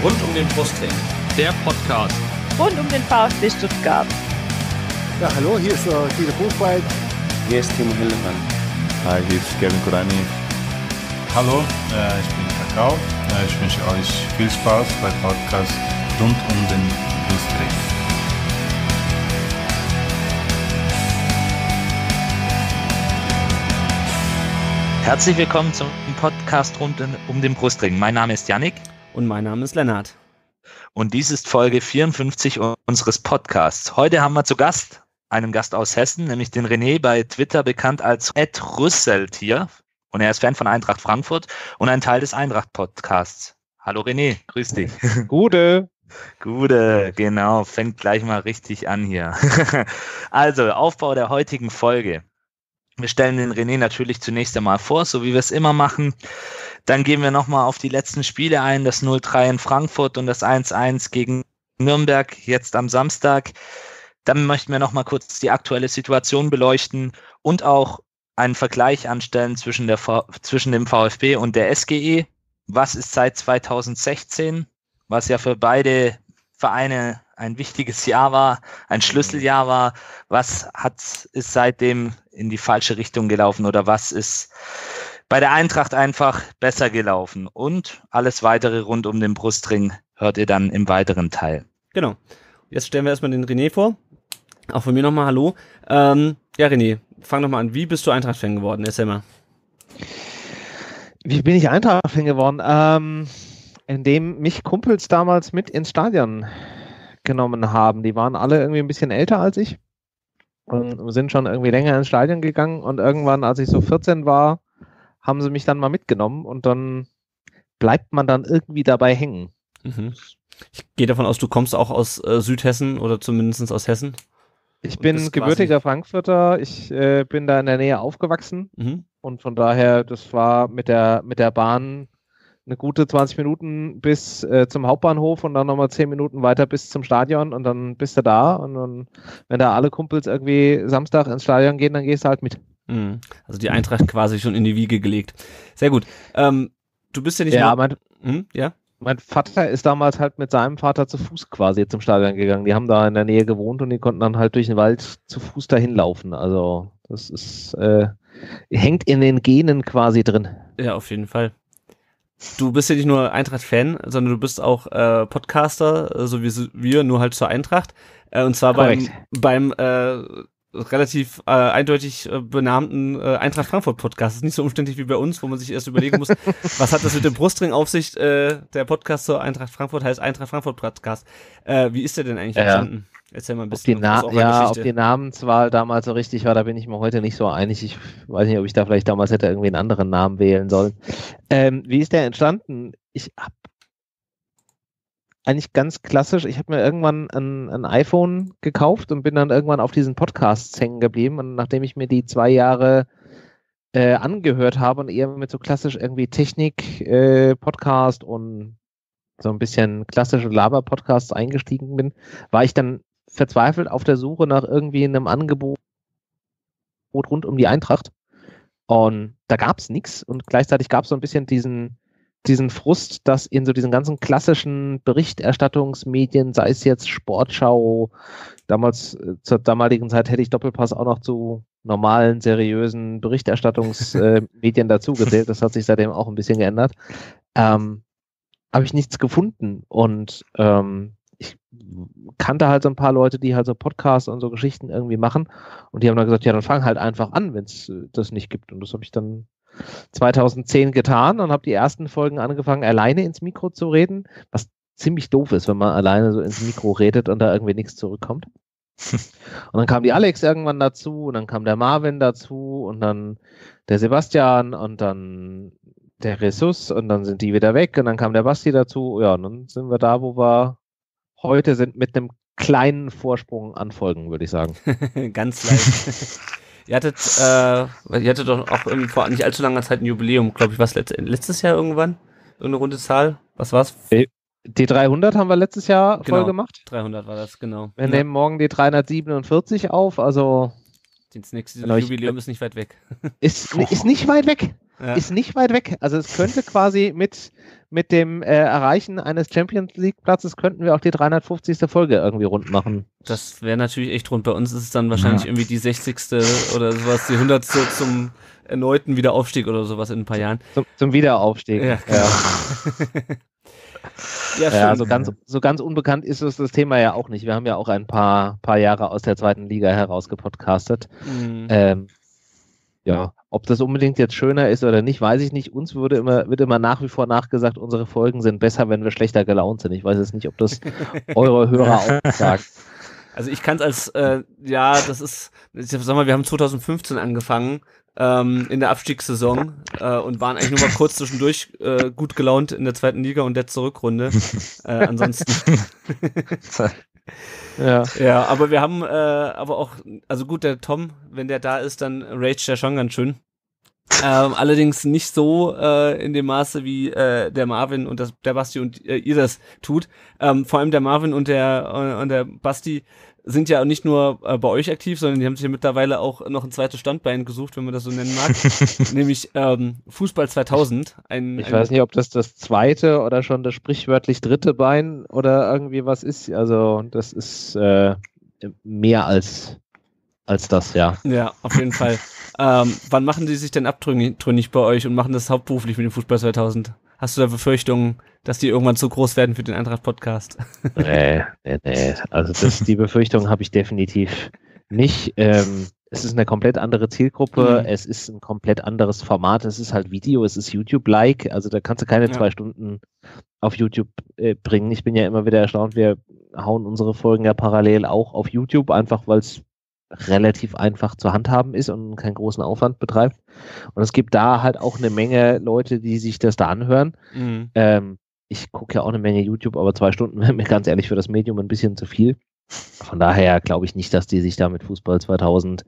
Rund um den Brustring. Der Podcast. Rund um den VfB Stuttgart. Ja, hallo, hier ist äh, Dieter Buchwald. Hier ist Timo Hildemann. Hi, hier ist Kevin Kurani. Hallo, äh, ich bin Kakao. Äh, ich wünsche euch viel Spaß beim Podcast rund um den Brustring. Herzlich willkommen zum Podcast rund um den Brustring. Mein Name ist Yannick. Und mein Name ist Lennart. Und dies ist Folge 54 unseres Podcasts. Heute haben wir zu Gast einen Gast aus Hessen, nämlich den René, bei Twitter bekannt als Ed Rüsseltier. Und er ist Fan von Eintracht Frankfurt und ein Teil des Eintracht-Podcasts. Hallo René, grüß dich. Gute. Gute, genau, fängt gleich mal richtig an hier. also, Aufbau der heutigen Folge. Wir stellen den René natürlich zunächst einmal vor, so wie wir es immer machen. Dann gehen wir nochmal auf die letzten Spiele ein, das 0-3 in Frankfurt und das 1-1 gegen Nürnberg jetzt am Samstag. Dann möchten wir nochmal kurz die aktuelle Situation beleuchten und auch einen Vergleich anstellen zwischen, der, zwischen dem VfB und der SGE. Was ist seit 2016, was ja für beide Vereine ein wichtiges Jahr war, ein Schlüsseljahr war. Was hat, ist seitdem in die falsche Richtung gelaufen oder was ist bei der Eintracht einfach besser gelaufen? Und alles weitere rund um den Brustring hört ihr dann im weiteren Teil. Genau. Jetzt stellen wir erstmal den René vor. Auch von mir nochmal Hallo. Ähm, ja, René, fang doch mal an. Wie bist du Eintracht-Fan geworden? Erzähl mal. Wie bin ich Eintracht-Fan geworden? Ähm, indem mich Kumpels damals mit ins Stadion genommen haben. Die waren alle irgendwie ein bisschen älter als ich und sind schon irgendwie länger ins Stadion gegangen und irgendwann, als ich so 14 war, haben sie mich dann mal mitgenommen und dann bleibt man dann irgendwie dabei hängen. Mhm. Ich gehe davon aus, du kommst auch aus äh, Südhessen oder zumindest aus Hessen. Ich bin gebürtiger Frankfurter. Ich äh, bin da in der Nähe aufgewachsen mhm. und von daher, das war mit der, mit der Bahn eine gute 20 Minuten bis äh, zum Hauptbahnhof und dann nochmal 10 Minuten weiter bis zum Stadion und dann bist du da und dann, wenn da alle Kumpels irgendwie Samstag ins Stadion gehen, dann gehst du halt mit. Mhm. Also die Eintracht quasi schon in die Wiege gelegt. Sehr gut. Ähm, du bist ja nicht ja, nur... Mein, hm? ja, mein Vater ist damals halt mit seinem Vater zu Fuß quasi zum Stadion gegangen. Die haben da in der Nähe gewohnt und die konnten dann halt durch den Wald zu Fuß dahin laufen. Also das ist äh, hängt in den Genen quasi drin. Ja, auf jeden Fall. Du bist ja nicht nur Eintracht-Fan, sondern du bist auch äh, Podcaster, äh, so wie wir, nur halt zur Eintracht. Äh, und zwar Korrekt. beim, beim äh, relativ äh, eindeutig äh, benannten äh, Eintracht Frankfurt Podcast. Das ist nicht so umständlich wie bei uns, wo man sich erst überlegen muss, was hat das mit dem Brustring auf sich? Äh, der Podcast zur Eintracht Frankfurt heißt Eintracht Frankfurt Podcast. Äh, wie ist der denn eigentlich ja, entstanden? Erzähl mal ein bisschen. Ob die, Na ja, ob die Namenswahl damals so richtig war, da bin ich mir heute nicht so einig. Ich weiß nicht, ob ich da vielleicht damals hätte irgendwie einen anderen Namen wählen sollen. Ähm, wie ist der entstanden? Ich habe eigentlich ganz klassisch. Ich habe mir irgendwann ein, ein, iPhone gekauft und bin dann irgendwann auf diesen Podcasts hängen geblieben. Und nachdem ich mir die zwei Jahre äh, angehört habe und eher mit so klassisch irgendwie Technik, äh, und so ein bisschen klassische Laber-Podcasts eingestiegen bin, war ich dann verzweifelt auf der Suche nach irgendwie einem Angebot rund um die Eintracht. Und da gab es nichts und gleichzeitig gab es so ein bisschen diesen, diesen Frust, dass in so diesen ganzen klassischen Berichterstattungsmedien, sei es jetzt Sportschau, damals, äh, zur damaligen Zeit hätte ich Doppelpass auch noch zu normalen, seriösen Berichterstattungsmedien äh, dazugezählt. Das hat sich seitdem auch ein bisschen geändert. Ähm, habe ich nichts gefunden und ähm, ich kannte halt so ein paar Leute, die halt so Podcasts und so Geschichten irgendwie machen und die haben dann gesagt, ja, dann fang halt einfach an, wenn es äh, das nicht gibt und das habe ich dann 2010 getan und habe die ersten Folgen angefangen, alleine ins Mikro zu reden, was ziemlich doof ist, wenn man alleine so ins Mikro redet und da irgendwie nichts zurückkommt. und dann kam die Alex irgendwann dazu und dann kam der Marvin dazu und dann der Sebastian und dann der Ressus und dann sind die wieder weg und dann kam der Basti dazu. Ja, und dann sind wir da, wo wir heute sind, mit einem kleinen Vorsprung an Folgen, würde ich sagen. Ganz leicht. Ihr hattet, äh, ihr hattet doch auch vor nicht allzu langer Zeit ein Jubiläum, glaube ich, was letzt, letztes Jahr irgendwann? Irgendeine runde Zahl? Was war's? Die 300 haben wir letztes Jahr genau, voll gemacht. 300 war das, genau. Wir ja. nehmen morgen die 347 auf, also. Das nächste Jubiläum ist nicht weit weg. Ist, ist nicht weit weg. Ja. ist nicht weit weg. Also es könnte quasi mit, mit dem äh, Erreichen eines Champions League Platzes könnten wir auch die 350. Folge irgendwie rund machen. Das wäre natürlich echt rund. Bei uns ist es dann wahrscheinlich ja. irgendwie die 60. oder sowas, die 100. zum erneuten Wiederaufstieg oder sowas in ein paar Jahren. Zum, zum Wiederaufstieg. Ja. ja. Ja, ja so, ganz, so ganz unbekannt ist es das Thema ja auch nicht. Wir haben ja auch ein paar, paar Jahre aus der zweiten Liga herausgepodcastet. Mhm. Ähm, ja, ob das unbedingt jetzt schöner ist oder nicht, weiß ich nicht. Uns würde immer, wird immer nach wie vor nachgesagt, unsere Folgen sind besser, wenn wir schlechter gelaunt sind. Ich weiß jetzt nicht, ob das eure Hörer auch sagen. Also ich kann es als, äh, ja, das ist, sag mal, wir haben 2015 angefangen ähm, in der Abstiegssaison äh, und waren eigentlich nur mal kurz zwischendurch äh, gut gelaunt in der zweiten Liga und letzte Rückrunde. äh, ansonsten. ja. ja, aber wir haben äh, aber auch, also gut, der Tom, wenn der da ist, dann rage der schon ganz schön. Ähm, allerdings nicht so äh, in dem Maße, wie äh, der Marvin und das, der Basti und äh, ihr das tut. Ähm, vor allem der Marvin und der, äh, und der Basti sind ja nicht nur äh, bei euch aktiv, sondern die haben sich ja mittlerweile auch noch ein zweites Standbein gesucht, wenn man das so nennen mag, nämlich ähm, Fußball 2000. Ein, ich ein weiß nicht, ob das das zweite oder schon das sprichwörtlich dritte Bein oder irgendwie was ist. Also das ist äh, mehr als als das, ja. Ja, auf jeden Fall. Ähm, wann machen die sich denn abtrünnig bei euch und machen das hauptberuflich mit dem Fußball 2000? Hast du da Befürchtungen, dass die irgendwann zu groß werden für den Eintracht-Podcast? Nee, nee, nee. Also das, die Befürchtung habe ich definitiv nicht. Ähm, es ist eine komplett andere Zielgruppe, mhm. es ist ein komplett anderes Format, es ist halt Video, es ist YouTube-like, also da kannst du keine ja. zwei Stunden auf YouTube äh, bringen. Ich bin ja immer wieder erstaunt, wir hauen unsere Folgen ja parallel auch auf YouTube, einfach weil es relativ einfach zu handhaben ist und keinen großen Aufwand betreibt. Und es gibt da halt auch eine Menge Leute, die sich das da anhören. Mhm. Ähm, ich gucke ja auch eine Menge YouTube, aber zwei Stunden wäre mir ganz ehrlich für das Medium ein bisschen zu viel. Von daher glaube ich nicht, dass die sich da mit Fußball 2000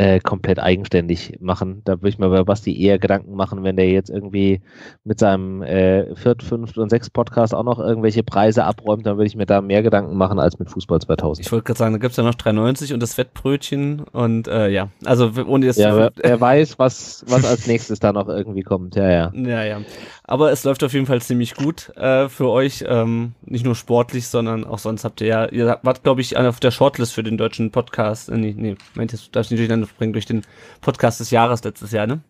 äh, komplett eigenständig machen. Da würde ich mir bei Basti eher Gedanken machen, wenn der jetzt irgendwie mit seinem äh, Viert-, Fünft- und Sechs-Podcast auch noch irgendwelche Preise abräumt, dann würde ich mir da mehr Gedanken machen als mit Fußball 2000. Ich wollte gerade sagen, da gibt es ja noch 3,90 und das Wettbrötchen und äh, ja, also ohne jetzt... Ja, wer, wer weiß, was, was als nächstes da noch irgendwie kommt, ja, ja. Ja, ja. Aber es läuft auf jeden Fall ziemlich gut äh, für euch, ähm, nicht nur sportlich, sondern auch sonst habt ihr ja, ihr wart, glaube ich, auf der Shortlist für den deutschen Podcast, äh, nee, nee, meint jetzt, darf ich natürlich dann bringen durch den Podcast des Jahres letztes Jahr, ne?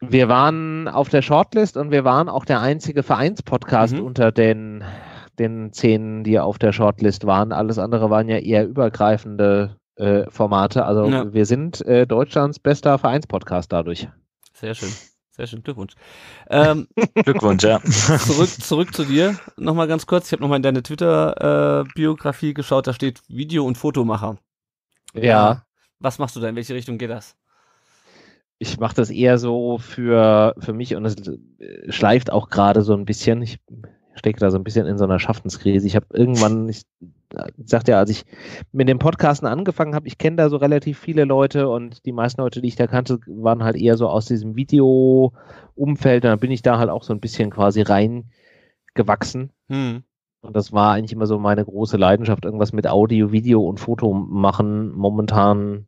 Wir waren auf der Shortlist und wir waren auch der einzige Vereinspodcast mhm. unter den, den zehn, die auf der Shortlist waren. Alles andere waren ja eher übergreifende äh, Formate. Also ja. wir sind äh, Deutschlands bester Vereinspodcast dadurch. Sehr schön. Sehr schön, Glückwunsch. Ähm, Glückwunsch, ja. Zurück, zurück zu dir. Nochmal ganz kurz. Ich habe nochmal in deine Twitter-Biografie äh, geschaut. Da steht Video- und Fotomacher. Ja. Was machst du da? In welche Richtung geht das? Ich mache das eher so für, für mich und es äh, schleift auch gerade so ein bisschen. Ich stecke da so ein bisschen in so einer Schaffenskrise. Ich habe irgendwann, ich, ich sagte ja, als ich mit dem Podcasten angefangen habe, ich kenne da so relativ viele Leute und die meisten Leute, die ich da kannte, waren halt eher so aus diesem Video-Umfeld. Und dann bin ich da halt auch so ein bisschen quasi reingewachsen. Hm. Und das war eigentlich immer so meine große Leidenschaft, irgendwas mit Audio, Video und Foto machen. Momentan,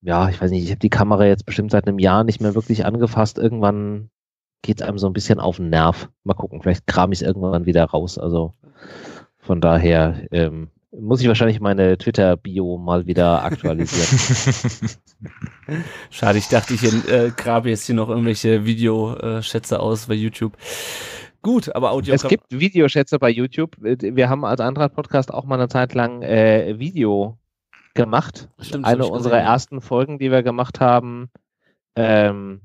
ja, ich weiß nicht, ich habe die Kamera jetzt bestimmt seit einem Jahr nicht mehr wirklich angefasst. Irgendwann geht es einem so ein bisschen auf den Nerv. Mal gucken, vielleicht kram ich es irgendwann wieder raus. Also von daher ähm, muss ich wahrscheinlich meine Twitter-Bio mal wieder aktualisieren. Schade, ich dachte, ich äh, grabe jetzt hier noch irgendwelche Videoschätze aus bei YouTube. Gut, aber Audio. Es gibt Videoschätze bei YouTube. Wir haben als Antrag-Podcast auch mal eine Zeit lang äh, Video gemacht. Stimmt, eine unserer ersten Folgen, die wir gemacht haben, ähm,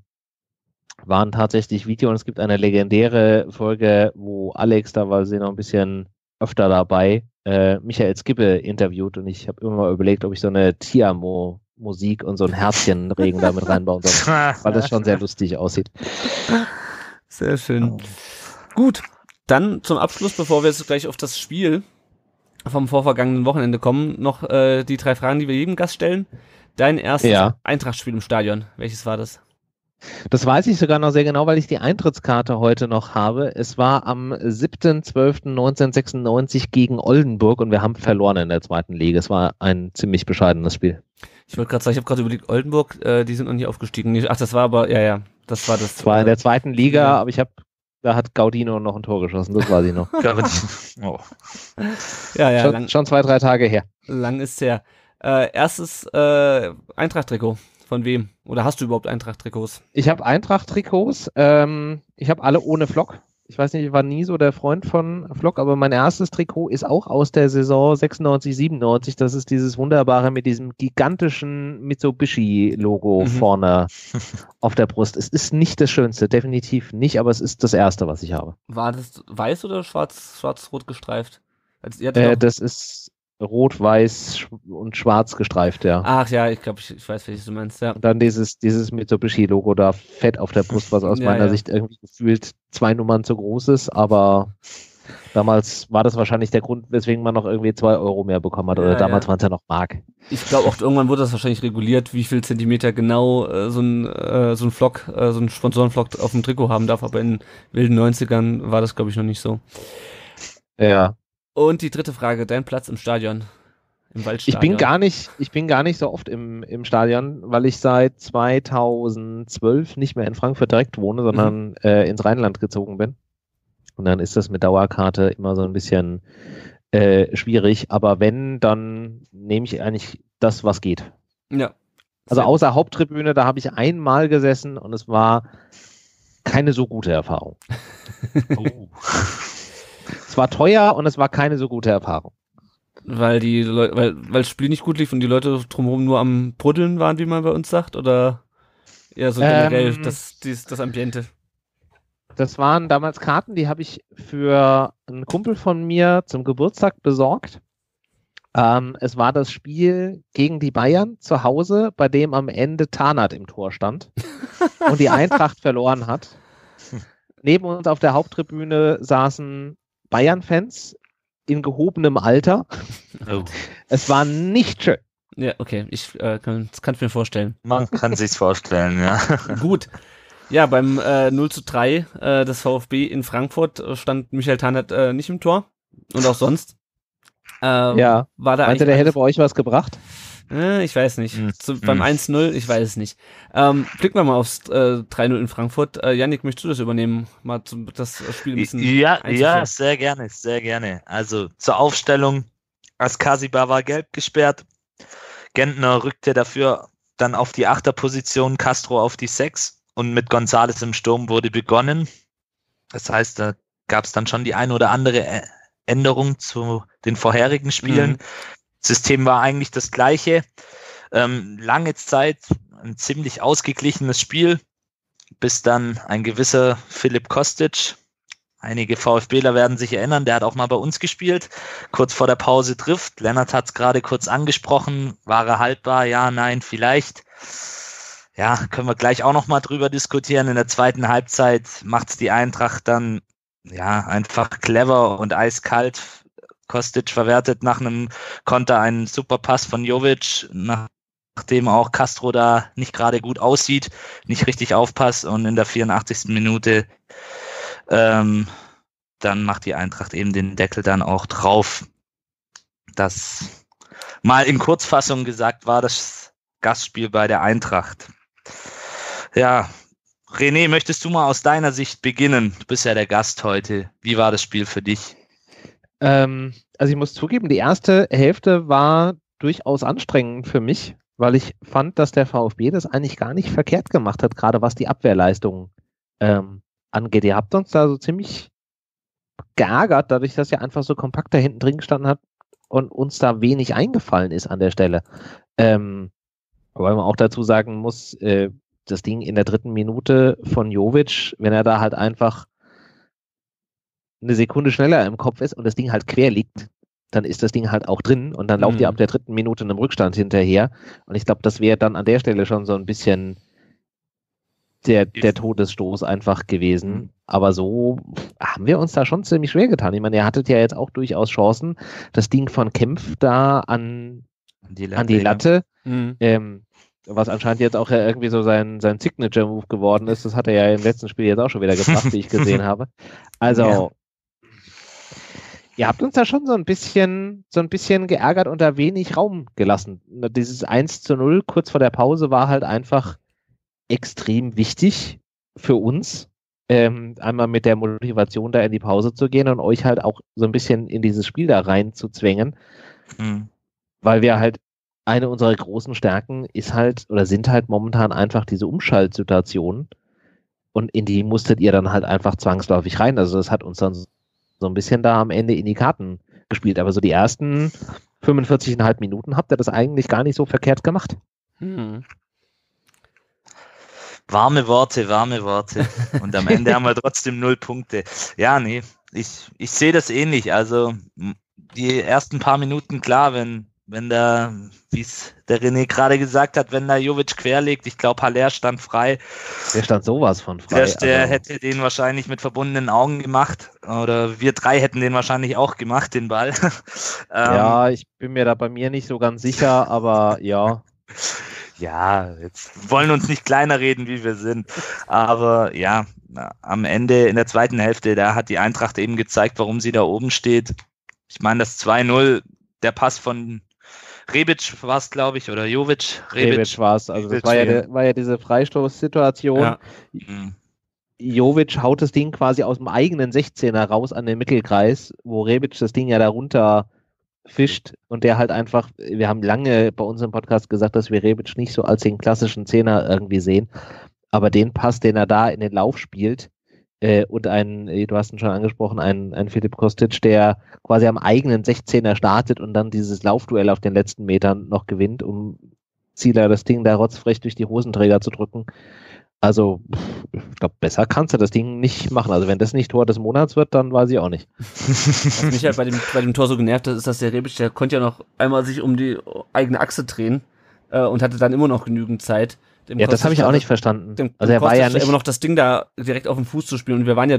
waren tatsächlich Video und es gibt eine legendäre Folge, wo Alex, da war sie noch ein bisschen öfter dabei, äh, Michael Skippe interviewt und ich habe immer mal überlegt, ob ich so eine Tiamo Musik und so ein Herzchenregen damit reinbauen soll, weil das schon sehr lustig aussieht. Sehr schön. Gut, dann zum Abschluss, bevor wir jetzt gleich auf das Spiel vom vorvergangenen Wochenende kommen, noch äh, die drei Fragen, die wir jedem Gast stellen. Dein erstes ja. Eintrachtspiel im Stadion, welches war das? Das weiß ich sogar noch sehr genau, weil ich die Eintrittskarte heute noch habe. Es war am 7.12.1996 gegen Oldenburg und wir haben verloren in der zweiten Liga. Es war ein ziemlich bescheidenes Spiel. Ich wollte gerade sagen, ich habe gerade überlegt, Oldenburg, äh, die sind noch nie aufgestiegen. Ach, das war aber, ja, ja, Das war das. Das war in der zweiten Liga, aber ich habe, da hat Gaudino noch ein Tor geschossen, das weiß ich noch. oh. ja, ja, schon, lang, schon zwei, drei Tage her. lang ist her. Äh, erstes äh, Eintracht-Trikot. Von wem? Oder hast du überhaupt Eintracht-Trikots? Ich habe Eintracht-Trikots, ähm, ich habe alle ohne Flock. Ich weiß nicht, ich war nie so der Freund von Flock, aber mein erstes Trikot ist auch aus der Saison 96, 97. Das ist dieses wunderbare mit diesem gigantischen Mitsubishi-Logo Mhm. vorne auf der Brust. Es ist nicht das Schönste, definitiv nicht, aber es ist das erste, was ich habe. War das weiß oder schwarz, schwarz-rot gestreift? Also, Äh, das ist rot, weiß und schwarz gestreift, ja. Ach ja, ich glaube, ich, ich weiß, welches du meinst, ja. Und dann dieses, dieses Mitsubishi-Logo da fett auf der Brust, was aus Ja, meiner ja. Sicht irgendwie gefühlt zwei Nummern zu groß ist, aber damals war das wahrscheinlich der Grund, weswegen man noch irgendwie zwei Euro mehr bekommen hat. Oder Ja, damals waren es ja noch Mark. Ich glaube auch irgendwann wurde das wahrscheinlich reguliert, wie viel Zentimeter genau äh, so ein äh, so ein Flock, äh, so ein Sponsorenflock auf dem Trikot haben darf, aber in wilden 90ern war das glaube ich noch nicht so. Ja. Und die dritte Frage, dein Platz im Stadion, im Ich Waldstadion. bin gar nicht, ich bin gar nicht so oft im, im Stadion, weil ich seit 2012 nicht mehr in Frankfurt direkt wohne, sondern äh, ins Rheinland gezogen bin. Und dann ist das mit Dauerkarte immer so ein bisschen äh, schwierig. Aber wenn, dann nehme ich eigentlich das, was geht. Ja. Also außer Haupttribüne, da habe ich einmal gesessen und es war keine so gute Erfahrung. Oh. Es war teuer und es war keine so gute Erfahrung. Weil die Leute, weil, weil das Spiel nicht gut lief und die Leute drumherum nur am Bruddeln waren, wie man bei uns sagt, oder eher so generell Ähm, das, dies, das Ambiente. Das waren damals Karten, die habe ich für einen Kumpel von mir zum Geburtstag besorgt. Ähm, es war das Spiel gegen die Bayern zu Hause, bei dem am Ende Tarnat im Tor stand und die Eintracht verloren hat. Neben uns auf der Haupttribüne saßen Bayern-Fans in gehobenem Alter. Oh. Es war nicht schön. Ja, okay, ich äh, kann es mir vorstellen. Man kann sich's vorstellen, ja. Gut. Ja, beim äh, 0 zu 3 äh, des VfB in Frankfurt stand Michael Tarnert äh, nicht im Tor. Und auch sonst. Ähm, Ja. War da Meinte, der hätte bei euch was gebracht? Äh, ich weiß nicht. Hm. Zu, beim Hm. 1-0, ich weiß es nicht. Ähm, blicken wir mal aufs äh, 3-0 in Frankfurt. Äh, Yannick, möchtest du das übernehmen? Mal zum, das Spiel ein bisschen. Ja, ja, sehr gerne, sehr gerne. Also zur Aufstellung, Askasiba war gelb gesperrt. Gentner rückte dafür dann auf die Achterposition, Castro auf die Sechs und mit Gonzales im Sturm wurde begonnen. Das heißt, da gab es dann schon die eine oder andere Änderung zu den vorherigen Spielen. Mhm. System war eigentlich das gleiche. Ähm, lange Zeit ein ziemlich ausgeglichenes Spiel, bis dann ein gewisser Philipp Kostic, einige VfBler werden sich erinnern, der hat auch mal bei uns gespielt, kurz vor der Pause trifft. Lennart hat es gerade kurz angesprochen, war er haltbar? Ja, nein, vielleicht. Ja, können wir gleich auch noch mal drüber diskutieren. In der zweiten Halbzeit macht's die Eintracht dann ja einfach clever und eiskalt. Kostic verwertet nach einem Konter einen super Pass von Jovic, nachdem auch Castro da nicht gerade gut aussieht, nicht richtig aufpasst und in der 84. Minute ähm, dann macht die Eintracht eben den Deckel dann auch drauf. Das mal in Kurzfassung gesagt war das Gastspiel bei der Eintracht. Ja, René, möchtest du mal aus deiner Sicht beginnen? Du bist ja der Gast heute. Wie war das Spiel für dich? Ähm, also ich muss zugeben, die erste Hälfte war durchaus anstrengend für mich, weil ich fand, dass der VfB das eigentlich gar nicht verkehrt gemacht hat, gerade was die Abwehrleistung ähm, angeht. Ihr habt uns da so ziemlich geärgert, dadurch, dass ihr einfach so kompakt da hinten drin gestanden habt und uns da wenig eingefallen ist an der Stelle. Ähm, wobei man auch dazu sagen muss, äh, das Ding in der dritten Minute von Jovic, wenn er da halt einfach eine Sekunde schneller im Kopf ist und das Ding halt quer liegt, dann ist das Ding halt auch drin und dann lauft ihr Mhm. ab der dritten Minute einem Rückstand hinterher. Und ich glaube, das wäre dann an der Stelle schon so ein bisschen der, der Todesstoß einfach gewesen. Mhm. Aber so haben wir uns da schon ziemlich schwer getan. Ich meine, ihr hattet ja jetzt auch durchaus Chancen, das Ding von Kempf da an, Die an die Latte, Mhm. ähm, was anscheinend jetzt auch ja irgendwie so sein, sein Signature-Move geworden ist, das hat er ja im letzten Spiel jetzt auch schon wieder gebracht, wie ich gesehen habe. Also, Ja. Ihr habt uns da schon so ein bisschen, so ein bisschen geärgert und da wenig Raum gelassen. Dieses 1 zu 0 kurz vor der Pause war halt einfach extrem wichtig für uns, ähm, einmal mit der Motivation da in die Pause zu gehen und euch halt auch so ein bisschen in dieses Spiel da rein zu zwängen, Mhm. weil wir halt eine unserer großen Stärken ist halt oder sind halt momentan einfach diese Umschaltsituationen und in die musstet ihr dann halt einfach zwangsläufig rein. Also das hat uns dann so ein bisschen da am Ende in die Karten gespielt. Aber so die ersten 45,5 Minuten habt ihr das eigentlich gar nicht so verkehrt gemacht. Hm. Warme Worte, warme Worte. Und am Ende haben wir trotzdem null Punkte. Ja, nee, ich, ich sehe das ähnlich. Also die ersten paar Minuten, klar, wenn, wenn da, wie es der René gerade gesagt hat, wenn da Jovic querlegt, ich glaube, Haller stand frei, Der stand sowas von frei. der, der also, hätte den wahrscheinlich mit verbundenen Augen gemacht. Oder wir drei hätten den wahrscheinlich auch gemacht, den Ball. ähm, ja, ich bin mir da bei mir nicht so ganz sicher, aber ja. ja, jetzt wollen uns nicht kleiner reden, wie wir sind. Aber ja, am Ende in der zweiten Hälfte, da hat die Eintracht eben gezeigt, warum sie da oben steht. Ich meine, das 2-0, der Pass von Rebic war es, glaube ich, oder Jovic. Rebic war es. Also das Rebic, war ja, ja. der, war ja diese Freistoßsituation. Ja. Mhm. Jovic haut das Ding quasi aus dem eigenen 16er raus an den Mittelkreis, wo Rebic das Ding ja darunter fischt und der halt einfach, wir haben lange bei uns im Podcast gesagt, dass wir Rebic nicht so als den klassischen Zehner irgendwie sehen, aber den Pass, den er da in den Lauf spielt äh, und ein, äh, du hast ihn schon angesprochen, ein, ein Philipp Kostic, der quasi am eigenen 16er startet und dann dieses Laufduell auf den letzten Metern noch gewinnt, um Zieler das Ding da rotzfrech durch die Hosenträger zu drücken. Also, ich glaube, besser kannst du das Ding nicht machen. Also, wenn das nicht Tor des Monats wird, dann weiß ich auch nicht. Was mich halt bei dem, bei dem Tor so genervt hat, ist, dass der Rebic, der konnte ja noch einmal sich um die eigene Achse drehen äh, und hatte dann immer noch genügend Zeit. Dem Ja, das habe ich auch nicht verstanden. Dem, Also, er war ja nicht. immer noch das Ding da direkt auf dem Fuß zu spielen und wir waren ja,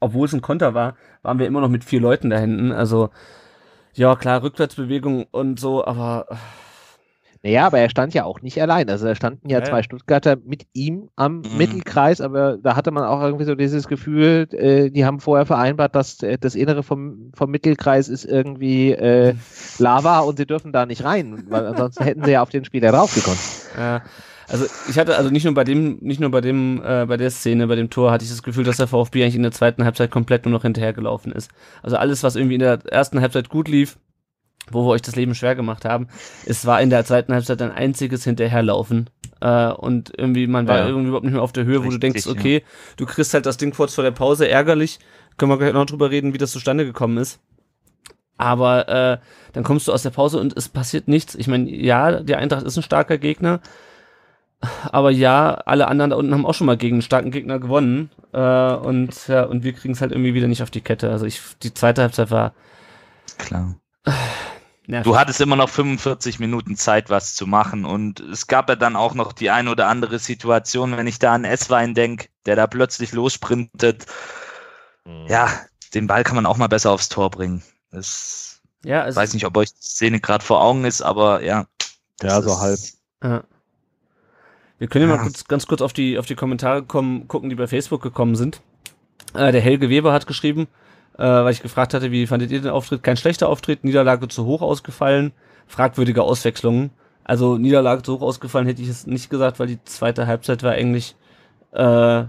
obwohl es ein Konter war, waren wir immer noch mit vier Leuten da hinten. Also, ja, klar, Rückwärtsbewegung und so, aber Naja, aber er stand ja auch nicht allein. Also, da standen ja, Ja, ja. zwei Stuttgarter mit ihm am Mhm. Mittelkreis, aber da hatte man auch irgendwie so dieses Gefühl, äh, die haben vorher vereinbart, dass äh, das Innere vom, vom Mittelkreis ist irgendwie äh, Lava und sie dürfen da nicht rein, weil ansonsten hätten sie ja auf den Spieler draufgekommen. Ja, also ich hatte also nicht nur bei dem, nicht nur bei dem, äh, bei der Szene, bei dem Tor hatte ich das Gefühl, dass der VfB eigentlich in der zweiten Halbzeit komplett nur noch hinterhergelaufen ist. Also alles, was irgendwie in der ersten Halbzeit gut lief, wo wir euch das Leben schwer gemacht haben, es war in der zweiten Halbzeit ein einziges Hinterherlaufen. Äh, und irgendwie, man war Ja. irgendwie überhaupt nicht mehr auf der Höhe, wo du Richtig, denkst, ja. okay, du kriegst halt das Ding kurz vor der Pause, ärgerlich. Können wir gleich noch drüber reden, wie das zustande gekommen ist. Aber äh, dann kommst du aus der Pause und es passiert nichts. Ich meine, ja, die Eintracht ist ein starker Gegner, aber ja, alle anderen da unten haben auch schon mal gegen einen starken Gegner gewonnen. Äh, und ja, und wir kriegen es halt irgendwie wieder nicht auf die Kette. Also ich, die zweite Halbzeit war. Klar. nervig. Du hattest immer noch 45 Minuten Zeit, was zu machen. Und es gab ja dann auch noch die ein oder andere Situation, wenn ich da an Esswein denke, der da plötzlich lossprintet. Ja, den Ball kann man auch mal besser aufs Tor bringen. Das ja, weiß nicht, ob euch die Szene gerade vor Augen ist, aber ja. Ja, so ist- halb. Ja. Wir können ja mal kurz, ganz kurz auf die, auf die Kommentare kommen, gucken, die bei Facebook gekommen sind. Äh, der Helge Weber hat geschrieben, äh, weil ich gefragt hatte, wie fandet ihr den Auftritt? Kein schlechter Auftritt, Niederlage zu hoch ausgefallen, fragwürdige Auswechslungen. Also Niederlage zu hoch ausgefallen hätte ich es nicht gesagt, weil die zweite Halbzeit war eigentlich, äh,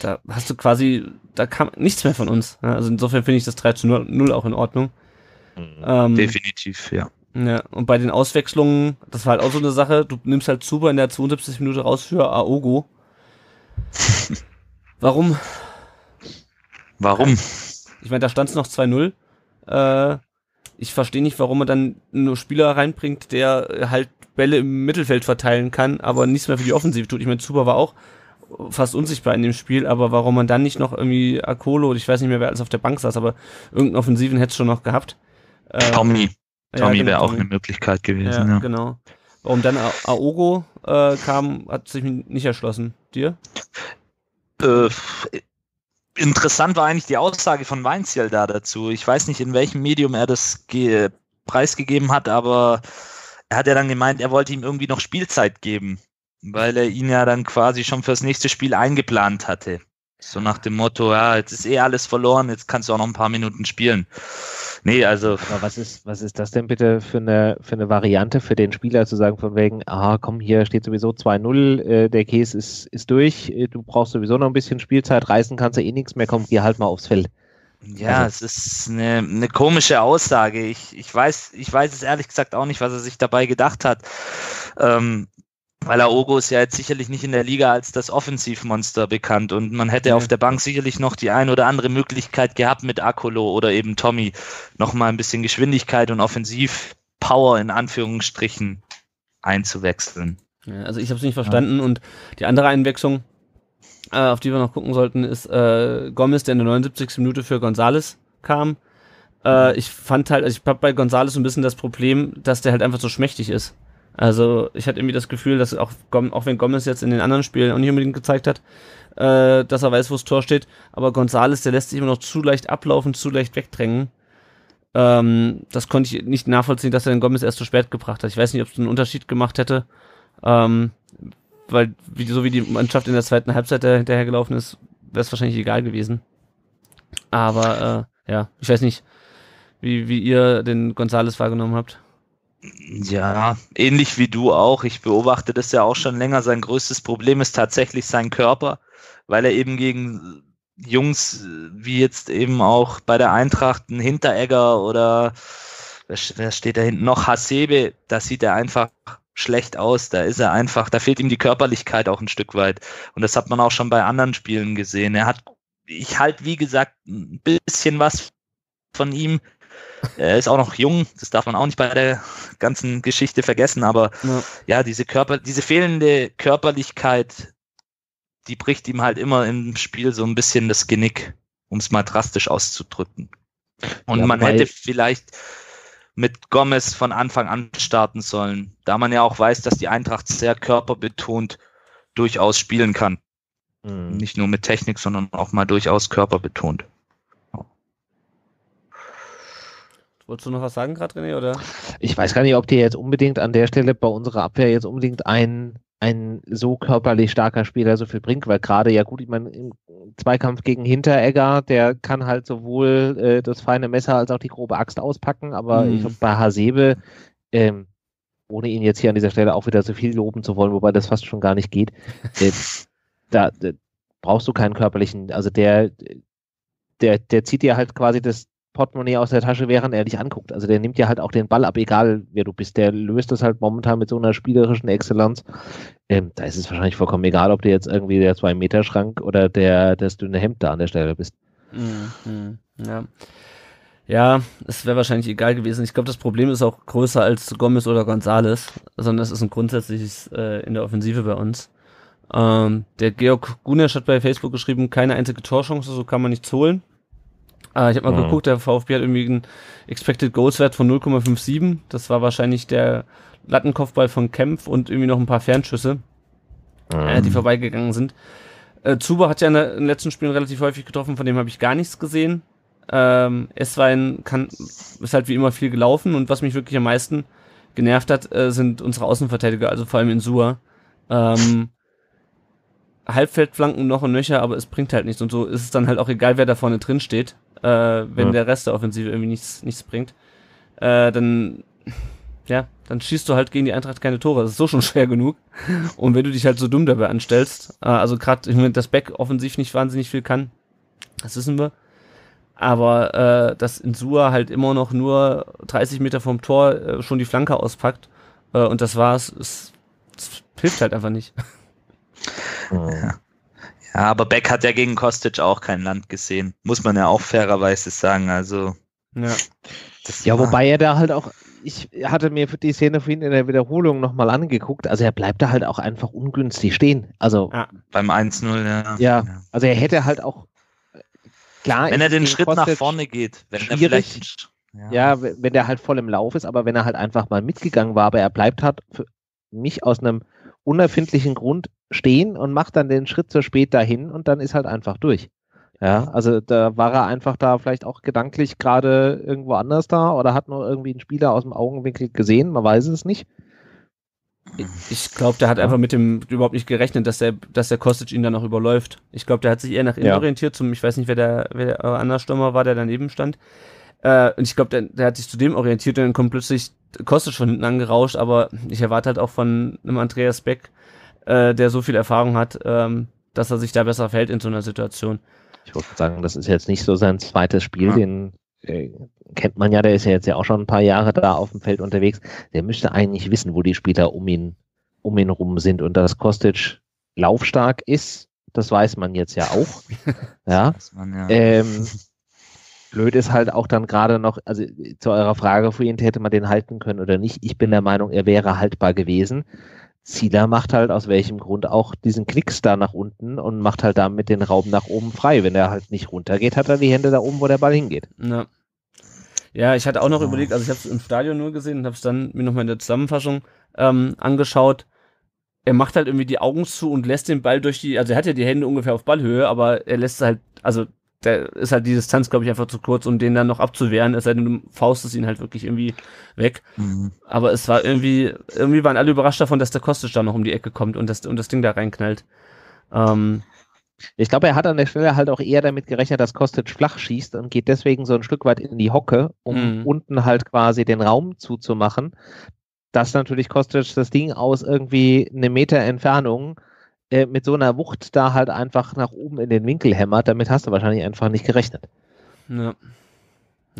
da hast du quasi, da kam nichts mehr von uns. Also insofern finde ich das 3 zu 0 auch in Ordnung. Ähm, Definitiv, ja. Ja, und bei den Auswechslungen, das war halt auch so eine Sache, du nimmst halt Zuber in der 72. Minute raus für Aogo. Warum? Warum? Ich meine, da stand es noch 2-0. Äh, ich verstehe nicht, warum man dann nur Spieler reinbringt, der halt Bälle im Mittelfeld verteilen kann, aber nichts mehr für die Offensive tut. Ich meine, Zuber war auch fast unsichtbar in dem Spiel, aber warum man dann nicht noch irgendwie Akolo, ich weiß nicht mehr, wer alles auf der Bank saß, aber irgendeinen Offensiven hätte es schon noch gehabt. Äh, Tommy. Ja, Tommy genau, wäre auch Tommy. eine Möglichkeit gewesen, Ja, ja. genau. Warum dann A- Aogo äh, kam, hat sich nicht erschlossen. Dir? Äh, interessant war eigentlich die Aussage von Weinziel da dazu. Ich weiß nicht, in welchem Medium er das ge preisgegeben hat, aber er hat ja dann gemeint, er wollte ihm irgendwie noch Spielzeit geben, weil er ihn ja dann quasi schon fürs nächste Spiel eingeplant hatte. So nach dem Motto, ja, jetzt ist eh alles verloren, jetzt kannst du auch noch ein paar Minuten spielen. Nee, also. Aber was ist, was ist das denn bitte für eine, für eine Variante für den Spieler zu sagen, von wegen, ah, komm, hier steht sowieso 2-0, äh, der Case ist, ist durch, äh, du brauchst sowieso noch ein bisschen Spielzeit, reißen kannst du eh nichts mehr, komm, geh halt mal aufs Feld. Ja, also. es ist eine, eine komische Aussage. Ich, ich, weiß, ich weiß es ehrlich gesagt auch nicht, was er sich dabei gedacht hat. Ähm, weil Aogo ist ja jetzt sicherlich nicht in der Liga als das Offensivmonster bekannt und man hätte ja. auf der Bank sicherlich noch die ein oder andere Möglichkeit gehabt mit Akolo oder eben Tommy nochmal ein bisschen Geschwindigkeit und Offensivpower in Anführungsstrichen einzuwechseln. Ja, also ich habe es nicht verstanden ja. und die andere Einwechslung, äh, auf die wir noch gucken sollten, ist äh, Gomez, der in der 79. Minute für Gonzales kam. Äh, ich fand halt, also ich habe bei Gonzales so ein bisschen das Problem, dass der halt einfach so schmächtig ist. Also ich hatte irgendwie das Gefühl, dass auch, auch wenn Gomez jetzt in den anderen Spielen auch nicht unbedingt gezeigt hat, äh, dass er weiß, wo das Tor steht, aber Gonzales, der lässt sich immer noch zu leicht ablaufen, zu leicht wegdrängen. Ähm, das konnte ich nicht nachvollziehen, dass er den Gomez erst zu spät gebracht hat. Ich weiß nicht, ob es einen Unterschied gemacht hätte, ähm, weil wie, so wie die Mannschaft in der zweiten Halbzeit hinterhergelaufen ist, wäre es wahrscheinlich egal gewesen. Aber äh, ja, ich weiß nicht, wie, wie ihr den Gonzales wahrgenommen habt. Ja, ähnlich wie du auch. Ich beobachte das ja auch schon länger. Sein größtes Problem ist tatsächlich sein Körper, weil er eben gegen Jungs wie jetzt eben auch bei der Eintracht ein Hinteregger oder wer steht da hinten noch? Hasebe, da sieht er einfach schlecht aus. Da ist er einfach, da fehlt ihm die Körperlichkeit auch ein Stück weit. Und das hat man auch schon bei anderen Spielen gesehen. Er hat, ich halt, wie gesagt, ein bisschen was von ihm er ist auch noch jung, das darf man auch nicht bei der ganzen Geschichte vergessen, aber ja, ja diese Körper, diese fehlende Körperlichkeit, die bricht ihm halt immer im Spiel so ein bisschen das Genick, um es mal drastisch auszudrücken. Und ja, man hätte vielleicht mit Gomez von Anfang an starten sollen, da man ja auch weiß, dass die Eintracht sehr körperbetont durchaus spielen kann. Mhm. Nicht nur mit Technik, sondern auch mal durchaus körperbetont. Wolltest du noch was sagen gerade, René? Oder? Ich weiß gar nicht, ob dir jetzt unbedingt an der Stelle bei unserer Abwehr jetzt unbedingt ein, ein so körperlich starker Spieler so viel bringt, weil gerade ja gut, ich meine, im Zweikampf gegen Hinteregger, der kann halt sowohl äh, das feine Messer als auch die grobe Axt auspacken, aber mhm. ich glaube, bei Hasebe, ähm, ohne ihn jetzt hier an dieser Stelle auch wieder so viel loben zu wollen, wobei das fast schon gar nicht geht, äh, da, da brauchst du keinen körperlichen, also der, der, der zieht dir halt quasi das, Portemonnaie aus der Tasche, während er dich anguckt. Also der nimmt ja halt auch den Ball ab, egal wer du bist. Der löst das halt momentan mit so einer spielerischen Exzellenz. Ähm, da ist es wahrscheinlich vollkommen egal, ob du jetzt irgendwie der Zwei-Meter-Schrank oder der das dünne Hemd da an der Stelle bist. Mhm, ja. Ja, es wäre wahrscheinlich egal gewesen. Ich glaube, das Problem ist auch größer als Gomez oder Gonzales, sondern es ist ein grundsätzliches äh, in der Offensive bei uns. Ähm, der Georg Gunesch hat bei Facebook geschrieben, keine einzige Torchance, so kann man nichts holen. Äh, ich habe mal mhm. geguckt, der VfB hat irgendwie einen Expected Goals Wert von 0,57. Das war wahrscheinlich der Lattenkopfball von Kempf und irgendwie noch ein paar Fernschüsse, mhm. äh, die vorbeigegangen sind. Äh, Zuba hat ja in, den letzten Spielen relativ häufig getroffen, von dem habe ich gar nichts gesehen. Ähm, Esswein kann, ist halt wie immer viel gelaufen und was mich wirklich am meisten genervt hat, äh, sind unsere Außenverteidiger, also vor allem in Sua. Ähm, Halbfeldflanken noch und nöcher, aber es bringt halt nichts und so ist es dann halt auch egal, wer da vorne drin steht äh, wenn ja. der Rest der Offensive irgendwie nichts, nichts bringt, äh, dann, ja, dann schießt du halt gegen die Eintracht keine Tore. Das ist so schon schwer genug. Und wenn du dich halt so dumm dabei anstellst, äh, also gerade, meine, das Back offensiv nicht wahnsinnig viel kann, das wissen wir. Aber äh, dass Insua halt immer noch nur 30 Meter vom Tor äh, schon die Flanke auspackt äh, und das war's, es, es hilft halt einfach nicht. Ja. Ja, aber Beck hat ja gegen Kostic auch kein Land gesehen. Muss man ja auch fairerweise sagen. Also. Ja. ja, wobei er da halt auch, ich hatte mir die Szene ihn in der Wiederholung nochmal angeguckt. Also er bleibt da halt auch einfach ungünstig stehen. Also. Ja, beim 1-0, ja. ja. also er hätte halt auch. Klar, wenn er den Schritt Kostic nach vorne geht, wenn schwierig. er vielleicht. Ja. ja, wenn der halt voll im Lauf ist, aber wenn er halt einfach mal mitgegangen war, aber er bleibt halt für mich aus einem unerfindlichen Grund stehen und macht dann den Schritt zu spät dahin und dann ist halt einfach durch. Ja, also da war er einfach da vielleicht auch gedanklich gerade irgendwo anders da oder hat nur irgendwie einen Spieler aus dem Augenwinkel gesehen, man weiß es nicht. Ich glaube, der hat einfach mit dem überhaupt nicht gerechnet, dass der, dass der Kostic ihn dann auch überläuft. Ich glaube, der hat sich eher nach innen ja. orientiert, zum, ich weiß nicht, wer der, wer der Andersstürmer war, der daneben stand. Äh, und ich glaube, der, der, hat sich zu dem orientiert und dann kommt plötzlich Kostic von hinten angerauscht, aber ich erwarte halt auch von einem Andreas Beck, äh, der so viel Erfahrung hat, ähm, dass er sich da besser fällt in so einer Situation. Ich würde sagen, das ist jetzt nicht so sein zweites Spiel, ja. den äh, kennt man ja, der ist ja jetzt ja auch schon ein paar Jahre da auf dem Feld unterwegs. Der müsste eigentlich wissen, wo die Spieler um ihn, um ihn rum sind und dass Kostic laufstark ist, das weiß man jetzt ja auch. ja. Man, ja. Ähm, blöd ist halt auch dann gerade noch, also zu eurer Frage vorhin, hätte man den halten können oder nicht. Ich bin der Meinung, er wäre haltbar gewesen. Zieler macht halt aus welchem Grund auch diesen Knicks da nach unten und macht halt damit den Raum nach oben frei. Wenn er halt nicht runtergeht, hat er die Hände da oben, wo der Ball hingeht. Ja. Ja, ich hatte auch noch überlegt, also ich habe es im Stadion nur gesehen und habe es dann mir nochmal in der Zusammenfassung ähm, angeschaut. Er macht halt irgendwie die Augen zu und lässt den Ball durch die, also er hat ja die Hände ungefähr auf Ballhöhe, aber er lässt halt, also der ist halt die Distanz, glaube ich, einfach zu kurz, um den dann noch abzuwehren. Es sei denn, du faustest ihn halt wirklich irgendwie weg. Mhm. Aber es war irgendwie, irgendwie waren alle überrascht davon, dass der Kostic da noch um die Ecke kommt und das, und das Ding da reinknallt. Ähm, ich glaube, er hat an der Stelle halt auch eher damit gerechnet, dass Kostic flach schießt und geht deswegen so ein Stück weit in die Hocke, um mhm. unten halt quasi den Raum zuzumachen. Dass natürlich Kostic das Ding aus irgendwie eine Meter Entfernung äh, mit so einer Wucht da halt einfach nach oben in den Winkel hämmert, damit hast du wahrscheinlich einfach nicht gerechnet. Ja.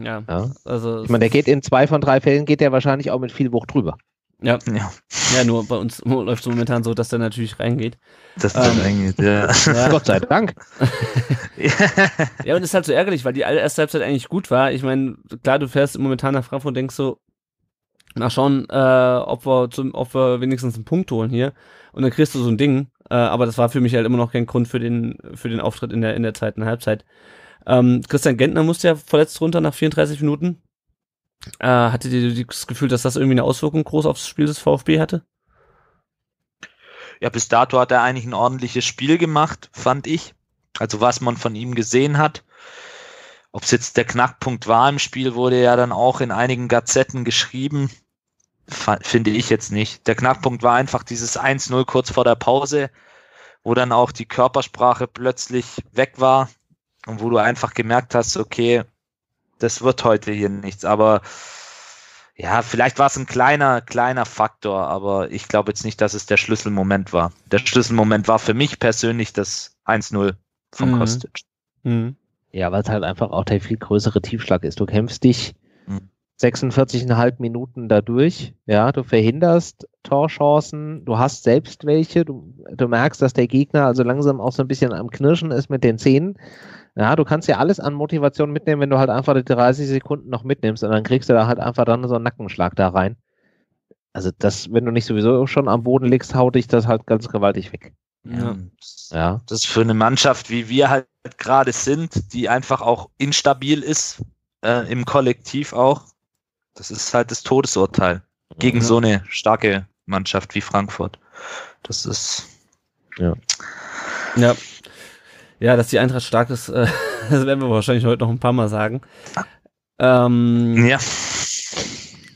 Ja, ja. also. Ich meine, der geht in zwei von drei Fällen geht der wahrscheinlich auch mit viel Wucht drüber. Ja. ja. Ja, nur bei uns läuft es momentan so, dass der natürlich reingeht. Dass der ähm, reingeht, ja. ja. Gott sei Dank. ja, und ist halt so ärgerlich, weil die erste Halbzeit eigentlich gut war. Ich meine, klar, du fährst momentan nach Frankfurt und denkst so, na schauen, äh, ob wir zum, ob wir wenigstens einen Punkt holen hier. Und dann kriegst du so ein Ding. Äh, aber das war für mich halt immer noch kein Grund für den, für den Auftritt in der, in der zweiten Halbzeit. Ähm, Christian Gentner musste ja verletzt runter nach 34 Minuten. Äh, hattet ihr das Gefühl, dass das irgendwie eine Auswirkung groß aufs Spiel des VfB hatte? Ja, bis dato hat er eigentlich ein ordentliches Spiel gemacht, fand ich. Also was man von ihm gesehen hat. Ob es jetzt der Knackpunkt war im Spiel, wurde ja dann auch in einigen Gazetten geschrieben finde ich jetzt nicht. Der Knackpunkt war einfach dieses 1-0 kurz vor der Pause, wo dann auch die Körpersprache plötzlich weg war und wo du einfach gemerkt hast, okay, das wird heute hier nichts. Aber ja, vielleicht war es ein kleiner, kleiner Faktor, aber ich glaube jetzt nicht, dass es der Schlüsselmoment war. Der Schlüsselmoment war für mich persönlich das 1-0 von mhm. Kostic. Mhm. Ja, weil es halt einfach auch der viel größere Tiefschlag ist. Du kämpfst dich 46,5 Minuten dadurch. Ja, du verhinderst Torchancen, du hast selbst welche, du, du merkst, dass der Gegner also langsam auch so ein bisschen am Knirschen ist mit den Zähnen. Ja, du kannst ja alles an Motivation mitnehmen, wenn du halt einfach die 30 Sekunden noch mitnimmst und dann kriegst du da halt einfach dann so einen Nackenschlag da rein. Also das, wenn du nicht sowieso schon am Boden liegst, haut dich das halt ganz gewaltig weg. Ja. ja. Das ist für eine Mannschaft, wie wir halt gerade sind, die einfach auch instabil ist, äh, im Kollektiv auch, das ist halt das Todesurteil gegen ja. so eine starke Mannschaft wie Frankfurt. Das ist. Ja. Ja. Ja, dass die Eintracht stark ist, äh, das werden wir wahrscheinlich heute noch ein paar Mal sagen. Ähm, ja.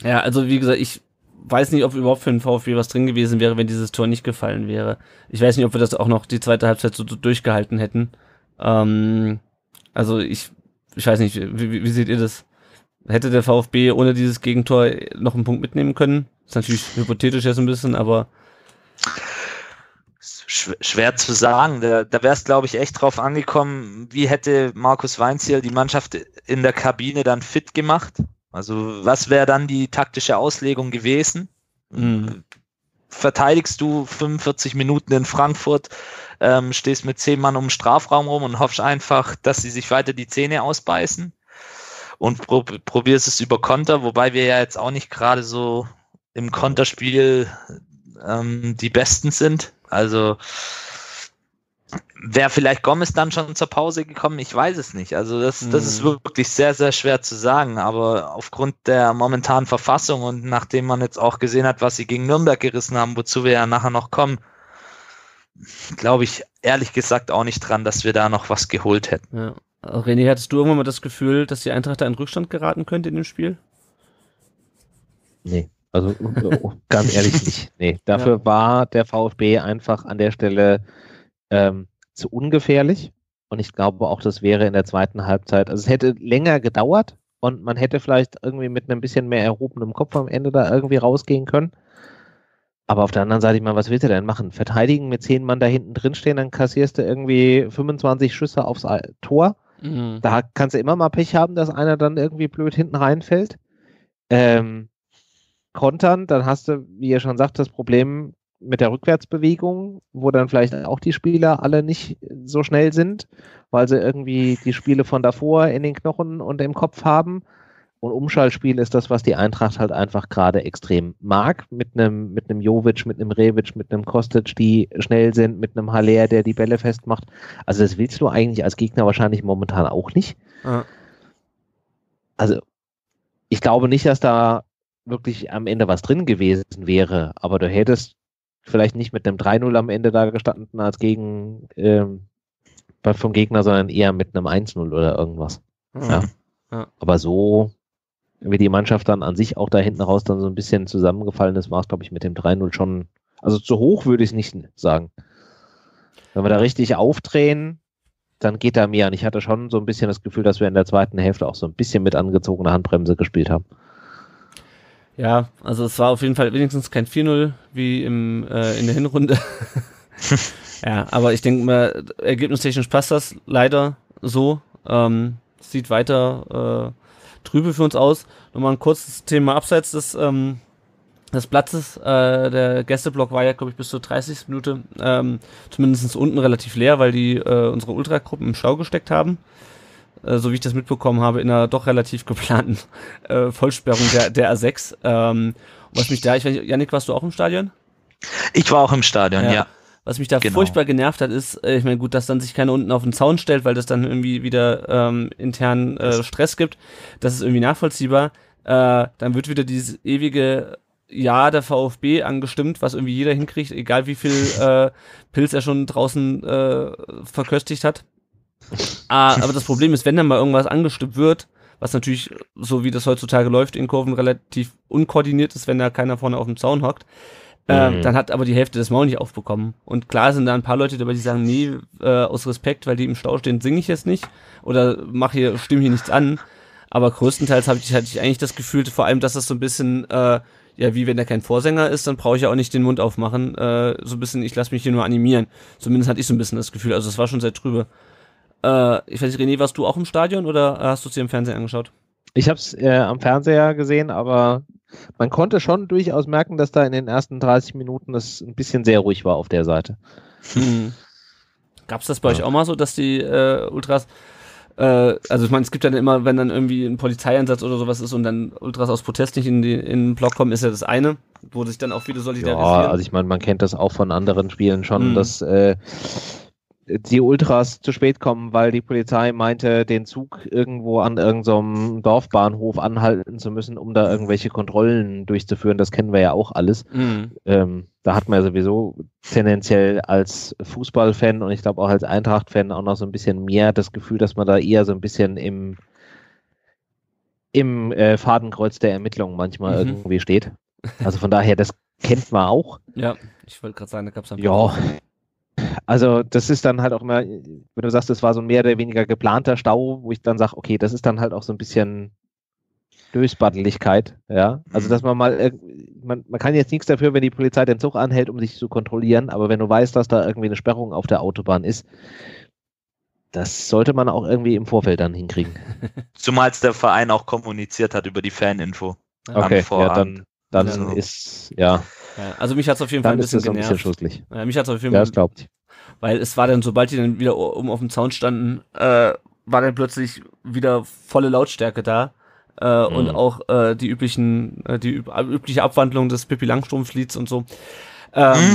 Ja, also wie gesagt, ich weiß nicht, ob überhaupt für den VfB was drin gewesen wäre, wenn dieses Tor nicht gefallen wäre. Ich weiß nicht, ob wir das auch noch die zweite Halbzeit so, so durchgehalten hätten. Ähm, also ich, ich weiß nicht, wie, wie seht ihr das? Hätte der VfB ohne dieses Gegentor noch einen Punkt mitnehmen können. Ist natürlich hypothetisch jetzt ein bisschen, aber. Schwer zu sagen. Da, da wäre es, glaube ich, echt drauf angekommen, wie hätte Markus Weinziel die Mannschaft in der Kabine dann fit gemacht? Also, was wäre dann die taktische Auslegung gewesen? Mhm. Verteidigst du 45 Minuten in Frankfurt, ähm, stehst mit zehn Mann um den Strafraum rum und hoffst einfach, dass sie sich weiter die Zähne ausbeißen? Und prob probierst es über Konter, wobei wir ja jetzt auch nicht gerade so im Konterspiel ähm, die Besten sind. Also wäre vielleicht Gomez dann schon zur Pause gekommen? Ich weiß es nicht. Also das, das ist mhm. wirklich sehr, sehr schwer zu sagen. Aber aufgrund der momentanen Verfassung und nachdem man jetzt auch gesehen hat, was sie gegen Nürnberg gerissen haben, wozu wir ja nachher noch kommen, glaube ich ehrlich gesagt auch nicht dran, dass wir da noch was geholt hätten. Ja. René, hattest du irgendwann mal das Gefühl, dass die Eintracht da in Rückstand geraten könnte in dem Spiel? Nee, also ganz ehrlich nicht. Nee, dafür ja. war der VfB einfach an der Stelle ähm, zu ungefährlich. Und ich glaube auch, das wäre in der zweiten Halbzeit, also es hätte länger gedauert und man hätte vielleicht irgendwie mit einem bisschen mehr erhobenem Kopf am Ende da irgendwie rausgehen können. Aber auf der anderen Seite, ich meine, was willst du denn machen? Verteidigen mit zehn Mann da hinten drin stehen, dann kassierst du irgendwie 25 Schüsse aufs Tor. Mhm. Da kannst du immer mal Pech haben, dass einer dann irgendwie blöd hinten reinfällt. Ähm, kontern, dann hast du, wie ihr schon sagt, das Problem mit der Rückwärtsbewegung, wo dann vielleicht auch die Spieler alle nicht so schnell sind, weil sie irgendwie die Spiele von davor in den Knochen und im Kopf haben. Und Umschaltspiel ist das, was die Eintracht halt einfach gerade extrem mag. Mit einem, mit einem Jovic, mit einem Revic, mit einem Kostic, die schnell sind, mit einem Haller, der die Bälle festmacht. Also das willst du eigentlich als Gegner wahrscheinlich momentan auch nicht. Ja. Also ich glaube nicht, dass da wirklich am Ende was drin gewesen wäre, aber du hättest vielleicht nicht mit einem 3-0 am Ende da gestanden als gegen ähm, vom Gegner, sondern eher mit einem 1-0 oder irgendwas. Mhm. Ja. ja. Aber so, wie die Mannschaft dann an sich auch da hinten raus dann so ein bisschen zusammengefallen ist, war es, glaube ich, mit dem 3-0 schon, also zu hoch würde ich es nicht sagen. Wenn wir da richtig aufdrehen, dann geht da mehr. Und ich hatte schon so ein bisschen das Gefühl, dass wir in der zweiten Hälfte auch so ein bisschen mit angezogener Handbremse gespielt haben. Ja, also es war auf jeden Fall wenigstens kein 4-0 wie im, äh, in der Hinrunde. ja, aber ich denke mal, ergebnistechnisch passt das leider so. Ähm, sieht weiter äh, trübe für uns aus. Nochmal ein kurzes Thema abseits des, ähm, des Platzes. Äh, der Gästeblock war ja, glaube ich, bis zur 30. Minute ähm, zumindest unten relativ leer, weil die äh, unsere Ultragruppen im Stau gesteckt haben. Äh, so wie ich das mitbekommen habe, in einer doch relativ geplanten äh, Vollsperrung der, der A6. Ähm, was mich da, ich weiß nicht, Janik, warst du auch im Stadion? Ich war auch im Stadion, ja. ja. Was mich da genau. furchtbar genervt hat, ist, äh, ich meine, gut, dass dann sich keiner unten auf den Zaun stellt, weil das dann irgendwie wieder ähm, intern äh, Stress gibt. Das ist irgendwie nachvollziehbar. Äh, dann wird wieder dieses ewige ja, der VfB angestimmt, was irgendwie jeder hinkriegt, egal wie viel äh, Pilz er schon draußen äh, verköstigt hat. Ah, aber das Problem ist, wenn dann mal irgendwas angestimmt wird, was natürlich, so wie das heutzutage läuft in Kurven, relativ unkoordiniert ist, wenn da keiner vorne auf dem Zaun hockt, äh, mhm. dann hat aber die Hälfte des Maul nicht aufbekommen. Und klar sind da ein paar Leute dabei, die sagen, nee, äh, aus Respekt, weil die im Stau stehen, singe ich jetzt nicht oder mach hier, stimme hier nichts an. Aber größtenteils habe ich, hatte ich eigentlich das Gefühl, vor allem, dass das so ein bisschen, äh, ja, wie wenn er kein Vorsänger ist, dann brauche ich ja auch nicht den Mund aufmachen. Äh, so ein bisschen, ich lasse mich hier nur animieren. Zumindest hatte ich so ein bisschen das Gefühl. Also es war schon sehr trübe. Äh, ich weiß nicht, René, warst du auch im Stadion oder hast du es dir im Fernsehen angeschaut? Ich habe es äh, am Fernseher gesehen, aber man konnte schon durchaus merken, dass da in den ersten 30 Minuten das ein bisschen sehr ruhig war auf der Seite. Hm. Gab es das bei ja. euch auch mal so, dass die äh, Ultras äh, also ich meine, es gibt dann immer, wenn dann irgendwie ein Polizeieinsatz oder sowas ist und dann Ultras aus Protest nicht in, die, in den Block kommen, ist ja das eine, wo sich dann auch wieder solidarisieren. Ja, also ich meine, man kennt das auch von anderen Spielen schon, mhm. dass äh, die Ultras zu spät kommen, weil die Polizei meinte, den Zug irgendwo an irgendeinem Dorfbahnhof anhalten zu müssen, um da irgendwelche Kontrollen durchzuführen. Das kennen wir ja auch alles. Mhm. Ähm, da hat man ja sowieso tendenziell als Fußballfan und ich glaube auch als Eintracht-Fan auch noch so ein bisschen mehr das Gefühl, dass man da eher so ein bisschen im, im äh, Fadenkreuz der Ermittlungen manchmal mhm. irgendwie steht. Also von daher, das kennt man auch. Ja, ich wollte gerade sagen, da gab es ein Ja, also das ist dann halt auch immer, wenn du sagst, es war so ein mehr oder weniger geplanter Stau, wo ich dann sage, okay, das ist dann halt auch so ein bisschen Lösbatteligkeit, ja. Also dass man mal, man, man kann jetzt nichts dafür, wenn die Polizei den Zug anhält, um sich zu kontrollieren, aber wenn du weißt, dass da irgendwie eine Sperrung auf der Autobahn ist, das sollte man auch irgendwie im Vorfeld dann hinkriegen. Zumal es der Verein auch kommuniziert hat über die Faninfo. Okay, ja, dann, dann also. ist, ja. Ja, also mich hat es auf jeden Fall ein bisschen genervt. Ein bisschen schusslich. Ja, mich hat es auf jeden Fall. Ja, das glaubt. ich. Weil es war dann, sobald die dann wieder oben auf dem Zaun standen, äh, war dann plötzlich wieder volle Lautstärke da. Äh, mhm. Und auch äh, die üblichen, äh, die üb übliche Abwandlung des Pippi Langstrumpf-Lieds und so. Ähm,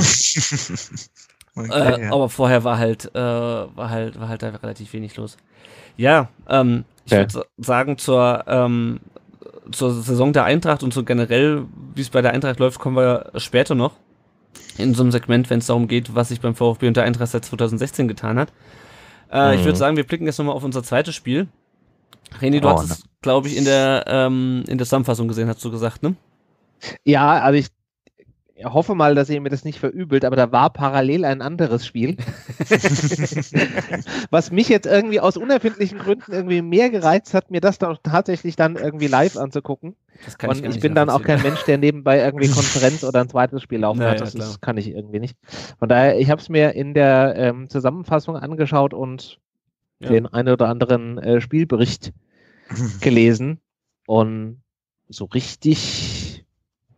okay, äh, ja. Aber vorher war halt, äh, war halt, war halt da relativ wenig los. Ja, ähm, ich würde sagen, zur ähm, zur Saison der Eintracht und so generell, wie es bei der Eintracht läuft, kommen wir später noch. In so einem Segment, wenn es darum geht, was sich beim VfB und der Eintracht seit 2016 getan hat. Äh, mhm. Ich würde sagen, wir blicken jetzt nochmal auf unser zweites Spiel. René, du oh, hast ne. es, glaube ich, in der, ähm, in der Zusammenfassung gesehen, hast du gesagt, ne? Ja, also ich hoffe mal, dass ihr mir das nicht verübelt, aber da war parallel ein anderes Spiel, was mich jetzt irgendwie aus unerfindlichen Gründen irgendwie mehr gereizt hat, mir das doch tatsächlich dann irgendwie live anzugucken. Und ich, ich bin dann auch kein Mensch, der nebenbei irgendwie Konferenz oder ein zweites Spiel laufen naja, hat. Das ist, kann ich irgendwie nicht. Von daher, ich habe es mir in der ähm, Zusammenfassung angeschaut und ja. den einen oder anderen äh, Spielbericht gelesen. Und so richtig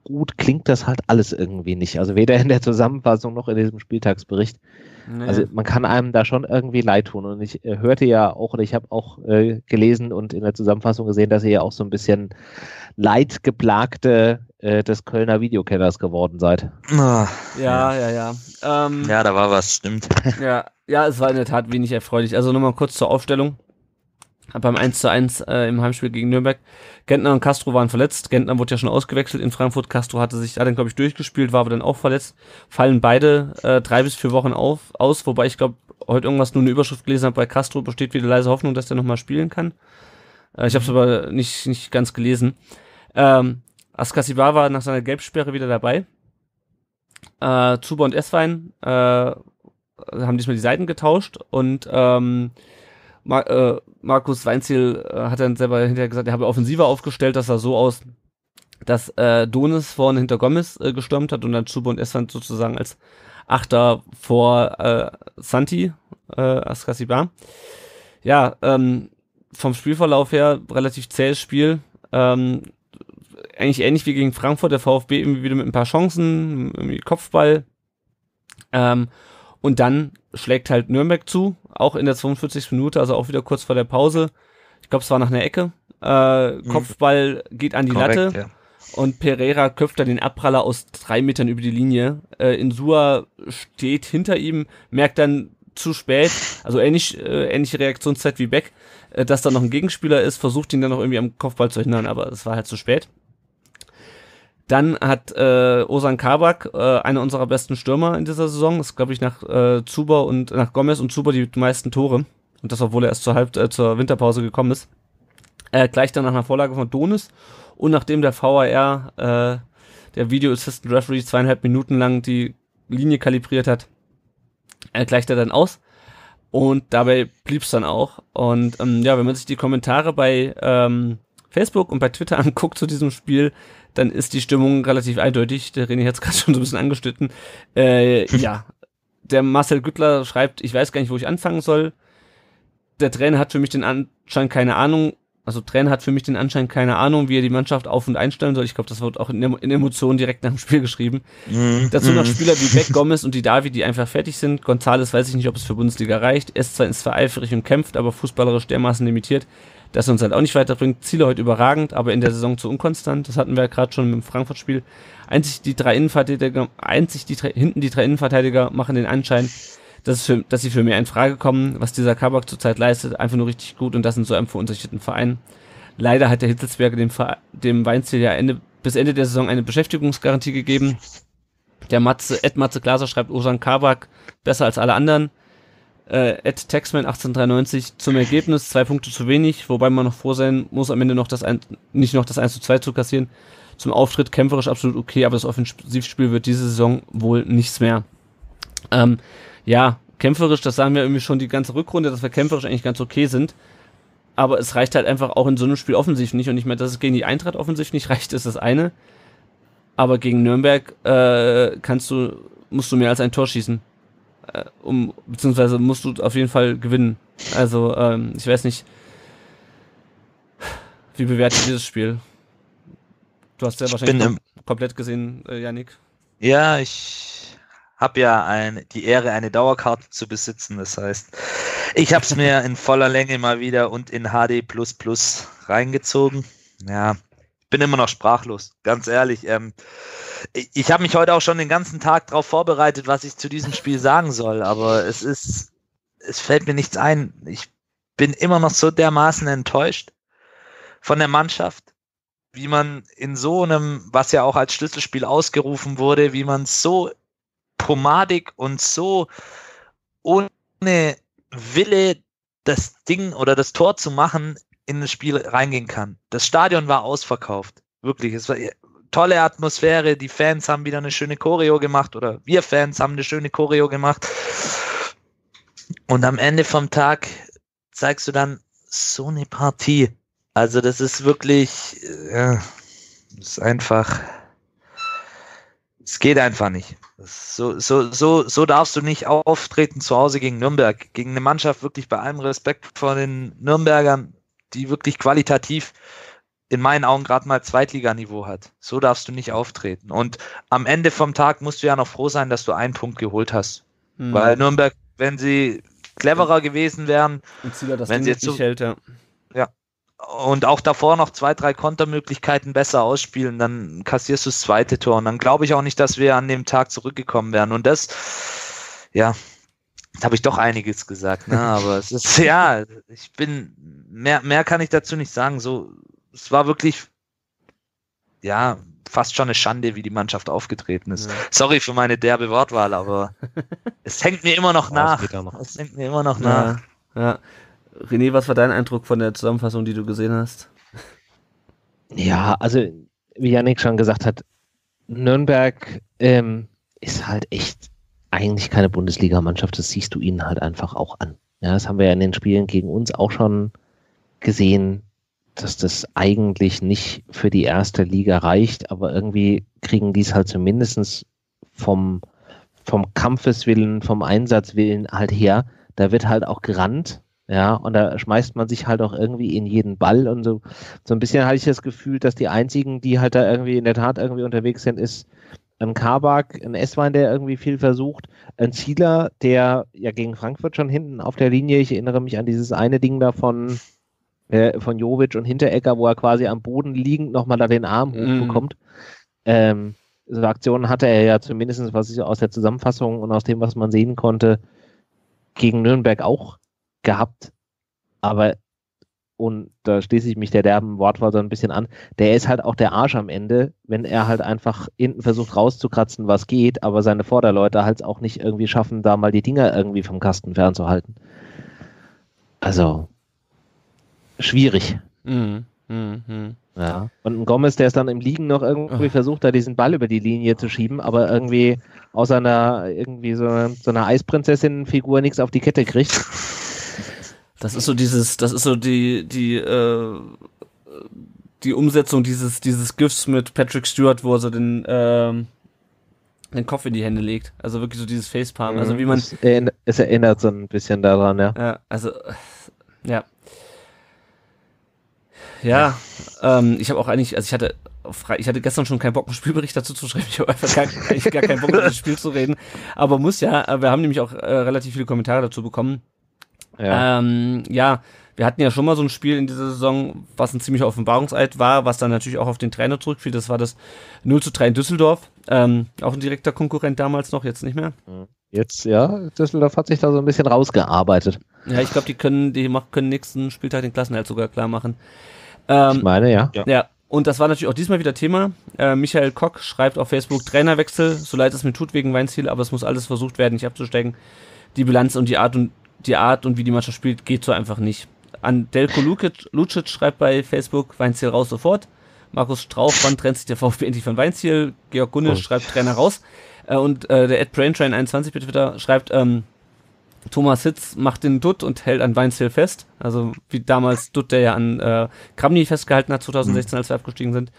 gut klingt das halt alles irgendwie nicht. Also weder in der Zusammenfassung noch in diesem Spieltagsbericht. Nee. Also man kann einem da schon irgendwie leid tun. Und ich äh, hörte ja auch, oder ich habe auch äh, gelesen und in der Zusammenfassung gesehen, dass ihr ja auch so ein bisschen leidgeplagte äh, des Kölner Videokenners geworden seid. Ah, ja, ja, ja. Ähm, ja, da war was, stimmt. Ja, ja, es war in der Tat wenig erfreulich. Also nochmal kurz zur Aufstellung beim 1 zu 1 äh, im Heimspiel gegen Nürnberg. Gentner und Castro waren verletzt. Gentner wurde ja schon ausgewechselt in Frankfurt. Castro hatte sich da dann, glaube ich, durchgespielt, war aber dann auch verletzt. Fallen beide äh, drei bis vier Wochen auf, aus, wobei ich glaube, heute irgendwas nur eine Überschrift gelesen habe, bei Castro besteht wieder leise Hoffnung, dass der nochmal spielen kann. Äh, ich habe es aber nicht, nicht ganz gelesen. Ähm, Askasibar war nach seiner Gelbsperre wieder dabei. Äh, Zuber und Esswein äh, haben diesmal die Seiten getauscht und ähm, Mar äh, Markus Weinziel äh, hat dann selber hinterher gesagt, er habe offensiver aufgestellt, das sah so aus, dass äh, Donis vorne hinter Gomez äh, gestürmt hat und dann Chuba und Esfand sozusagen als Achter vor äh, Santi, äh, Askasibar. Ja, ähm, vom Spielverlauf her relativ zähes Spiel. Ähm, eigentlich ähnlich wie gegen Frankfurt, der VfB irgendwie wieder mit ein paar Chancen, irgendwie Kopfball. Ähm, und dann schlägt halt Nürnberg zu, auch in der 42. Minute, also auch wieder kurz vor der Pause. Ich glaube, es war nach einer Ecke. Äh, mhm. Kopfball geht an die Korrekt, Latte. Ja. Und Pereira köpft dann den Abpraller aus drei Metern über die Linie. Äh, Insua steht hinter ihm, merkt dann zu spät, also ähnlich, äh, ähnliche Reaktionszeit wie Beck, äh, dass da noch ein Gegenspieler ist, versucht ihn dann noch irgendwie am Kopfball zu hindern, aber es war halt zu spät. Dann hat äh, Osan Kabak, äh, einer unserer besten Stürmer in dieser Saison, ist glaube ich nach äh, Zuber und nach Gomez und Zuber die meisten Tore. Und das, obwohl er erst zur, Halb äh, zur Winterpause gekommen ist. Äh, gleich dann nach einer Vorlage von Donis und nachdem der VAR, äh, der Video Assistant Referee, zweieinhalb Minuten lang die Linie kalibriert hat, äh, gleicht er dann aus. Und dabei blieb es dann auch. Und ähm, ja, wenn man sich die Kommentare bei ähm, Facebook und bei Twitter anguckt zu diesem Spiel, dann ist die Stimmung relativ eindeutig. Der René hat es gerade schon so ein bisschen angeschnitten. Äh, ja, der Marcel Güttler schreibt, ich weiß gar nicht, wo ich anfangen soll. Der Trainer hat für mich den Anschein keine Ahnung. Also Trainer hat für mich den Anschein keine Ahnung, wie er die Mannschaft auf und einstellen soll. Ich glaube, das wird auch in, in Emotionen direkt nach dem Spiel geschrieben. Mm, Dazu noch mhm. Spieler wie Beck, Gomez und die Davi, die einfach fertig sind. Gonzales weiß ich nicht, ob es für Bundesliga reicht. S2 ist zwar eifrig und kämpft, aber fußballerisch dermaßen limitiert, das uns halt auch nicht weiterbringt. Ziele heute überragend, aber in der Saison zu unkonstant. Das hatten wir ja gerade schon im Frankfurt-Spiel. Einzig die drei Innenverteidiger, einzig die drei, hinten die drei Innenverteidiger machen den Anschein, dass, für, dass sie für mehr in Frage kommen. Was dieser Kabak zurzeit leistet, einfach nur richtig gut und das in so einem verunsicherten Verein. Leider hat der Hitzelsberger dem, dem Weinziel ja Ende, bis Ende der Saison eine Beschäftigungsgarantie gegeben. Der Matze, Ed Matze Glaser schreibt Osan Kabak besser als alle anderen äh, Ed Texman 1893 zum Ergebnis, zwei Punkte zu wenig, wobei man noch froh sein muss, am Ende noch das ein, nicht noch das 1 zu 2 zu kassieren. Zum Auftritt kämpferisch absolut okay, aber das Offensivspiel wird diese Saison wohl nichts mehr. Ähm, ja, kämpferisch, das sagen wir irgendwie schon die ganze Rückrunde, dass wir kämpferisch eigentlich ganz okay sind. Aber es reicht halt einfach auch in so einem Spiel offensiv nicht. Und ich meine, dass es gegen die Eintracht offensiv nicht reicht, ist das eine. Aber gegen Nürnberg äh, kannst du, musst du mehr als ein Tor schießen äh, um, beziehungsweise musst du auf jeden Fall gewinnen. Also, ähm, ich weiß nicht, wie bewertet ihr dieses Spiel? Du hast ja ich wahrscheinlich kom komplett gesehen, äh, Yannick. Ja, ich habe ja ein, die Ehre, eine Dauerkarte zu besitzen. Das heißt, ich habe es mir in voller Länge mal wieder und in HD reingezogen. Ja, bin immer noch sprachlos, ganz ehrlich. Ähm, ich habe mich heute auch schon den ganzen Tag darauf vorbereitet, was ich zu diesem Spiel sagen soll, aber es ist, es fällt mir nichts ein. Ich bin immer noch so dermaßen enttäuscht von der Mannschaft, wie man in so einem, was ja auch als Schlüsselspiel ausgerufen wurde, wie man so pomadig und so ohne Wille das Ding oder das Tor zu machen in das Spiel reingehen kann. Das Stadion war ausverkauft. Wirklich. Es war tolle Atmosphäre, die Fans haben wieder eine schöne Choreo gemacht oder wir Fans haben eine schöne Choreo gemacht. Und am Ende vom Tag zeigst du dann so eine Partie. Also das ist wirklich, ja, ist einfach, es geht einfach nicht. So, so, so, so darfst du nicht auftreten zu Hause gegen Nürnberg. Gegen eine Mannschaft wirklich bei allem Respekt vor den Nürnbergern, die wirklich qualitativ in meinen Augen gerade mal Zweitliganiveau hat. So darfst du nicht auftreten. Und am Ende vom Tag musst du ja noch froh sein, dass du einen Punkt geholt hast. Mhm. Weil Nürnberg, wenn sie cleverer gewesen wären, wenn sie jetzt so, hält, ja. ja. Und auch davor noch zwei, drei Kontermöglichkeiten besser ausspielen, dann kassierst du das zweite Tor. Und dann glaube ich auch nicht, dass wir an dem Tag zurückgekommen wären. Und das, ja, Jetzt habe ich doch einiges gesagt, ne? aber es ist, ja, ich bin, mehr, mehr kann ich dazu nicht sagen. So, es war wirklich, ja, fast schon eine Schande, wie die Mannschaft aufgetreten ist. Ja. Sorry für meine derbe Wortwahl, aber es hängt mir immer noch oh, nach. Noch. Es hängt mir immer noch ja. nach. Ja. René, was war dein Eindruck von der Zusammenfassung, die du gesehen hast? Ja, also wie Yannick schon gesagt hat, Nürnberg ähm, ist halt echt eigentlich keine Bundesligamannschaft. Das siehst du ihnen halt einfach auch an. Ja, das haben wir ja in den Spielen gegen uns auch schon gesehen dass das eigentlich nicht für die erste Liga reicht, aber irgendwie kriegen die es halt zumindest vom, vom Kampfeswillen, vom Einsatzwillen halt her. Da wird halt auch gerannt, ja, und da schmeißt man sich halt auch irgendwie in jeden Ball und so. So ein bisschen hatte ich das Gefühl, dass die einzigen, die halt da irgendwie in der Tat irgendwie unterwegs sind, ist ein Kabak, ein Esswein, der irgendwie viel versucht, ein Zieler, der ja gegen Frankfurt schon hinten auf der Linie, ich erinnere mich an dieses eine Ding davon, äh, von Jovic und Hinterecker, wo er quasi am Boden liegend nochmal da den Arm mhm. hochbekommt. Ähm, so Aktionen hatte er ja zumindest, was ich aus der Zusammenfassung und aus dem, was man sehen konnte, gegen Nürnberg auch gehabt. Aber, und da schließe ich mich der derben Wortwahl so ein bisschen an, der ist halt auch der Arsch am Ende, wenn er halt einfach hinten versucht rauszukratzen, was geht, aber seine Vorderleute halt auch nicht irgendwie schaffen, da mal die Dinger irgendwie vom Kasten fernzuhalten. Also, schwierig. Mhm. Mhm. Ja. Und ein Gomez, der ist dann im Liegen noch irgendwie oh. versucht, da diesen Ball über die Linie zu schieben, aber irgendwie außer einer, irgendwie so, so einer Eisprinzessin-Figur nichts auf die Kette kriegt. Das ist so dieses, das ist so die, die, äh, die Umsetzung dieses, dieses GIFs mit Patrick Stewart, wo er so den, äh, den Kopf in die Hände legt. Also wirklich so dieses Facepalm. Also wie man. Es erinnert, es erinnert so ein bisschen daran, ja. Ja, also, ja. Ja, ähm, ich habe auch eigentlich, also ich hatte ich hatte gestern schon keinen Bock, einen Spielbericht dazu zu schreiben. Ich habe einfach gar, gar keinen Bock, über das Spiel zu reden. Aber muss ja, äh, wir haben nämlich auch äh, relativ viele Kommentare dazu bekommen. Ja. Ähm, ja, wir hatten ja schon mal so ein Spiel in dieser Saison, was ein ziemlicher Offenbarungseid war, was dann natürlich auch auf den Trainer zurückfiel. Das war das 0 zu 3 in Düsseldorf. Ähm, auch ein direkter Konkurrent damals noch, jetzt nicht mehr. Jetzt, ja, Düsseldorf hat sich da so ein bisschen rausgearbeitet. Ja, ich glaube, die können, die können nächsten Spieltag den Klassenhalt sogar klar machen. Ähm, ich meine, ja. Ja. Und das war natürlich auch diesmal wieder Thema. Äh, Michael Kock schreibt auf Facebook Trainerwechsel, so leid es mir tut wegen Weinziel, aber es muss alles versucht werden, nicht abzusteigen. Die Bilanz und die Art und die Art und wie die Mannschaft spielt, geht so einfach nicht. An Delko Lucic, Lucic schreibt bei Facebook Weinziel raus sofort. Markus Strauch, wann trennt sich der VfB endlich von Weinziel? Georg Gunnisch oh. schreibt Trainer raus. Äh, und äh, der Ed Braintrain 21 bitte wieder schreibt, ähm, Thomas Hitz macht den Dutt und hält an Weinziel fest. Also wie damals Dutt, der ja an äh, Kramny festgehalten hat 2016, mhm. als wir abgestiegen sind.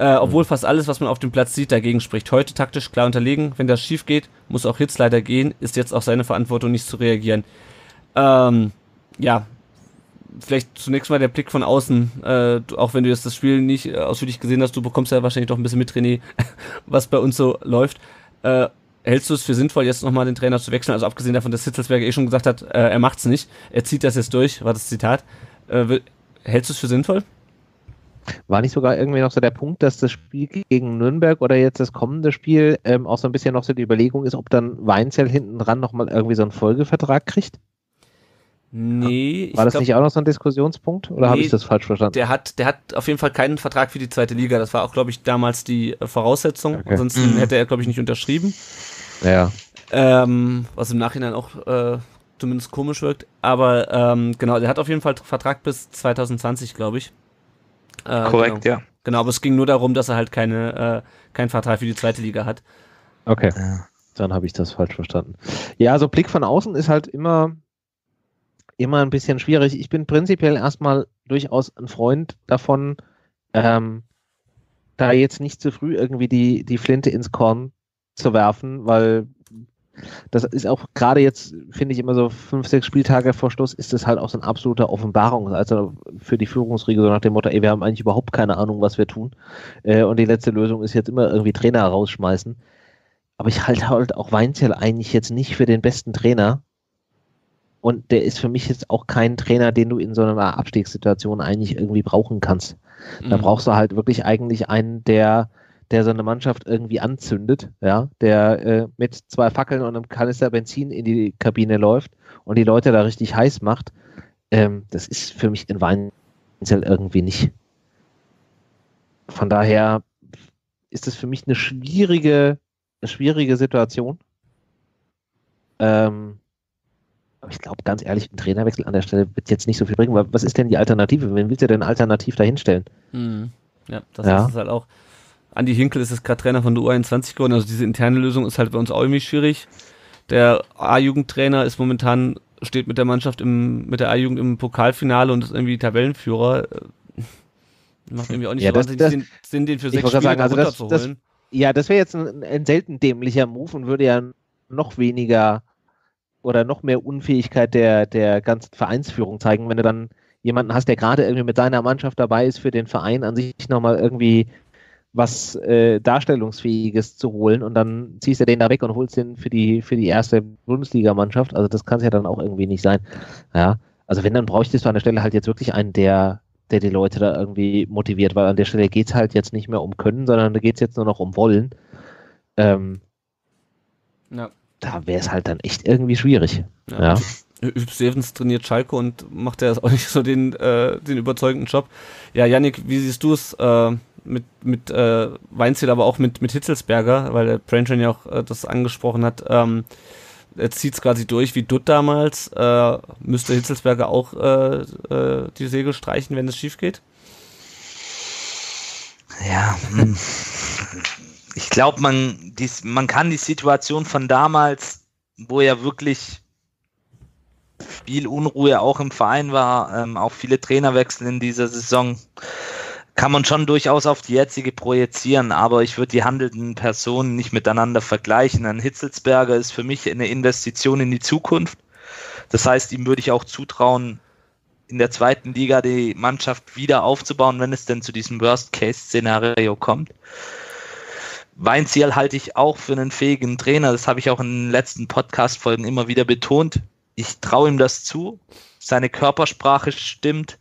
Äh, obwohl mhm. fast alles, was man auf dem Platz sieht, dagegen spricht. Heute taktisch klar unterlegen. Wenn das schief geht, muss auch Hitz leider gehen. Ist jetzt auch seine Verantwortung, nicht zu reagieren. Ähm, ja, vielleicht zunächst mal der Blick von außen. Äh, auch wenn du jetzt das Spiel nicht äh, ausführlich gesehen hast, du bekommst ja wahrscheinlich doch ein bisschen mit, René, was bei uns so läuft. Äh, hältst du es für sinnvoll, jetzt nochmal den Trainer zu wechseln? Also abgesehen davon, dass Hitzelsberger eh schon gesagt hat, äh, er macht's nicht, er zieht das jetzt durch, war das Zitat. Äh, hältst du es für sinnvoll? War nicht sogar irgendwie noch so der Punkt, dass das Spiel gegen Nürnberg oder jetzt das kommende Spiel ähm, auch so ein bisschen noch so die Überlegung ist, ob dann Weinzell hinten dran nochmal irgendwie so einen Folgevertrag kriegt? Nee. War das glaub, nicht auch noch so ein Diskussionspunkt oder nee, habe ich das falsch verstanden? Der hat, der hat auf jeden Fall keinen Vertrag für die zweite Liga. Das war auch, glaube ich, damals die äh, Voraussetzung. Okay. Ansonsten mhm. hätte er, glaube ich, nicht unterschrieben. Ja. Ähm, was im Nachhinein auch äh, zumindest komisch wirkt. Aber ähm, genau, der hat auf jeden Fall Vertrag bis 2020, glaube ich. Äh, Korrekt, genau. ja. genau, aber es ging nur darum, dass er halt keine, äh, keinen Vertrag für die zweite Liga hat. Okay. Ja. Dann habe ich das falsch verstanden. Ja, so Blick von außen ist halt immer, immer ein bisschen schwierig. Ich bin prinzipiell erstmal durchaus ein Freund davon, ähm, da jetzt nicht zu früh irgendwie die, die Flinte ins Korn zu werfen, weil das ist auch gerade jetzt, finde ich immer so fünf, sechs Spieltage vor Schluss, ist das halt auch so ein absoluter Offenbarung, also für die Führungsriege, so nach dem Motto, ey, wir haben eigentlich überhaupt keine Ahnung, was wir tun. Äh, und die letzte Lösung ist jetzt immer irgendwie Trainer rausschmeißen. Aber ich halte halt auch Weinzel eigentlich jetzt nicht für den besten Trainer. Und der ist für mich jetzt auch kein Trainer, den du in so einer Abstiegssituation eigentlich irgendwie brauchen kannst. Da Mhm. brauchst du halt wirklich eigentlich einen, der, der so eine Mannschaft irgendwie anzündet, ja, der äh, mit zwei Fackeln und einem Kanister Benzin in die Kabine läuft und die Leute da richtig heiß macht. Ähm, das ist für mich in Weinzel irgendwie nicht. Von daher ist es für mich eine schwierige, eine schwierige Situation. Ähm, aber ich glaube, ganz ehrlich, ein Trainerwechsel an der Stelle wird jetzt nicht so viel bringen. weil Was ist denn die Alternative? Wen willst du denn alternativ dahinstellen? Mhm. Ja, das Ja. ist es halt auch. Andi Hinkel ist jetzt gerade Trainer von der U21 geworden, also diese interne Lösung ist halt bei uns auch irgendwie schwierig. Der A-Jugendtrainer ist momentan, steht mit der Mannschaft im, mit der A-Jugend im Pokalfinale und ist irgendwie Tabellenführer. Äh, Macht irgendwie auch nicht Ja, so das- das- Sinn, Sinn, den für sechs Spiele sagen, also das- das- runterzuholen. Ja, das wäre jetzt ein, ein selten dämlicher Move und würde ja noch weniger oder noch mehr Unfähigkeit der, der ganzen Vereinsführung zeigen, wenn du dann jemanden hast, der gerade irgendwie mit seiner Mannschaft dabei ist, für den Verein an sich nochmal irgendwie was äh, Darstellungsfähiges zu holen und dann ziehst du den da weg und holst den für die, für die erste Bundesligamannschaft. Also das kann es ja dann auch irgendwie nicht sein. Ja, also wenn, dann bräuchtest du an der Stelle halt jetzt wirklich einen, der, der die Leute da irgendwie motiviert, weil an der Stelle geht's halt jetzt nicht mehr um Können, sondern da geht's jetzt nur noch um Wollen. Ähm, Ja. da wäre es halt dann echt irgendwie schwierig. Ja. Ja. Stevens trainiert Schalke und macht ja auch nicht so den, äh, den überzeugenden Job. Ja, Yannick, wie siehst du es äh, mit, mit äh, Weinziel, aber auch mit, mit Hitzelsberger, weil der Brandon ja auch äh, das angesprochen hat. Ähm, er zieht es quasi durch wie Dutt damals. Äh, müsste Hitzelsberger auch äh, äh, die Segel streichen, wenn es schief geht? Ja, hm. ich glaube, man, man kann die Situation von damals, wo ja wirklich viel Unruhe auch im Verein war, ähm, auch viele Trainerwechsel in dieser Saison, kann man schon durchaus auf die jetzige projizieren, aber ich würde die handelnden Personen nicht miteinander vergleichen. Ein Hitzelsberger ist für mich eine Investition in die Zukunft. Das heißt, ihm würde ich auch zutrauen, in der zweiten Liga die Mannschaft wieder aufzubauen, wenn es denn zu diesem Worst-Case-Szenario kommt. Weinziel halte ich auch für einen fähigen Trainer. Das habe ich auch in den letzten Podcast-Folgen immer wieder betont. Ich traue ihm das zu. Seine Körpersprache stimmt.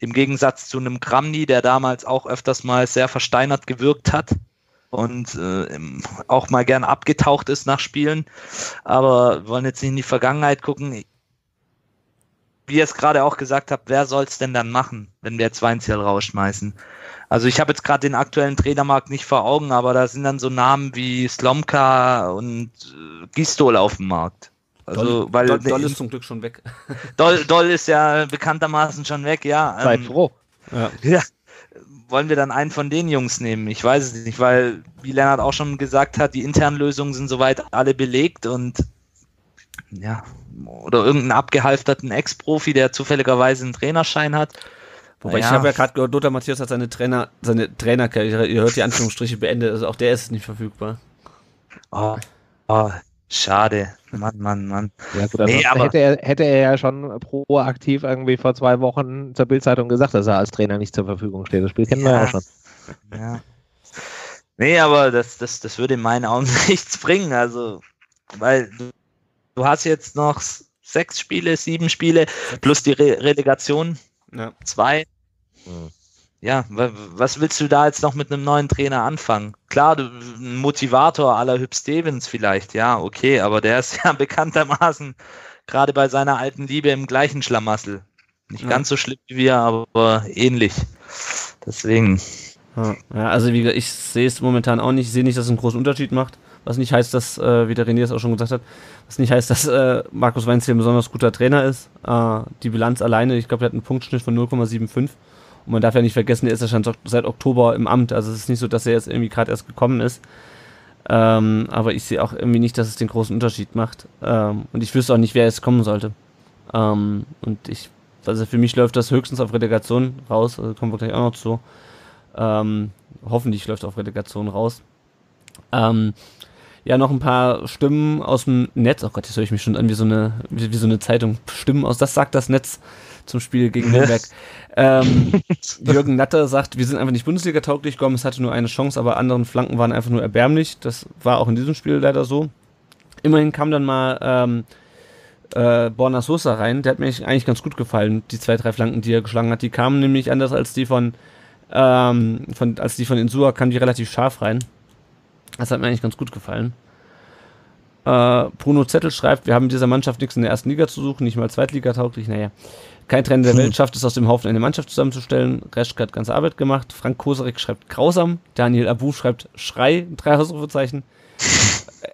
Im Gegensatz zu einem Kramny, der damals auch öfters mal sehr versteinert gewirkt hat und äh, auch mal gern abgetaucht ist nach Spielen. Aber wollen jetzt nicht in die Vergangenheit gucken. Wie ihr es gerade auch gesagt habt, wer soll es denn dann machen, wenn wir jetzt Weinziel rausschmeißen? Also ich habe jetzt gerade den aktuellen Trainermarkt nicht vor Augen, aber da sind dann so Namen wie Slomka und äh, Gistol auf dem Markt. Also, weil Doll, Doll ist zum Glück schon weg. Doll, Doll ist ja bekanntermaßen schon weg, ja. Sei Ähm, froh. Ja. ja. Wollen wir dann einen von den Jungs nehmen? Ich weiß es nicht, weil, wie Lennart auch schon gesagt hat, die internen Lösungen sind soweit alle belegt und ja, oder irgendeinen abgehalfterten Ex-Profi, der zufälligerweise einen Trainerschein hat. Wobei ich Ja. habe ja gerade gehört, Lothar Matthäus hat seine Trainer, seine Trainerkarriere, ihr hört die Anführungsstriche beendet, also auch der ist nicht verfügbar. Oh, oh, schade. Mann, Mann, Mann. Ja, gut, also Nee, aber- hätte, er, hätte er ja schon proaktiv irgendwie vor zwei Wochen zur Bildzeitung gesagt, dass er als Trainer nicht zur Verfügung steht. Das Spiel kennen wir ja Ja. auch schon. Ja. Nee, aber das, das, das würde in meinen Augen nichts bringen. Also, weil du, du hast jetzt noch sechs Spiele, sieben Spiele, plus die Re Relegation, Ja. zwei. Mhm. Ja, wa- was willst du da jetzt noch mit einem neuen Trainer anfangen? Klar, du, ein Motivator aller Hüb Stevens vielleicht, ja, okay, aber der ist ja bekanntermaßen gerade bei seiner alten Liebe im gleichen Schlamassel. Nicht Ja. ganz so schlimm wie wir, aber ähnlich. Deswegen. Ja, also wie gesagt, ich sehe es momentan auch nicht. Ich sehe nicht, dass es einen großen Unterschied macht. Was nicht heißt, dass, äh, wie der René es auch schon gesagt hat, was nicht heißt, dass äh, Markus Weinziel ein besonders guter Trainer ist. Äh, die Bilanz alleine, ich glaube, er hat einen Punktschnitt von 0,75 Und man darf ja nicht vergessen, er ist ja schon seit Oktober im Amt. Also es ist nicht so, dass er jetzt irgendwie gerade erst gekommen ist. Ähm, aber ich sehe auch irgendwie nicht, dass es den großen Unterschied macht. Ähm, und ich wüsste auch nicht, wer jetzt kommen sollte. Ähm, und ich, also für mich läuft das höchstens auf Relegation raus. Also kommen wir gleich auch noch zu. Ähm, hoffentlich läuft auf Relegation raus. Ähm, ja, noch ein paar Stimmen aus dem Netz. Oh Gott, jetzt höre ich mich schon an wie so eine, wie, wie so eine Zeitung. Stimmen aus, das sagt das Netz zum Spiel gegen Nürnberg. Ähm, Jürgen Natter sagt, wir sind einfach nicht Bundesliga-tauglich. Gomez hatte nur eine Chance, aber anderen Flanken waren einfach nur erbärmlich. Das war auch in diesem Spiel leider so. Immerhin kam dann mal ähm, äh, Borna Sosa rein. Der hat mir eigentlich ganz gut gefallen, die zwei, drei Flanken, die er geschlagen hat. Die kamen nämlich anders als die von, ähm, von als die von Insua, kamen die relativ scharf rein. Das hat mir eigentlich ganz gut gefallen. Äh, Bruno Zettel schreibt, wir haben mit dieser Mannschaft nichts in der ersten Liga zu suchen, nicht mal Zweitliga-tauglich. Naja, kein Trainer der Welt schafft es aus dem Haufen eine Mannschaft zusammenzustellen. Reschke hat ganze Arbeit gemacht. Frank Koserik schreibt grausam. Daniel Abu schreibt Schrei, drei Ausrufezeichen.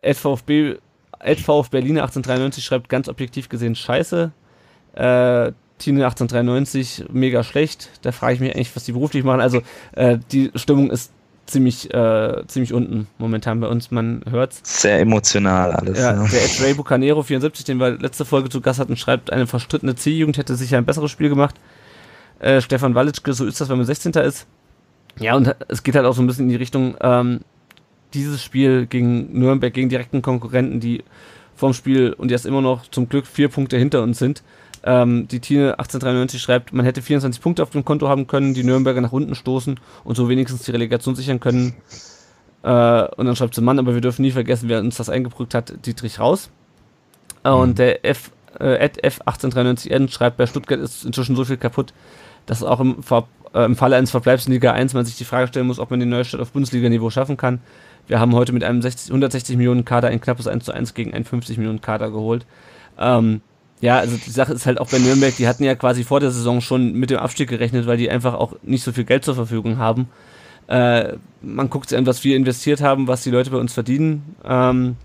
VfB, VfB Berliner 1893 schreibt ganz objektiv gesehen Scheiße. Äh, Tine 1893 mega schlecht. Da frage ich mich eigentlich, was die beruflich machen. Also äh, die Stimmung ist ziemlich, äh, ziemlich unten momentan bei uns. Man hört's. Sehr emotional alles. Ja, ja. Der Ed Ray Bucanero 74, den wir letzte Folge zu Gast hatten, schreibt, eine verstrittene C-Jugend hätte sicher ein besseres Spiel gemacht. Äh, Stefan Walitschke, so ist das, wenn man 16. ist. Ja, und es geht halt auch so ein bisschen in die Richtung, ähm, dieses Spiel gegen Nürnberg, gegen direkten Konkurrenten, die vom Spiel und jetzt immer noch zum Glück vier Punkte hinter uns sind, ähm, die Tine 1893 schreibt, man hätte 24 Punkte auf dem Konto haben können, die Nürnberger nach unten stoßen und so wenigstens die Relegation sichern können. Äh, und dann schreibt sie, Mann, aber wir dürfen nie vergessen, wer uns das eingebrückt hat, Dietrich raus. Äh, mhm. Und der F, äh, F1893N schreibt, bei Stuttgart ist inzwischen so viel kaputt, dass auch im, Ver äh, im Falle eines Verbleibs in Liga 1 man sich die Frage stellen muss, ob man den Neustadt auf Bundesliga-Niveau schaffen kann. Wir haben heute mit einem 60, 160 Millionen Kader ein knappes 1 zu 1 gegen einen 50 Millionen Kader geholt. Ähm, ja, also die Sache ist halt auch bei Nürnberg, die hatten ja quasi vor der Saison schon mit dem Abstieg gerechnet, weil die einfach auch nicht so viel Geld zur Verfügung haben. Äh, man guckt sich an, was wir investiert haben, was die Leute bei uns verdienen. Ähm,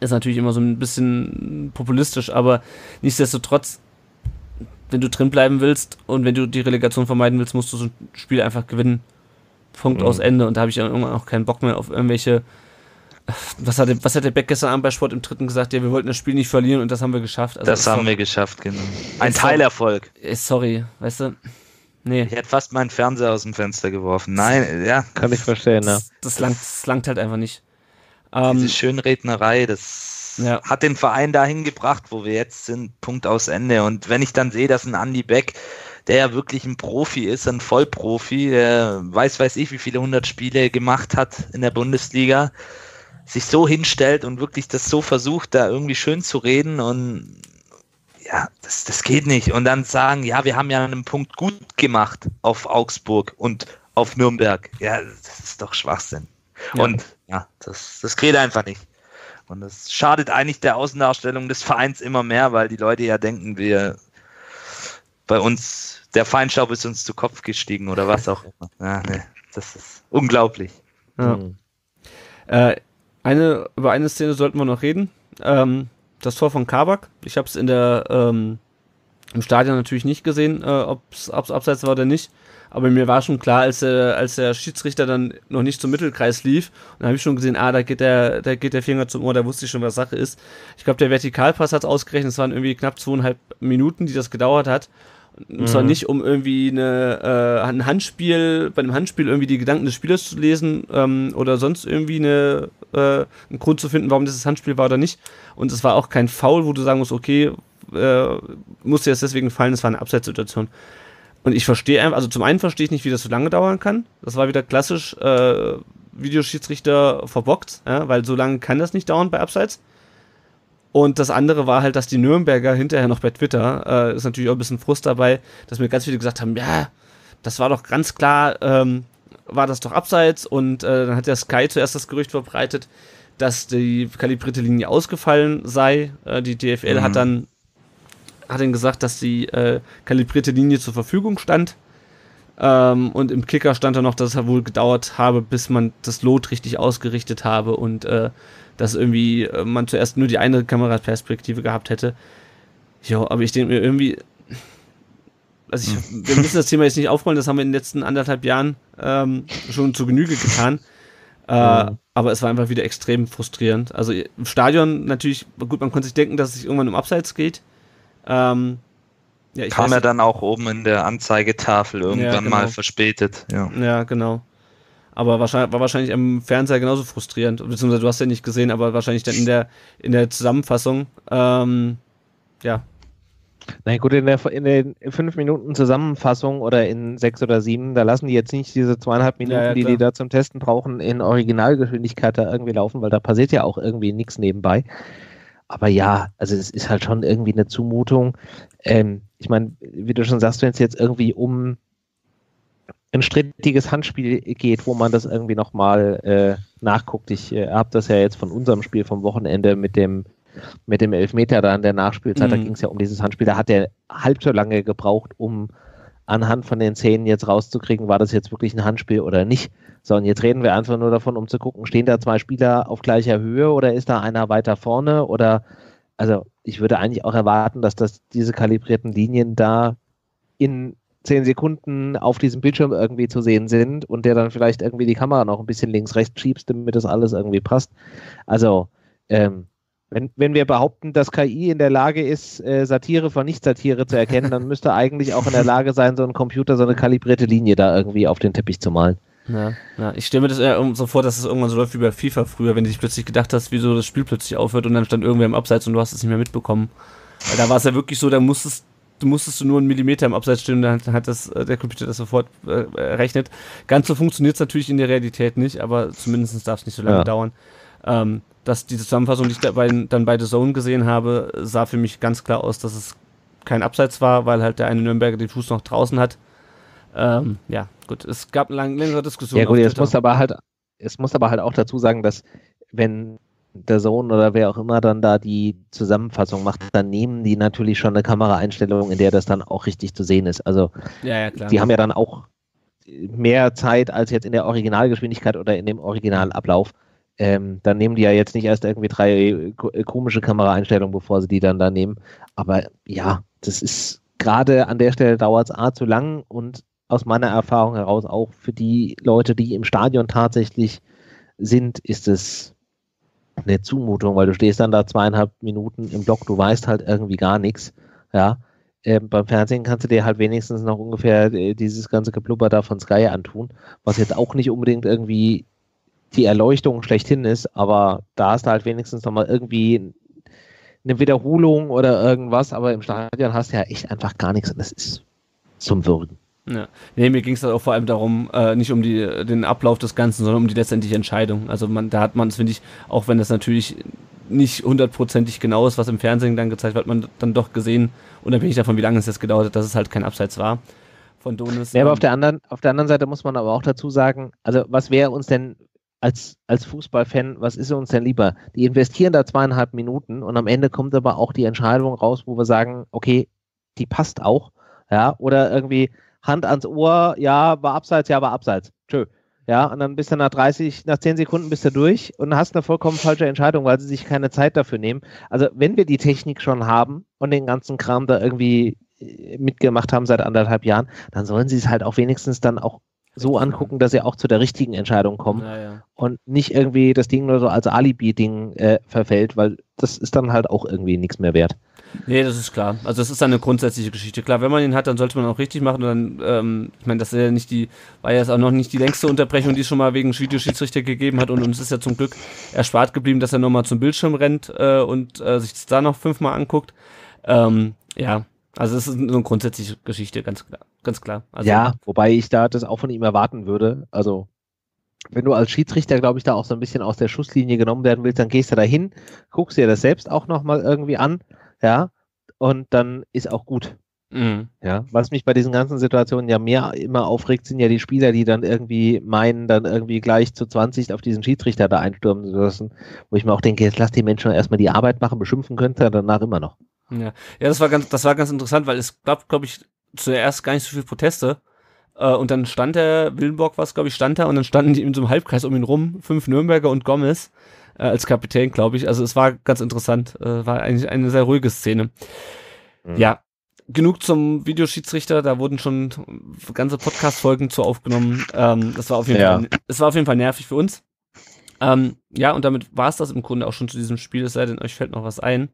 ist natürlich immer so ein bisschen populistisch, aber nichtsdestotrotz, wenn du drin bleiben willst und wenn du die Relegation vermeiden willst, musst du so ein Spiel einfach gewinnen. Punkt mhm. aus Ende. Und da habe ich irgendwann auch keinen Bock mehr auf irgendwelche was hat, der, was hat der Beck gestern Abend bei Sport im dritten gesagt? Ja, wir wollten das Spiel nicht verlieren und das haben wir geschafft. Also das haben sorry. wir geschafft, genau. Ein Teilerfolg. Sorry, weißt du? Nee. Ich hätte fast meinen Fernseher aus dem Fenster geworfen. Nein, ja. Kann ich verstehen, ja. Das, das, langt, das langt halt einfach nicht. Ähm, Diese Schönrednerei, das ja. hat den Verein dahin gebracht, wo wir jetzt sind. Punkt aus Ende. Und wenn ich dann sehe, dass ein Andy Beck, der ja wirklich ein Profi ist, ein Vollprofi, der weiß, weiß ich, wie viele hundert Spiele gemacht hat in der Bundesliga, sich so hinstellt und wirklich das so versucht, da irgendwie schön zu reden und ja, das, das geht nicht. Und dann sagen, ja, wir haben ja einen Punkt gut gemacht auf Augsburg und auf Nürnberg. Ja, das ist doch Schwachsinn. Ja. Und ja, das, das geht einfach nicht. Und das schadet eigentlich der Außendarstellung des Vereins immer mehr, weil die Leute ja denken, wir bei uns, der Feinstaub ist uns zu Kopf gestiegen oder was auch immer. Ja, nee, das ist unglaublich. Ja. Mhm. Äh, eine, über eine Szene sollten wir noch reden. Ähm, das Tor von Kabak. Ich habe es in der ähm, im Stadion natürlich nicht gesehen, äh, ob es abseits war oder nicht. Aber mir war schon klar, als, äh, als der Schiedsrichter dann noch nicht zum Mittelkreis lief, und dann habe ich schon gesehen, ah, da geht der, da geht der Finger zum Ohr, da wusste ich schon, was Sache ist. Ich glaube, der Vertikalpass hat ausgerechnet, es waren irgendwie knapp zweieinhalb Minuten, die das gedauert hat. Und mhm. zwar nicht, um irgendwie eine, äh, ein Handspiel, bei einem Handspiel irgendwie die Gedanken des Spielers zu lesen ähm, oder sonst irgendwie eine, äh, einen Grund zu finden, warum das Handspiel war oder nicht. Und es war auch kein Foul, wo du sagen musst, okay, äh, musste jetzt deswegen fallen, es war eine Abseitssituation. Und ich verstehe einfach, also zum einen verstehe ich nicht, wie das so lange dauern kann. Das war wieder klassisch äh, Videoschiedsrichter verbockt, ja, weil so lange kann das nicht dauern bei Abseits. Und das andere war halt, dass die Nürnberger hinterher noch bei Twitter, äh, ist natürlich auch ein bisschen Frust dabei, dass mir ganz viele gesagt haben, ja, das war doch ganz klar, ähm, war das doch abseits und äh, dann hat der Sky zuerst das Gerücht verbreitet, dass die kalibrierte Linie ausgefallen sei. Äh, die DFL mhm. hat dann hat dann gesagt, dass die äh, kalibrierte Linie zur Verfügung stand. Ähm, und im Kicker stand dann noch, dass es wohl gedauert habe, bis man das Lot richtig ausgerichtet habe und äh, dass irgendwie äh, man zuerst nur die eine Kameraperspektive gehabt hätte. Ja, aber ich denke mir irgendwie, also ich, wir müssen das Thema jetzt nicht aufrollen, das haben wir in den letzten anderthalb Jahren ähm, schon zu Genüge getan. Äh, mhm. Aber es war einfach wieder extrem frustrierend. Also im Stadion natürlich, gut, man konnte sich denken, dass es sich irgendwann um Abseits geht. Ähm, ja, Kam er dann auch oben in der Anzeigetafel irgendwann ja, genau. mal verspätet. Ja. ja, genau. Aber wahrscheinlich, war wahrscheinlich am Fernseher genauso frustrierend. Beziehungsweise du hast ja nicht gesehen, aber wahrscheinlich dann in der, in der Zusammenfassung. Ähm, ja. Na gut, in der, in den fünf Minuten Zusammenfassung oder in sechs oder sieben, da lassen die jetzt nicht diese zweieinhalb Minuten, ja, ja, die die da zum Testen brauchen, in Originalgeschwindigkeit da irgendwie laufen, weil da passiert ja auch irgendwie nichts nebenbei. Aber ja, also es ist halt schon irgendwie eine Zumutung. Ähm, ich meine, wie du schon sagst, wenn es jetzt irgendwie um ein strittiges Handspiel geht, wo man das irgendwie nochmal äh, nachguckt. Ich äh, habe das ja jetzt von unserem Spiel vom Wochenende mit dem mit dem Elfmeter da in der Nachspielzeit, mhm. da ging es ja um dieses Handspiel, da hat er halb so lange gebraucht, um anhand von den Szenen jetzt rauszukriegen, war das jetzt wirklich ein Handspiel oder nicht. So, und jetzt reden wir einfach nur davon, um zu gucken, stehen da zwei Spieler auf gleicher Höhe oder ist da einer weiter vorne oder also ich würde eigentlich auch erwarten, dass das diese kalibrierten Linien da in zehn Sekunden auf diesem Bildschirm irgendwie zu sehen sind und der dann vielleicht irgendwie die Kamera noch ein bisschen links, rechts schiebst, damit das alles irgendwie passt. Also, ähm, wenn, wenn wir behaupten, dass KI in der Lage ist, äh, Satire von Nicht-Satire zu erkennen, dann müsste eigentlich auch in der Lage sein, so ein Computer so eine kalibrierte Linie da irgendwie auf den Teppich zu malen. Ja, ja. ich stelle mir das eher so vor, dass es irgendwann so läuft wie bei FIFA früher, wenn du dich plötzlich gedacht hast, wieso das Spiel plötzlich aufhört und dann stand irgendwer im Abseits und du hast es nicht mehr mitbekommen. Weil da war es ja wirklich so, da musstest du musstest nur einen Millimeter im Abseits stehen und dann hat das, äh, der Computer das sofort äh, errechnet. Ganz so funktioniert es natürlich in der Realität nicht, aber zumindest darf es nicht so lange ja. dauern. Ähm, dass die Zusammenfassung, die ich dabei, dann bei The Zone gesehen habe, sah für mich ganz klar aus, dass es kein Abseits war, weil halt der eine Nürnberger den Fuß noch draußen hat. Ähm, ja, gut, es gab eine lang, längere Diskussion. Ja gut, jetzt muss aber halt, es muss aber halt auch dazu sagen, dass wenn der Sohn oder wer auch immer dann da die Zusammenfassung macht, dann nehmen die natürlich schon eine Kameraeinstellung, in der das dann auch richtig zu sehen ist. Also ja, ja, klar. die haben ja dann auch mehr Zeit als jetzt in der Originalgeschwindigkeit oder in dem Originalablauf. Ähm, dann nehmen die ja jetzt nicht erst irgendwie drei komische Kameraeinstellungen, bevor sie die dann da nehmen. Aber ja, das ist gerade an der Stelle dauert es A zu lang und aus meiner Erfahrung heraus auch für die Leute, die im Stadion tatsächlich sind, ist es eine Zumutung, weil du stehst dann da zweieinhalb Minuten im Block, du weißt halt irgendwie gar nichts. Ja. Ähm, beim Fernsehen kannst du dir halt wenigstens noch ungefähr äh, dieses ganze Geblubber da von Sky antun, was jetzt auch nicht unbedingt irgendwie die Erleuchtung schlechthin ist, aber da hast du halt wenigstens nochmal irgendwie eine Wiederholung oder irgendwas, aber im Stadion hast du ja echt einfach gar nichts und das ist zum Würgen. Ja. Nee, mir ging es auch vor allem darum, äh, nicht um die, den Ablauf des Ganzen, sondern um die letztendliche Entscheidung. Also man, da hat man es, finde ich, auch wenn das natürlich nicht hundertprozentig genau ist, was im Fernsehen dann gezeigt wird, man dann doch gesehen, unabhängig davon, wie lange es jetzt gedauert hat, dass es halt kein Abseits war von Donis. Ja, aber auf der anderen, auf der anderen Seite muss man aber auch dazu sagen, also was wäre uns denn als, als Fußballfan, was ist uns denn lieber? Die investieren da zweieinhalb Minuten und am Ende kommt aber auch die Entscheidung raus, wo wir sagen, okay, die passt auch, ja, oder irgendwie, Hand ans Ohr, ja, war abseits, ja, war abseits. Tschö. Ja, und dann bist du nach 30, nach 10 Sekunden bist du durch und hast eine vollkommen falsche Entscheidung, weil sie sich keine Zeit dafür nehmen. Also, wenn wir die Technik schon haben und den ganzen Kram da irgendwie äh, mitgemacht haben seit anderthalb Jahren, dann sollen sie es halt auch wenigstens dann auch so angucken, dass sie auch zu der richtigen Entscheidung kommen ja, ja. und nicht irgendwie das Ding nur so als Alibi-Ding äh, verfällt, weil das ist dann halt auch irgendwie nichts mehr wert. Nee, das ist klar. Also das ist eine grundsätzliche Geschichte. Klar, wenn man ihn hat, dann sollte man auch richtig machen. Und dann, ähm, ich meine, das ist ja nicht die, war ja jetzt auch noch nicht die längste Unterbrechung, die es schon mal wegen Videoschiedsrichter gegeben hat. Und uns ist ja zum Glück erspart geblieben, dass er nochmal zum Bildschirm rennt äh, und äh, sich das da noch fünfmal anguckt. Ähm, ja, also es ist eine grundsätzliche Geschichte, ganz klar. Ganz klar. Also, ja, wobei ich da das auch von ihm erwarten würde. Also wenn du als Schiedsrichter, glaube ich, da auch so ein bisschen aus der Schusslinie genommen werden willst, dann gehst du da hin, guckst dir das selbst auch nochmal irgendwie an ja, und dann ist auch gut. Mhm. Ja, was mich bei diesen ganzen Situationen ja mehr immer aufregt, sind ja die Spieler, die dann irgendwie meinen, dann irgendwie gleich zu 20 auf diesen Schiedsrichter da einstürmen zu lassen, wo ich mir auch denke, jetzt lass die Menschen erstmal die Arbeit machen, beschimpfen könnte, danach immer noch. Ja, ja das war ganz, das war ganz interessant, weil es gab, glaube ich, zuerst gar nicht so viele Proteste. Äh, und dann stand der, Willenborg was, glaube ich, stand da und dann standen die in so einem Halbkreis um ihn rum, fünf Nürnberger und Gomez äh, als Kapitän, glaube ich. Also es war ganz interessant. Äh, war eigentlich eine sehr ruhige Szene. Mhm. Ja. genug zum Videoschiedsrichter, da wurden schon ganze Podcast-Folgen zu aufgenommen. Ähm, das war auf jeden Ja. Fall, es war auf jeden Fall nervig für uns. Ähm, ja, und damit war es das im Grunde auch schon zu diesem Spiel, es sei denn, euch fällt noch was ein.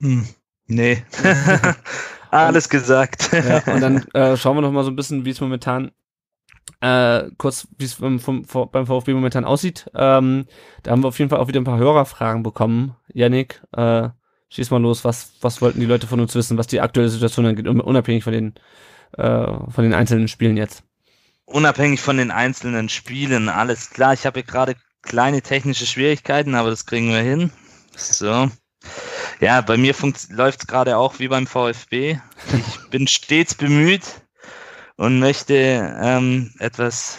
Hm, nee. Alles gesagt. Ja, und dann äh, schauen wir noch mal so ein bisschen, wie es momentan äh, kurz, wie es beim, beim VfB momentan aussieht. Ähm, da haben wir auf jeden Fall auch wieder ein paar Hörerfragen bekommen. Yannick, äh, schieß mal los. Was, was wollten die Leute von uns wissen, was die aktuelle Situation angeht, un- unabhängig von den, äh, von den einzelnen Spielen jetzt? Unabhängig von den einzelnen Spielen, alles klar. Ich habe hier gerade kleine technische Schwierigkeiten, aber das kriegen wir hin. So. Ja, bei mir läuft es gerade auch wie beim VfB. Ich bin stets bemüht und möchte ähm, etwas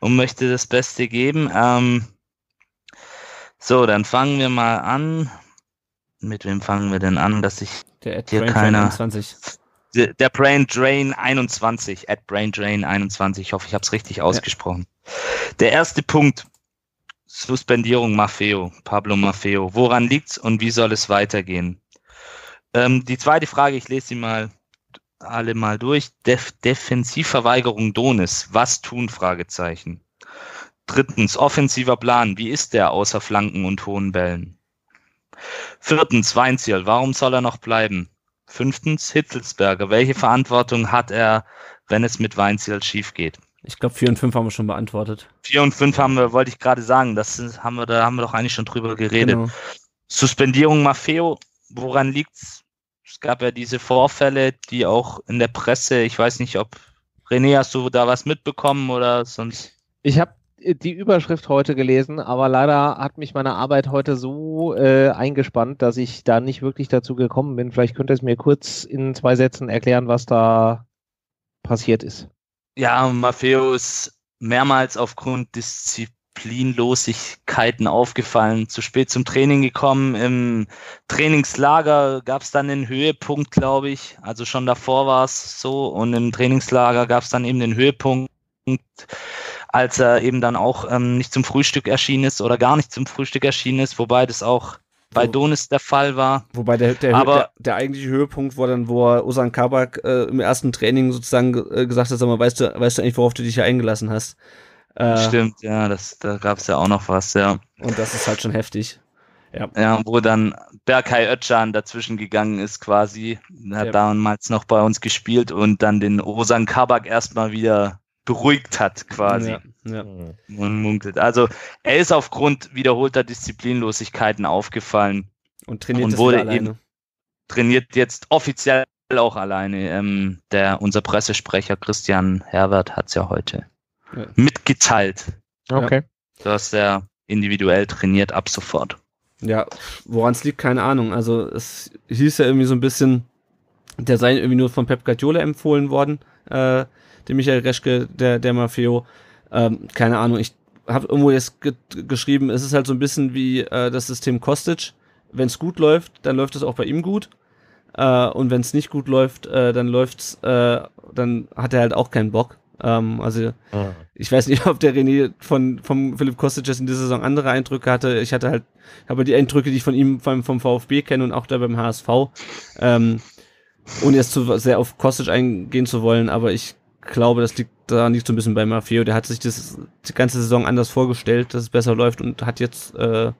und möchte das Beste geben. Ähm, so, dann fangen wir mal an. Mit wem fangen wir denn an, dass ich Der Ed Hier Brain keiner. 21. der der Brain Drain 21, at Brain Drain 21, ich hoffe, ich habe es richtig ausgesprochen. Der erste Punkt, Suspendierung Maffeo, Pablo Maffeo. Woran liegt's und wie soll es weitergehen? Ähm, die zweite Frage, ich lese sie mal alle mal durch. Def Defensivverweigerung Donis, was tun? Fragezeichen. Drittens, offensiver Plan, wie ist der außer Flanken und hohen Bällen? Viertens, Weinziel, warum soll er noch bleiben? Fünftens, Hitzelsberger. Welche Verantwortung hat er, wenn es mit Weinziel schief geht? Ich glaube, 4 und 5 haben wir schon beantwortet. Vier und fünf haben wir, wollte ich gerade sagen, das haben wir, da haben wir doch eigentlich schon drüber geredet. Genau. Suspendierung Maffeo, woran liegt's? Es gab ja diese Vorfälle, die auch in der Presse, ich weiß nicht, ob René, hast du da was mitbekommen oder sonst? Ich habe die Überschrift heute gelesen, aber leider hat mich meine Arbeit heute so äh, eingespannt, dass ich da nicht wirklich dazu gekommen bin. Vielleicht könnt ihr es mir kurz in zwei Sätzen erklären, was da passiert ist. Ja, Maffeo ist mehrmals aufgrund Disziplinlosigkeiten aufgefallen, zu spät zum Training gekommen. Im Trainingslager gab es dann den Höhepunkt, glaube ich. Also schon davor war es so. Und im Trainingslager gab es dann eben den Höhepunkt, als er eben dann auch ähm, nicht zum Frühstück erschienen ist oder gar nicht zum Frühstück erschienen ist, wobei das auch bei Wo- Donis der Fall war. Wobei der, der, Aber- der, der eigentliche Höhepunkt war dann, wo er Osan Kabak äh, im ersten Training sozusagen ge- äh, gesagt hat, sag mal, weißt du, weißt du eigentlich, worauf du dich hier eingelassen hast? Äh, Stimmt, ja, das, da gab es ja auch noch was, ja. Und das ist halt schon heftig. Ja, wo dann Berkay Özcan dazwischen gegangen ist quasi. Er hat Ja. damals noch bei uns gespielt und dann den Osan Kabak erstmal wieder beruhigt hat quasi. Ja, ja. Man munkelt. Also er ist aufgrund wiederholter Disziplinlosigkeiten aufgefallen, Und trainiert Und wurde alleine. eben- trainiert jetzt offiziell auch alleine. Ähm, der, unser Pressesprecher Christian Herbert hat es ja heute Ja. mitgeteilt, Okay. dass er individuell trainiert ab sofort. Ja, woran es liegt, keine Ahnung. Also es hieß ja irgendwie so ein bisschen, der sei irgendwie nur von Pep Guardiola empfohlen worden, äh, der Michael Reschke, der, der Maffeo. Ähm, keine Ahnung, ich habe irgendwo jetzt ge geschrieben, es ist halt so ein bisschen wie äh, das System Kostic. Wenn es gut läuft, dann läuft es auch bei ihm gut. Äh, und wenn es nicht gut läuft, äh, dann läuft's, äh, dann hat er halt auch keinen Bock. Ähm, also ich weiß nicht, ob der René von vom Philipp Kostic jetzt in dieser Saison andere Eindrücke hatte. Ich hatte halt, habe die Eindrücke, die ich von ihm vom, vom VfB kenne und auch da beim HSV. Ähm, ohne jetzt zu sehr auf Kostic eingehen zu wollen, aber ich glaube, das liegt daran liegt so ein bisschen bei Maffeo. Der hat sich das die ganze Saison anders vorgestellt, dass es besser läuft und hat jetzt äh,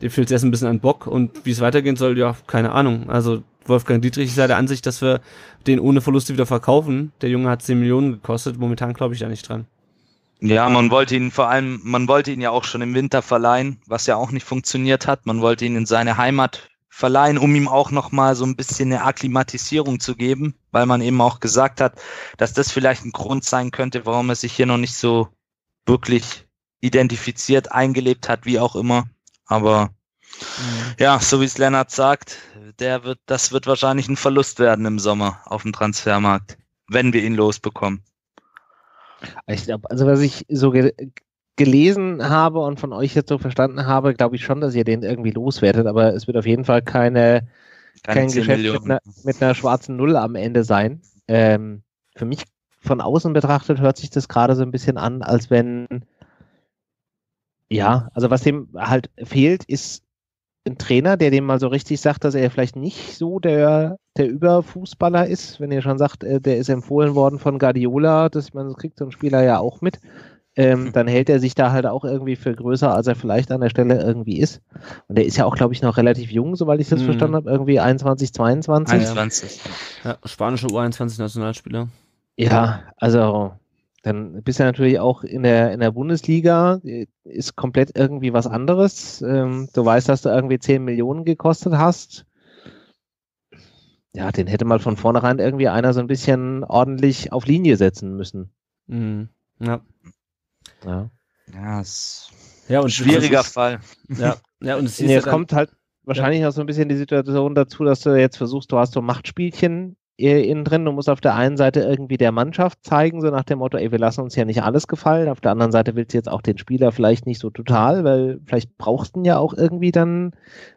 dem fehlt jetzt ein bisschen an Bock und wie es weitergehen soll, ja, keine Ahnung. Also Wolfgang Dietrich ist ja der Ansicht, dass wir den ohne Verluste wieder verkaufen. Der Junge hat 10 Millionen gekostet. Momentan glaube ich da nicht dran. Ja, man wollte ihn vor allem, man wollte ihn ja auch schon im Winter verleihen, was ja auch nicht funktioniert hat. Man wollte ihn in seine Heimat verleihen, um ihm auch nochmal so ein bisschen eine Akklimatisierung zu geben, weil man eben auch gesagt hat, dass das vielleicht ein Grund sein könnte, warum er sich hier noch nicht so wirklich identifiziert, eingelebt hat, wie auch immer. Aber ja, so wie es Lennart sagt, der wird, das wird wahrscheinlich ein Verlust werden im Sommer auf dem Transfermarkt, wenn wir ihn losbekommen. Ich glaube, also was ich so gelesen habe und von euch jetzt so verstanden habe, glaube ich schon, dass ihr den irgendwie loswerdet, aber es wird auf jeden Fall keine, Keine kein 10 Geschäft mit einer, mit einer schwarzen Null am Ende sein. Ähm, für mich von außen betrachtet hört sich das gerade so ein bisschen an, als wenn, ja, also was dem halt fehlt, ist einen Trainer, der dem mal so richtig sagt, dass er vielleicht nicht so der, der Überfußballer ist, wenn ihr schon sagt, äh, der ist empfohlen worden von Guardiola, das, man, das kriegt so ein Spieler ja auch mit, ähm, hm. dann hält er sich da halt auch irgendwie für größer, als er vielleicht an der Stelle irgendwie ist. Und der ist ja auch, glaube ich, noch relativ jung, soweit ich das mhm. verstanden habe, irgendwie 21, 22. 21. Ja, spanische U21-Nationalspieler. Ja, also dann bist du natürlich auch in der, in der Bundesliga, ist komplett irgendwie was anderes. Ähm, du weißt, dass du irgendwie 10 Millionen gekostet hast. Ja, den hätte mal von vornherein irgendwie einer so ein bisschen ordentlich auf Linie setzen müssen. Mhm. Ja. Ja. Ja, ist ja und schwieriger ist, Fall. Ja, ja und es, nee, es kommt halt wahrscheinlich ja. auch so ein bisschen die Situation dazu, dass du jetzt versuchst, du hast so Machtspielchen innen drin. Du musst auf der einen Seite irgendwie der Mannschaft zeigen, so nach dem Motto, ey, wir lassen uns ja nicht alles gefallen. Auf der anderen Seite willst du jetzt auch den Spieler vielleicht nicht so total, weil vielleicht brauchst du ihn ja auch irgendwie dann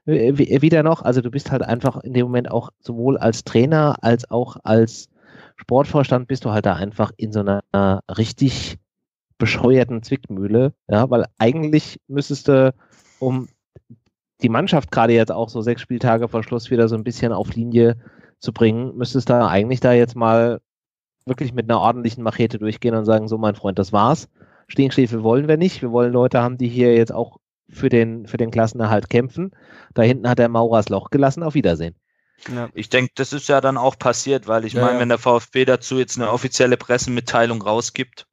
äh, wieder noch. Also du bist halt einfach in dem Moment auch sowohl als Trainer als auch als Sportvorstand bist du halt da einfach in so einer richtig bescheuerten Zwickmühle, ja, weil eigentlich müsstest du, um die Mannschaft gerade jetzt auch so sechs Spieltage vor Schluss wieder so ein bisschen auf Linie zu bringen, müsstest du da eigentlich da jetzt mal wirklich mit einer ordentlichen Machete durchgehen und sagen, so mein Freund, das war's. Stinkstiefel wollen wir nicht. Wir wollen Leute haben, die hier jetzt auch für den, für den Klassenerhalt kämpfen. Da hinten hat der Maurers Loch gelassen. Auf Wiedersehen. Ja. Ich denke, das ist ja dann auch passiert, weil ich ja, meine, ja. wenn der VfB dazu jetzt eine offizielle Pressemitteilung rausgibt,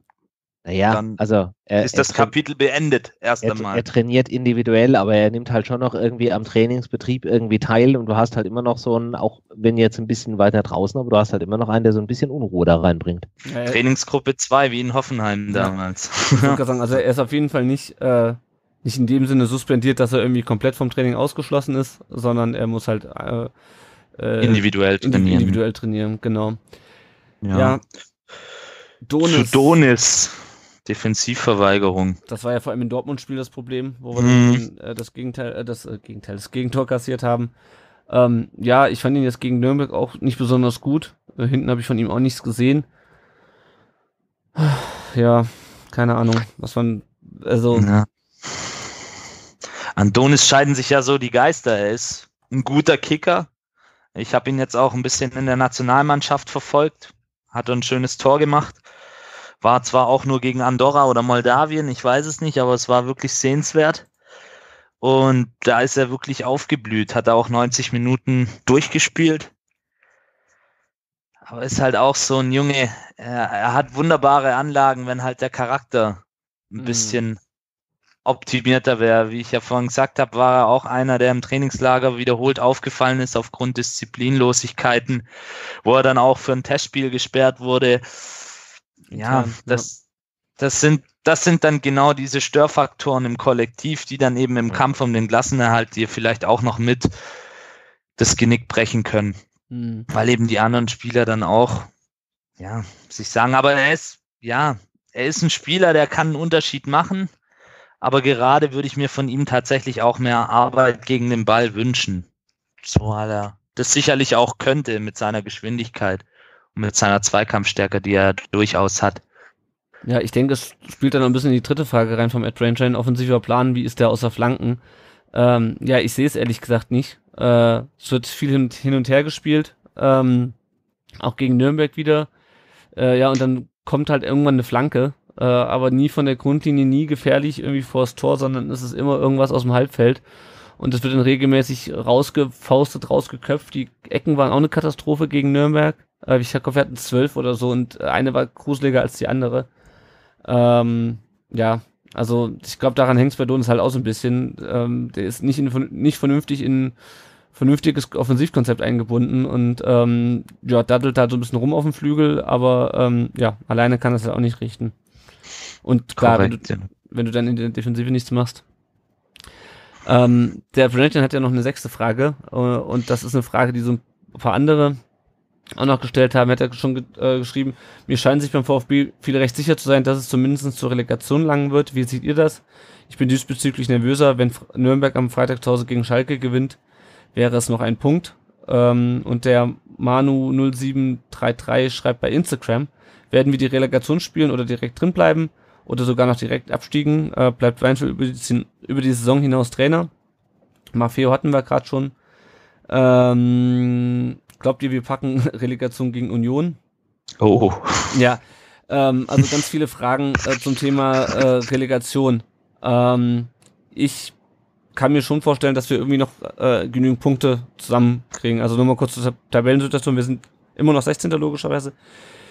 naja, dann also er, ist das Kapitel beendet erst er, einmal. Er trainiert individuell, aber er nimmt halt schon noch irgendwie am Trainingsbetrieb irgendwie teil und du hast halt immer noch so einen, auch wenn jetzt ein bisschen weiter draußen, aber du hast halt immer noch einen, der so ein bisschen Unruhe da reinbringt. Ja, Trainingsgruppe 2, wie in Hoffenheim damals. Ich würde sagen, also er ist auf jeden Fall nicht, äh, nicht in dem Sinne suspendiert, dass er irgendwie komplett vom Training ausgeschlossen ist, sondern er muss halt äh, äh, individuell trainieren. Individuell trainieren, genau. Ja. ja. Donis. Zu Donis. Defensivverweigerung. Das war ja vor allem im Dortmund-Spiel das Problem, wo wir mhm. dann, äh, das Gegenteil, äh, das äh, Gegenteil, das Gegentor kassiert haben. Ähm, ja, ich fand ihn jetzt gegen Nürnberg auch nicht besonders gut. Äh, hinten habe ich von ihm auch nichts gesehen. Ja, keine Ahnung, was man, also. Ja. An Donis scheiden sich ja so die Geister. Er ist ein guter Kicker. Ich habe ihn jetzt auch ein bisschen in der Nationalmannschaft verfolgt. Hat ein schönes Tor gemacht. War zwar auch nur gegen Andorra oder Moldawien, ich weiß es nicht, aber es war wirklich sehenswert. Und da ist er wirklich aufgeblüht, hat er auch 90 Minuten durchgespielt. Aber ist halt auch so ein Junge, er, hat wunderbare Anlagen, wenn halt der Charakter ein mhm. bisschen optimierter wäre. Wie ich ja vorhin gesagt habe, war er auch einer, der im Trainingslager wiederholt aufgefallen ist aufgrund Disziplinlosigkeiten, wo er dann auch für ein Testspiel gesperrt wurde ja, das, das sind, das sind dann genau diese Störfaktoren im Kollektiv, die dann eben im Kampf um den Klassenerhalt dir vielleicht auch noch mit das Genick brechen können. Mhm. Weil eben die anderen Spieler dann auch, ja, sich sagen, aber er ist, ja, er ist ein Spieler, der kann einen Unterschied machen. Aber gerade würde ich mir von ihm tatsächlich auch mehr Arbeit gegen den Ball wünschen. So hat er das sicherlich auch könnte mit seiner Geschwindigkeit mit seiner Zweikampfstärke, die er durchaus hat. Ja, ich denke, es spielt dann noch ein bisschen in die dritte Frage rein vom Ed Ranger. Offensiver Plan, wie ist der außer Flanken? Ähm, ja, ich sehe es ehrlich gesagt nicht. Äh, es wird viel hin, hin und her gespielt. Ähm, auch gegen Nürnberg wieder. Äh, ja, und dann kommt halt irgendwann eine Flanke, äh, aber nie von der Grundlinie, nie gefährlich irgendwie vors Tor, sondern es ist immer irgendwas aus dem Halbfeld. Und es wird dann regelmäßig rausgefaustet, rausgeköpft. Die Ecken waren auch eine Katastrophe gegen Nürnberg. Äh, ich glaube, wir hatten zwölf oder so und eine war gruseliger als die andere. Ähm, ja, also ich glaube, daran hängt es bei Donis halt auch so ein bisschen. Ähm, der ist nicht, in, nicht vernünftig in vernünftiges Offensivkonzept eingebunden und ähm, ja, daddelt halt so ein bisschen rum auf dem Flügel, aber ähm, ja, alleine kann das halt auch nicht richten. Und klar, wenn, du, wenn du dann in der Defensive nichts machst. Ähm, der Brennan hat ja noch eine sechste Frage äh, und das ist eine Frage, die so ein paar andere auch noch gestellt haben, hat er schon ge äh, geschrieben, mir scheint sich beim VfB viele recht sicher zu sein, dass es zumindest zur Relegation langen wird. Wie seht ihr das? Ich bin diesbezüglich nervöser, wenn Nürnberg am Freitag zu Hause gegen Schalke gewinnt, wäre es noch ein Punkt. Ähm, und der Manu0733 schreibt bei Instagram, werden wir die Relegation spielen oder direkt drin bleiben oder sogar noch direkt abstiegen? Äh, bleibt Weinfeld über die, über die Saison hinaus Trainer? Maffeo hatten wir gerade schon. Ähm, glaubt ihr, wir packen Relegation gegen Union? Oh. Ja, ähm, also ganz viele Fragen äh, zum Thema äh, Relegation. Ähm, ich kann mir schon vorstellen, dass wir irgendwie noch äh, genügend Punkte zusammenkriegen. Also nur mal kurz zur Tabellensituation. Wir sind immer noch 16. logischerweise.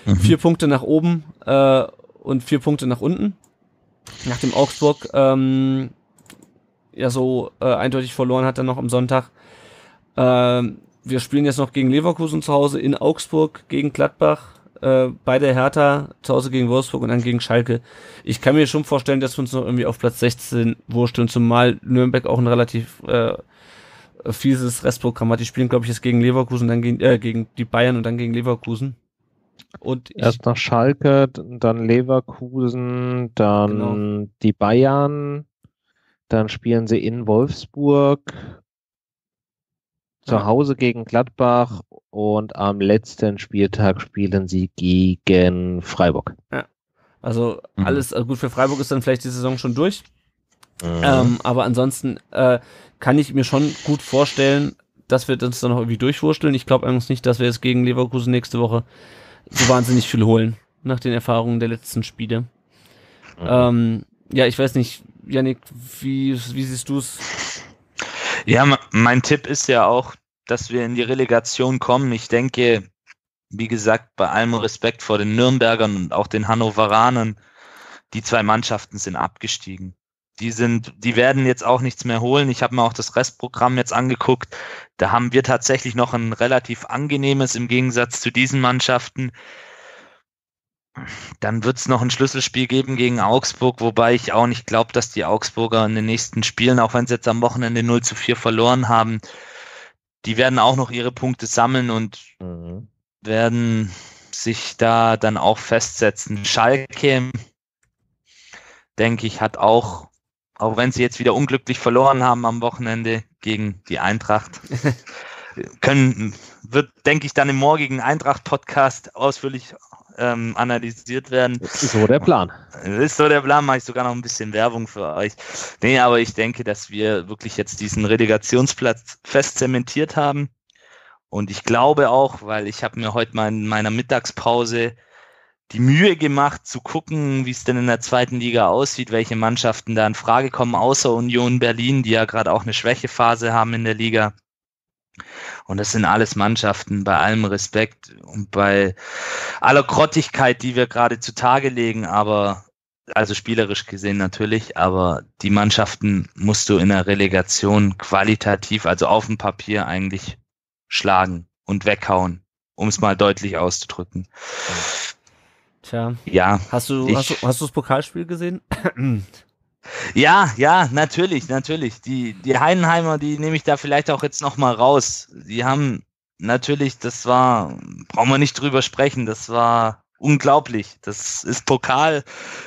Mhm. Vier Punkte nach oben äh, und vier Punkte nach unten. Nachdem Augsburg ähm, ja so äh, eindeutig verloren hat dann noch am Sonntag. Ähm, wir spielen jetzt noch gegen Leverkusen zu Hause, in Augsburg gegen Gladbach, äh, bei der Hertha, zu Hause gegen Wolfsburg und dann gegen Schalke. Ich kann mir schon vorstellen, dass wir uns noch irgendwie auf Platz 16 wursteln, zumal Nürnberg auch ein relativ äh, fieses Restprogramm hat. Die spielen, glaube ich, jetzt gegen Leverkusen, dann gegen, äh, gegen die Bayern und dann gegen Leverkusen. Und Erst nach Schalke, dann Leverkusen, dann genau. die Bayern, dann spielen sie in Wolfsburg, zu Hause gegen Gladbach und am letzten Spieltag spielen sie gegen Freiburg. Ja. Also mhm. alles, also gut, für Freiburg ist dann vielleicht die Saison schon durch. Mhm. Ähm, aber ansonsten äh, kann ich mir schon gut vorstellen, dass wir uns dann noch irgendwie durchwursteln. Ich glaube eigentlich nicht, dass wir jetzt gegen Leverkusen nächste Woche so wahnsinnig viel holen, nach den Erfahrungen der letzten Spiele. Mhm. Ähm, ja, ich weiß nicht, Janik, wie, wie siehst du es? Ja, mein Tipp ist ja auch, dass wir in die Relegation kommen. Ich denke, wie gesagt, bei allem Respekt vor den Nürnbergern und auch den Hannoveranern, die zwei Mannschaften sind abgestiegen. Die sind, die werden jetzt auch nichts mehr holen. Ich habe mir auch das Restprogramm jetzt angeguckt. Da haben wir tatsächlich noch ein relativ angenehmes im Gegensatz zu diesen Mannschaften. Dann wird es noch ein Schlüsselspiel geben gegen Augsburg, wobei ich auch nicht glaube, dass die Augsburger in den nächsten Spielen, auch wenn sie jetzt am Wochenende 0 zu 4 verloren haben, die werden auch noch ihre Punkte sammeln und mhm. werden sich da dann auch festsetzen. Schalke, denke ich, hat auch, auch wenn sie jetzt wieder unglücklich verloren haben am Wochenende gegen die Eintracht, können, wird, denke ich, dann im morgigen Eintracht-Podcast ausführlich ähm, analysiert werden. Das ist so der Plan. Das ist so der Plan, mache ich sogar noch ein bisschen Werbung für euch. Nee, aber ich denke, dass wir wirklich jetzt diesen Relegationsplatz fest zementiert haben. Und ich glaube auch, weil ich habe mir heute mal in meiner Mittagspause die Mühe gemacht zu gucken, wie es denn in der zweiten Liga aussieht, welche Mannschaften da in Frage kommen, außer Union Berlin, die ja gerade auch eine Schwächephase haben in der Liga. Und das sind alles Mannschaften, bei allem Respekt und bei aller Grottigkeit, die wir gerade zutage legen, aber also spielerisch gesehen natürlich, aber die Mannschaften musst du in der Relegation qualitativ, also auf dem Papier eigentlich schlagen und weghauen, um es mal deutlich auszudrücken. Tja. Ja. Hast du, ich, hast du, hast du das Pokalspiel gesehen? Ja, ja, natürlich, natürlich. Die, die Heidenheimer, die nehme ich da vielleicht auch jetzt nochmal raus. Die haben natürlich, das war, brauchen wir nicht drüber sprechen, das war unglaublich. Das ist Pokal,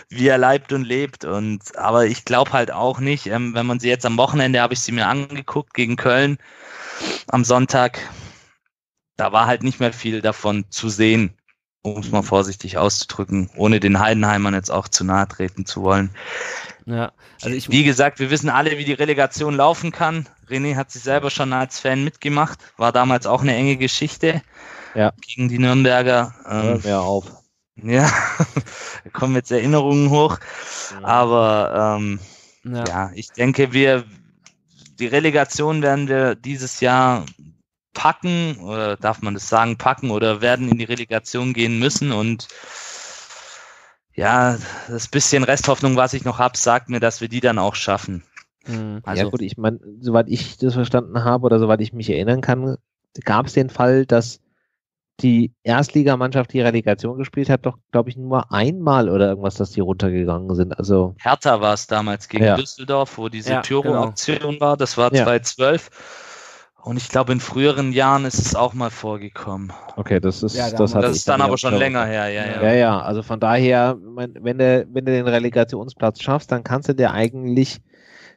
wie er leibt und lebt. Und aber ich glaube halt auch nicht, ähm, wenn man sie jetzt am Wochenende habe ich sie mir angeguckt gegen Köln am Sonntag, da war halt nicht mehr viel davon zu sehen, um es mal vorsichtig auszudrücken, ohne den Heidenheimern jetzt auch zu nahe treten zu wollen. Ja, also ich, wie gesagt, wir wissen alle, wie die Relegation laufen kann. René hat sich selber schon als Fan mitgemacht, war damals auch eine enge Geschichte ja. gegen die Nürnberger. Ähm, Hör auf. Ja, da kommen jetzt Erinnerungen hoch. Aber ähm, ja. ja, ich denke, wir die Relegation werden wir dieses Jahr packen, oder darf man das sagen, packen oder werden in die Relegation gehen müssen und ja, das bisschen Resthoffnung, was ich noch habe, sagt mir, dass wir die dann auch schaffen. Mhm. Also, ja gut, ich meine, soweit ich das verstanden habe oder soweit ich mich erinnern kann, gab es den Fall, dass die Erstligamannschaft die Relegation gespielt hat, doch, glaube ich, nur einmal oder irgendwas, dass die runtergegangen sind. Also Hertha war es damals gegen ja. Düsseldorf, wo diese ja, Pyro-Aktion genau. war. Das war ja. 2012. Und ich glaube, in früheren Jahren ist es auch mal vorgekommen. Okay, das ist ja, das, das ist dann aber schon länger her, ja, ja. Ja, ja, also von daher, wenn du, wenn du den Relegationsplatz schaffst, dann kannst du dir eigentlich,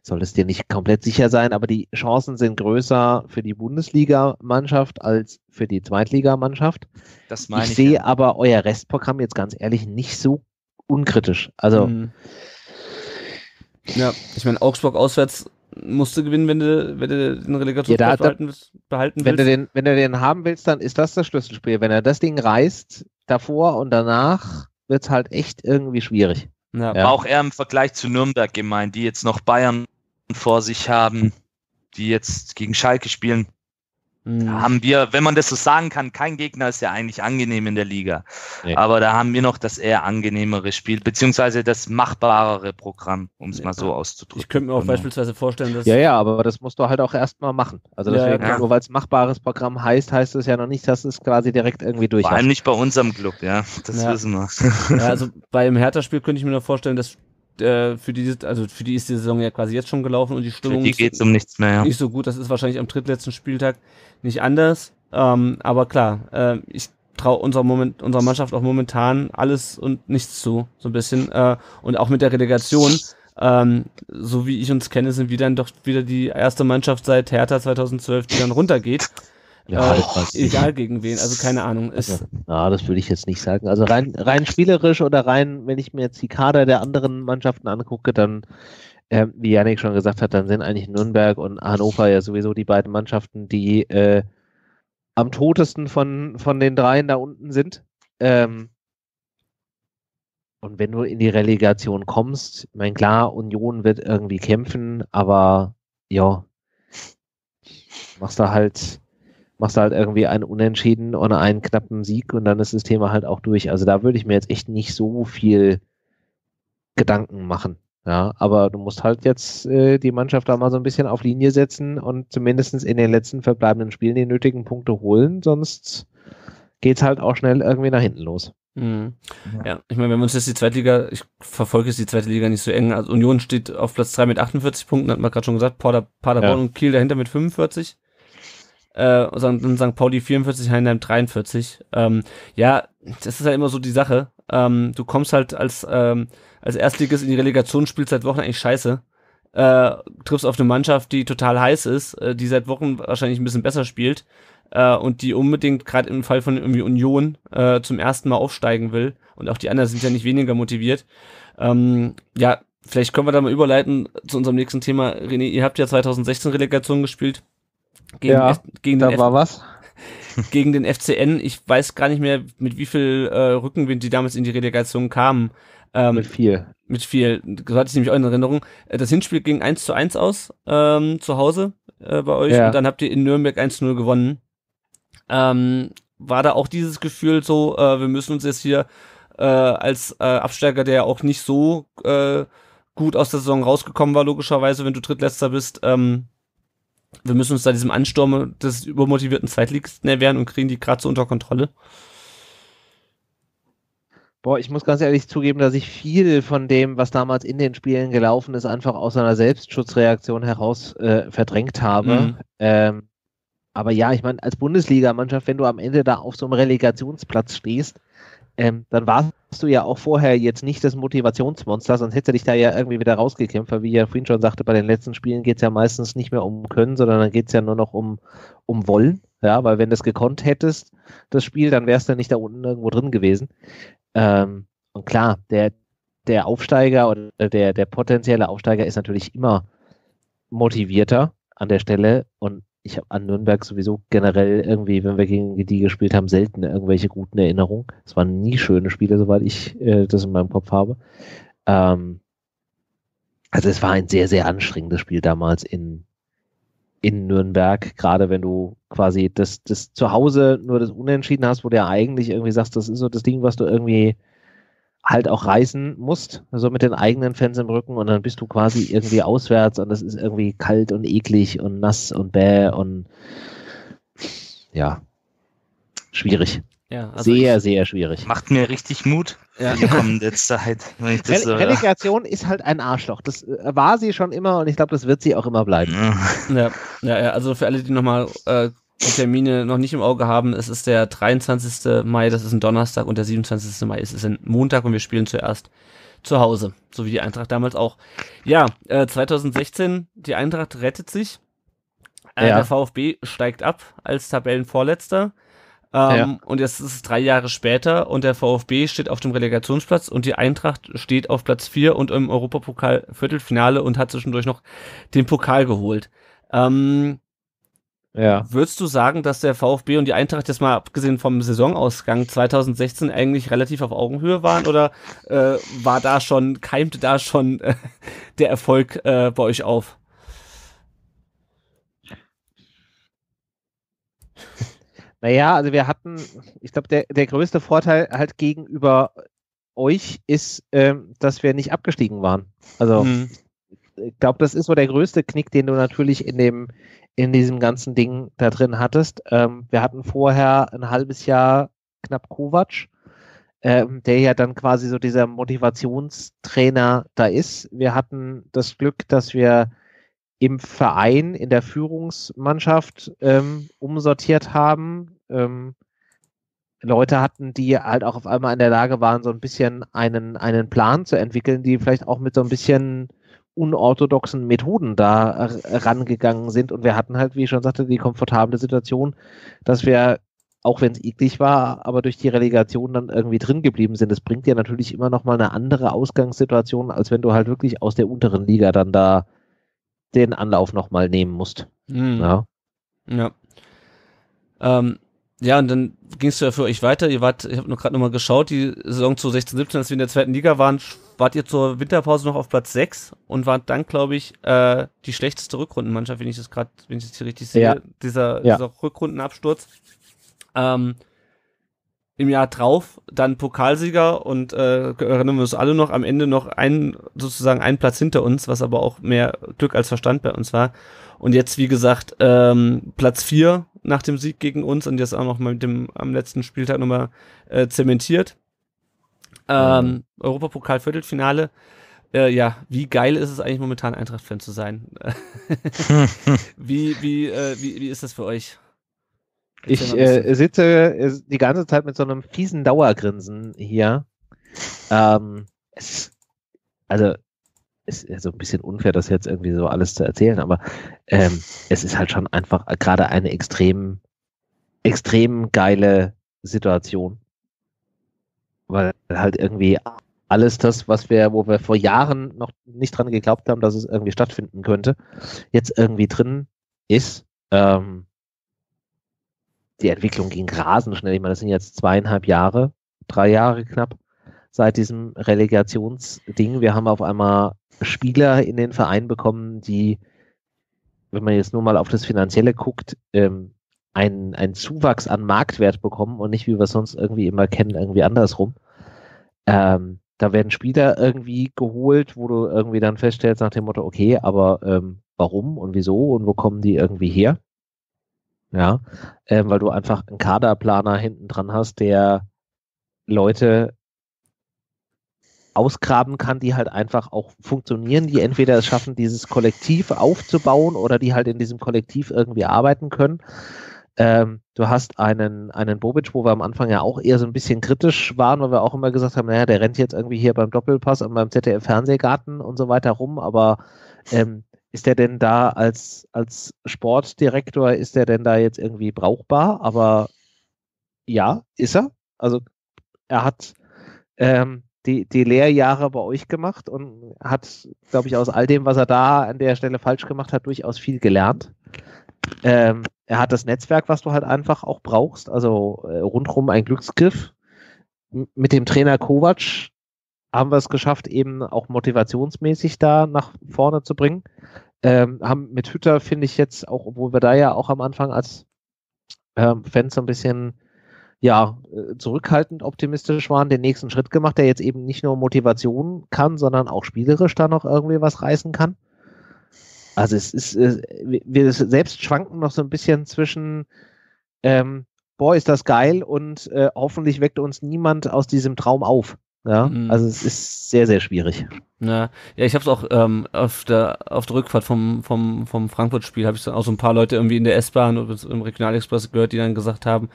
soll es dir nicht komplett sicher sein, aber die Chancen sind größer für die Bundesliga-Mannschaft als für die Zweitligamannschaft. Das meine ich. Ich sehe ja. aber euer Restprogramm jetzt ganz ehrlich nicht so unkritisch. Also. Mhm. Ja, ich meine, Augsburg auswärts musst du gewinnen, wenn du, wenn du den Relegationsplatz Ja, da- behalten, willst- behalten Wenn du, den, wenn du den haben willst, dann ist das das Schlüsselspiel. Wenn er das Ding reißt, davor und danach, wird's halt echt irgendwie schwierig. ja. Ja. Auch eher im Vergleich zu Nürnberg gemeint, die jetzt noch Bayern vor sich haben, die jetzt gegen Schalke spielen. Mhm. Da haben wir, wenn man das so sagen kann, kein Gegner ist ja eigentlich angenehm in der Liga. Nee. Aber da haben wir noch das eher angenehmere Spiel, beziehungsweise das machbarere Programm, um es mal so auszudrücken. Ich könnte mir auch Genau. beispielsweise vorstellen, dass Ja, ja, aber das musst du halt auch erstmal machen. Also Ja, deswegen, ja. nur weil es machbares Programm heißt, heißt es ja noch nicht, dass es quasi direkt irgendwie durch Vor allem nicht bei unserem Club, ja. Das Ja. wissen wir. Ja, also beim Hertha-Spiel könnte ich mir noch vorstellen, dass äh, für die, also für die ist die Saison ja quasi jetzt schon gelaufen und die Für Stimmung die ist geht's um nichts mehr, ja. nicht so gut. Das ist wahrscheinlich am drittletzten Spieltag nicht anders. Ähm, aber klar, äh, ich traue unserer, Moment, unserer Mannschaft auch momentan alles und nichts zu, so ein bisschen. Äh, und auch mit der Relegation, ähm, so wie ich uns kenne, sind wir dann doch wieder die erste Mannschaft seit Hertha 2012, die dann runtergeht. Ja, äh, ich. egal gegen wen, also keine Ahnung. Ist, Also, na, das würde ich jetzt nicht sagen. Also rein, rein spielerisch oder rein, wenn ich mir jetzt die Kader der anderen Mannschaften angucke, dann, ähm, wie Janik schon gesagt hat, dann sind eigentlich Nürnberg und Hannover ja sowieso die beiden Mannschaften, die äh, am totesten von, von den dreien da unten sind. Ähm, und wenn du in die Relegation kommst, ich meine, klar, Union wird irgendwie kämpfen, aber ja, machst du halt, machst du halt irgendwie einen Unentschieden und einen knappen Sieg und dann ist das Thema halt auch durch. Also da würde ich mir jetzt echt nicht so viel Gedanken machen. Ja, aber du musst halt jetzt äh, die Mannschaft da mal so ein bisschen auf Linie setzen und zumindestens in den letzten verbleibenden Spielen die nötigen Punkte holen, sonst geht's halt auch schnell irgendwie nach hinten los. Mhm. Ja, ich meine, wenn wir uns jetzt die zweite Liga, ich verfolge jetzt die zweite Liga nicht so eng, also Union steht auf Platz 3 mit 48 Punkten, hat man gerade schon gesagt, Pader, Paderborn Ja. und Kiel dahinter mit 45. Äh, und St. Pauli 44, Heidenheim 43. Ähm, ja, das ist halt immer so die Sache. Ähm, du kommst halt als, ähm, als Erstligist in die Relegation, spielst seit Wochen eigentlich scheiße. Äh, triffst auf eine Mannschaft, die total heiß ist, äh, die seit Wochen wahrscheinlich ein bisschen besser spielt äh, und die unbedingt gerade im Fall von irgendwie Union äh, zum ersten Mal aufsteigen will und auch die anderen sind ja nicht weniger motiviert. Ähm, ja, vielleicht können wir da mal überleiten zu unserem nächsten Thema. René, ihr habt ja 2016 Relegation gespielt. Gegen, Ja, F gegen, den Da F war was. gegen den FCN. Ich weiß gar nicht mehr, mit wie viel äh, Rückenwind die damals in die Relegation kamen. Ähm, Mit viel. mit viel, das hatte ich nämlich auch in Erinnerung. Äh, Das Hinspiel ging 1 zu 1 aus, ähm, zu Hause äh, bei euch Ja. und dann habt ihr in Nürnberg 1-0 gewonnen. Ähm, war da auch dieses Gefühl so, äh, wir müssen uns jetzt hier äh, als äh, Absteiger, der ja auch nicht so äh, gut aus der Saison rausgekommen war, logischerweise, wenn du Drittletzter bist, ähm, wir müssen uns da diesem Ansturm des übermotivierten Zweitligisten erwehren und kriegen die gerade so unter Kontrolle. Boah, ich muss ganz ehrlich zugeben, dass ich viel von dem, was damals in den Spielen gelaufen ist, einfach aus einer Selbstschutzreaktion heraus äh, verdrängt habe. Mhm. Ähm, aber ja, ich meine, als Bundesligamannschaft, wenn du am Ende da auf so einem Relegationsplatz stehst, ähm, dann warst du ja auch vorher jetzt nicht das Motivationsmonster, sonst hättest du dich da ja irgendwie wieder rausgekämpft, weil wie ja vorhin schon sagte, bei den letzten Spielen geht es ja meistens nicht mehr um Können, sondern dann geht es ja nur noch um, um Wollen. Ja, weil wenn du es gekonnt hättest, das Spiel, dann wärst du nicht da unten irgendwo drin gewesen. Ähm, und klar, der, der Aufsteiger oder der, der potenzielle Aufsteiger ist natürlich immer motivierter an der Stelle und ich habe an Nürnberg sowieso generell irgendwie, wenn wir gegen die gespielt haben, selten irgendwelche guten Erinnerungen. Es waren nie schöne Spiele, soweit ich äh, das in meinem Kopf habe. Ähm, also es war ein sehr, sehr anstrengendes Spiel damals in, in Nürnberg, gerade wenn du quasi das, das zu Hause nur das Unentschieden hast, wo du ja eigentlich irgendwie sagst, das ist so das Ding, was du irgendwie halt auch reißen musst, so mit den eigenen Fans im Rücken und dann bist du quasi irgendwie auswärts und das ist irgendwie kalt und eklig und nass und bäh und ja, schwierig. Ja, also sehr, sehr schwierig. Macht mir richtig Mut ja. für die kommende Zeit. Wenn ich das so, Rele Relegation ist halt ein Arschloch. Das äh, war sie schon immer und ich glaube, das wird sie auch immer bleiben. Ja, ja, ja, also für alle, die nochmal äh, die Termine noch nicht im Auge haben, es ist der 23. Mai, das ist ein Donnerstag und der 27. Mai, es ist ein Montag und wir spielen zuerst zu Hause, so wie die Eintracht damals auch. Ja, äh, 2016, die Eintracht rettet sich. Äh, Ja. Der VfB steigt ab als Tabellenvorletzter. Ähm, ja. Und jetzt ist es drei Jahre später und der VfB steht auf dem Relegationsplatz und die Eintracht steht auf Platz vier und im Europapokal Viertelfinale und hat zwischendurch noch den Pokal geholt. Ähm, ja. Würdest du sagen, dass der VfB und die Eintracht jetzt mal abgesehen vom Saisonausgang 2016 eigentlich relativ auf Augenhöhe waren oder äh, war da schon, keimte da schon äh, der Erfolg äh, bei euch auf? Naja, also wir hatten, ich glaube, der, der größte Vorteil halt gegenüber euch ist, ähm, dass wir nicht abgestiegen waren. Also mhm. Ich glaube, das ist so der größte Knick, den du natürlich in dem in diesem ganzen Ding da drin hattest. Ähm, wir hatten vorher ein halbes Jahr knapp Kovac, ähm, der ja dann quasi so dieser Motivationstrainer da ist. Wir hatten das Glück, dass wir im Verein, in der Führungsmannschaft ähm, umsortiert haben. Ähm, Leute hatten, die halt auch auf einmal in der Lage waren, so ein bisschen einen, einen Plan zu entwickeln, die vielleicht auch mit so ein bisschen unorthodoxen Methoden da rangegangen sind. Und wir hatten halt, wie ich schon sagte, die komfortable Situation, dass wir, auch wenn es eklig war, aber durch die Relegation dann irgendwie drin geblieben sind. Das bringt dir natürlich immer noch mal eine andere Ausgangssituation, als wenn du halt wirklich aus der unteren Liga dann da den Anlauf noch mal nehmen musst. Mhm. Ja. Ja. Ähm, ja, und dann ging es ja für euch weiter. Ihr wart, ich habe nur gerade nochmal geschaut, die Saison zu 16, 17, als wir in der zweiten Liga waren, wart ihr zur Winterpause noch auf Platz 6 und wart dann, glaube ich, äh, die schlechteste Rückrundenmannschaft, wenn ich das gerade, wenn ich das hier richtig sehe, ja. dieser, ja. dieser Rückrundenabsturz. Ähm, Im Jahr drauf dann Pokalsieger und äh, erinnern wir uns alle noch, am Ende noch ein, sozusagen einen Platz hinter uns, was aber auch mehr Glück als Verstand bei uns war. Und jetzt, wie gesagt, ähm, Platz 4 nach dem Sieg gegen uns und jetzt auch noch mal mit dem am letzten Spieltag nochmal äh, zementiert. Ähm, mhm. Europapokal Viertelfinale. Äh, ja, wie geil ist es eigentlich momentan Eintracht-Fan zu sein? wie, wie, äh, wie, wie ist das für euch? Ich äh, sitze äh, die ganze Zeit mit so einem fiesen Dauergrinsen hier. Ähm, es, also ist ja so ein bisschen unfair, das jetzt irgendwie so alles zu erzählen, aber ähm, es ist halt schon einfach gerade eine extrem, extrem geile Situation. Weil halt irgendwie alles das, was wir, wo wir vor Jahren noch nicht dran geglaubt haben, dass es irgendwie stattfinden könnte, jetzt irgendwie drin ist. Ähm, die Entwicklung ging rasend schnell. Ich meine, das sind jetzt zweieinhalb Jahre, drei Jahre knapp seit diesem Relegationsding. Wir haben auf einmal Spieler in den Verein bekommen, die, wenn man jetzt nur mal auf das Finanzielle guckt, ähm, einen, einen Zuwachs an Marktwert bekommen und nicht, wie wir es sonst irgendwie immer kennen, irgendwie andersrum. Ähm, da werden Spieler irgendwie geholt, wo du irgendwie dann feststellst nach dem Motto, okay, aber ähm, warum und wieso und wo kommen die irgendwie her? Ja, ähm, weil du einfach einen Kaderplaner hinten dran hast, der Leute ausgraben kann, die halt einfach auch funktionieren, die entweder es schaffen, dieses Kollektiv aufzubauen oder die halt in diesem Kollektiv irgendwie arbeiten können. Ähm, du hast einen, einen Bobic, wo wir am Anfang ja auch eher so ein bisschen kritisch waren, weil wir auch immer gesagt haben, naja, der rennt jetzt irgendwie hier beim Doppelpass und beim ZDF-Fernsehgarten und so weiter rum, aber ähm, ist der denn da als, als Sportdirektor, ist der denn da jetzt irgendwie brauchbar? Aber ja, ist er. Also er hat ähm, die, die Lehrjahre bei euch gemacht und hat, glaube ich, aus all dem, was er da an der Stelle falsch gemacht hat, durchaus viel gelernt. Ähm, er hat das Netzwerk, was du halt einfach auch brauchst, also äh, rundrum ein Glücksgriff. M mit dem Trainer Kovac haben wir es geschafft, eben auch motivationsmäßig da nach vorne zu bringen. Ähm, haben mit Hütter, finde ich jetzt, auch obwohl wir da ja auch am Anfang als ähm, Fans so ein bisschen ja, äh, zurückhaltend optimistisch waren, den nächsten Schritt gemacht, der jetzt eben nicht nur Motivation kann, sondern auch spielerisch da noch irgendwie was reißen kann. Also es ist, äh, wir selbst schwanken noch so ein bisschen zwischen, ähm, boah, ist das geil und äh, hoffentlich weckt uns niemand aus diesem Traum auf. Ja, mhm. also es ist sehr, sehr schwierig. Ja, ja ich habe es auch ähm, auf, der, auf der Rückfahrt vom, vom, vom Frankfurt-Spiel, habe ich dann auch so ein paar Leute irgendwie in der S-Bahn oder im Regionalexpress gehört, die dann gesagt haben,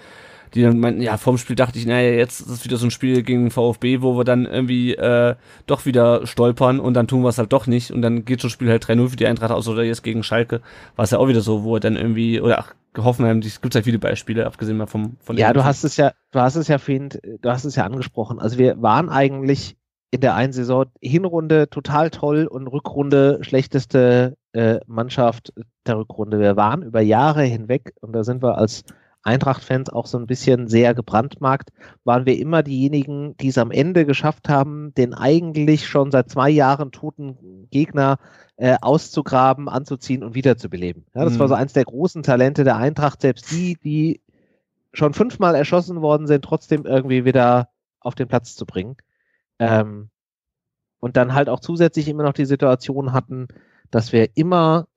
die dann meinten, ja, vorm Spiel dachte ich, naja, jetzt ist es wieder so ein Spiel gegen VfB, wo wir dann irgendwie äh, doch wieder stolpern und dann tun wir es halt doch nicht und dann geht so ein Spiel halt 3-0 für die Eintracht aus oder jetzt gegen Schalke, war es ja auch wieder so, wo er dann irgendwie, oder ach, Hoffenheim, es gibt ja viele Beispiele, abgesehen mal vom von Ja, du hast es ja, du hast es ja, Fiend, du hast es ja angesprochen. Also wir waren eigentlich in der einen Saison Hinrunde total toll und Rückrunde schlechteste äh, Mannschaft der Rückrunde. Wir waren über Jahre hinweg, und da sind wir als Eintracht-Fans auch so ein bisschen sehr gebrandmarkt, waren wir immer diejenigen, die es am Ende geschafft haben, den eigentlich schon seit zwei Jahren toten Gegner äh, auszugraben, anzuziehen und wiederzubeleben. Ja, das mhm. war so eins der großen Talente der Eintracht, selbst die, die schon fünfmal erschossen worden sind, trotzdem irgendwie wieder auf den Platz zu bringen. Ähm, und dann halt auch zusätzlich immer noch die Situation hatten, dass wir immer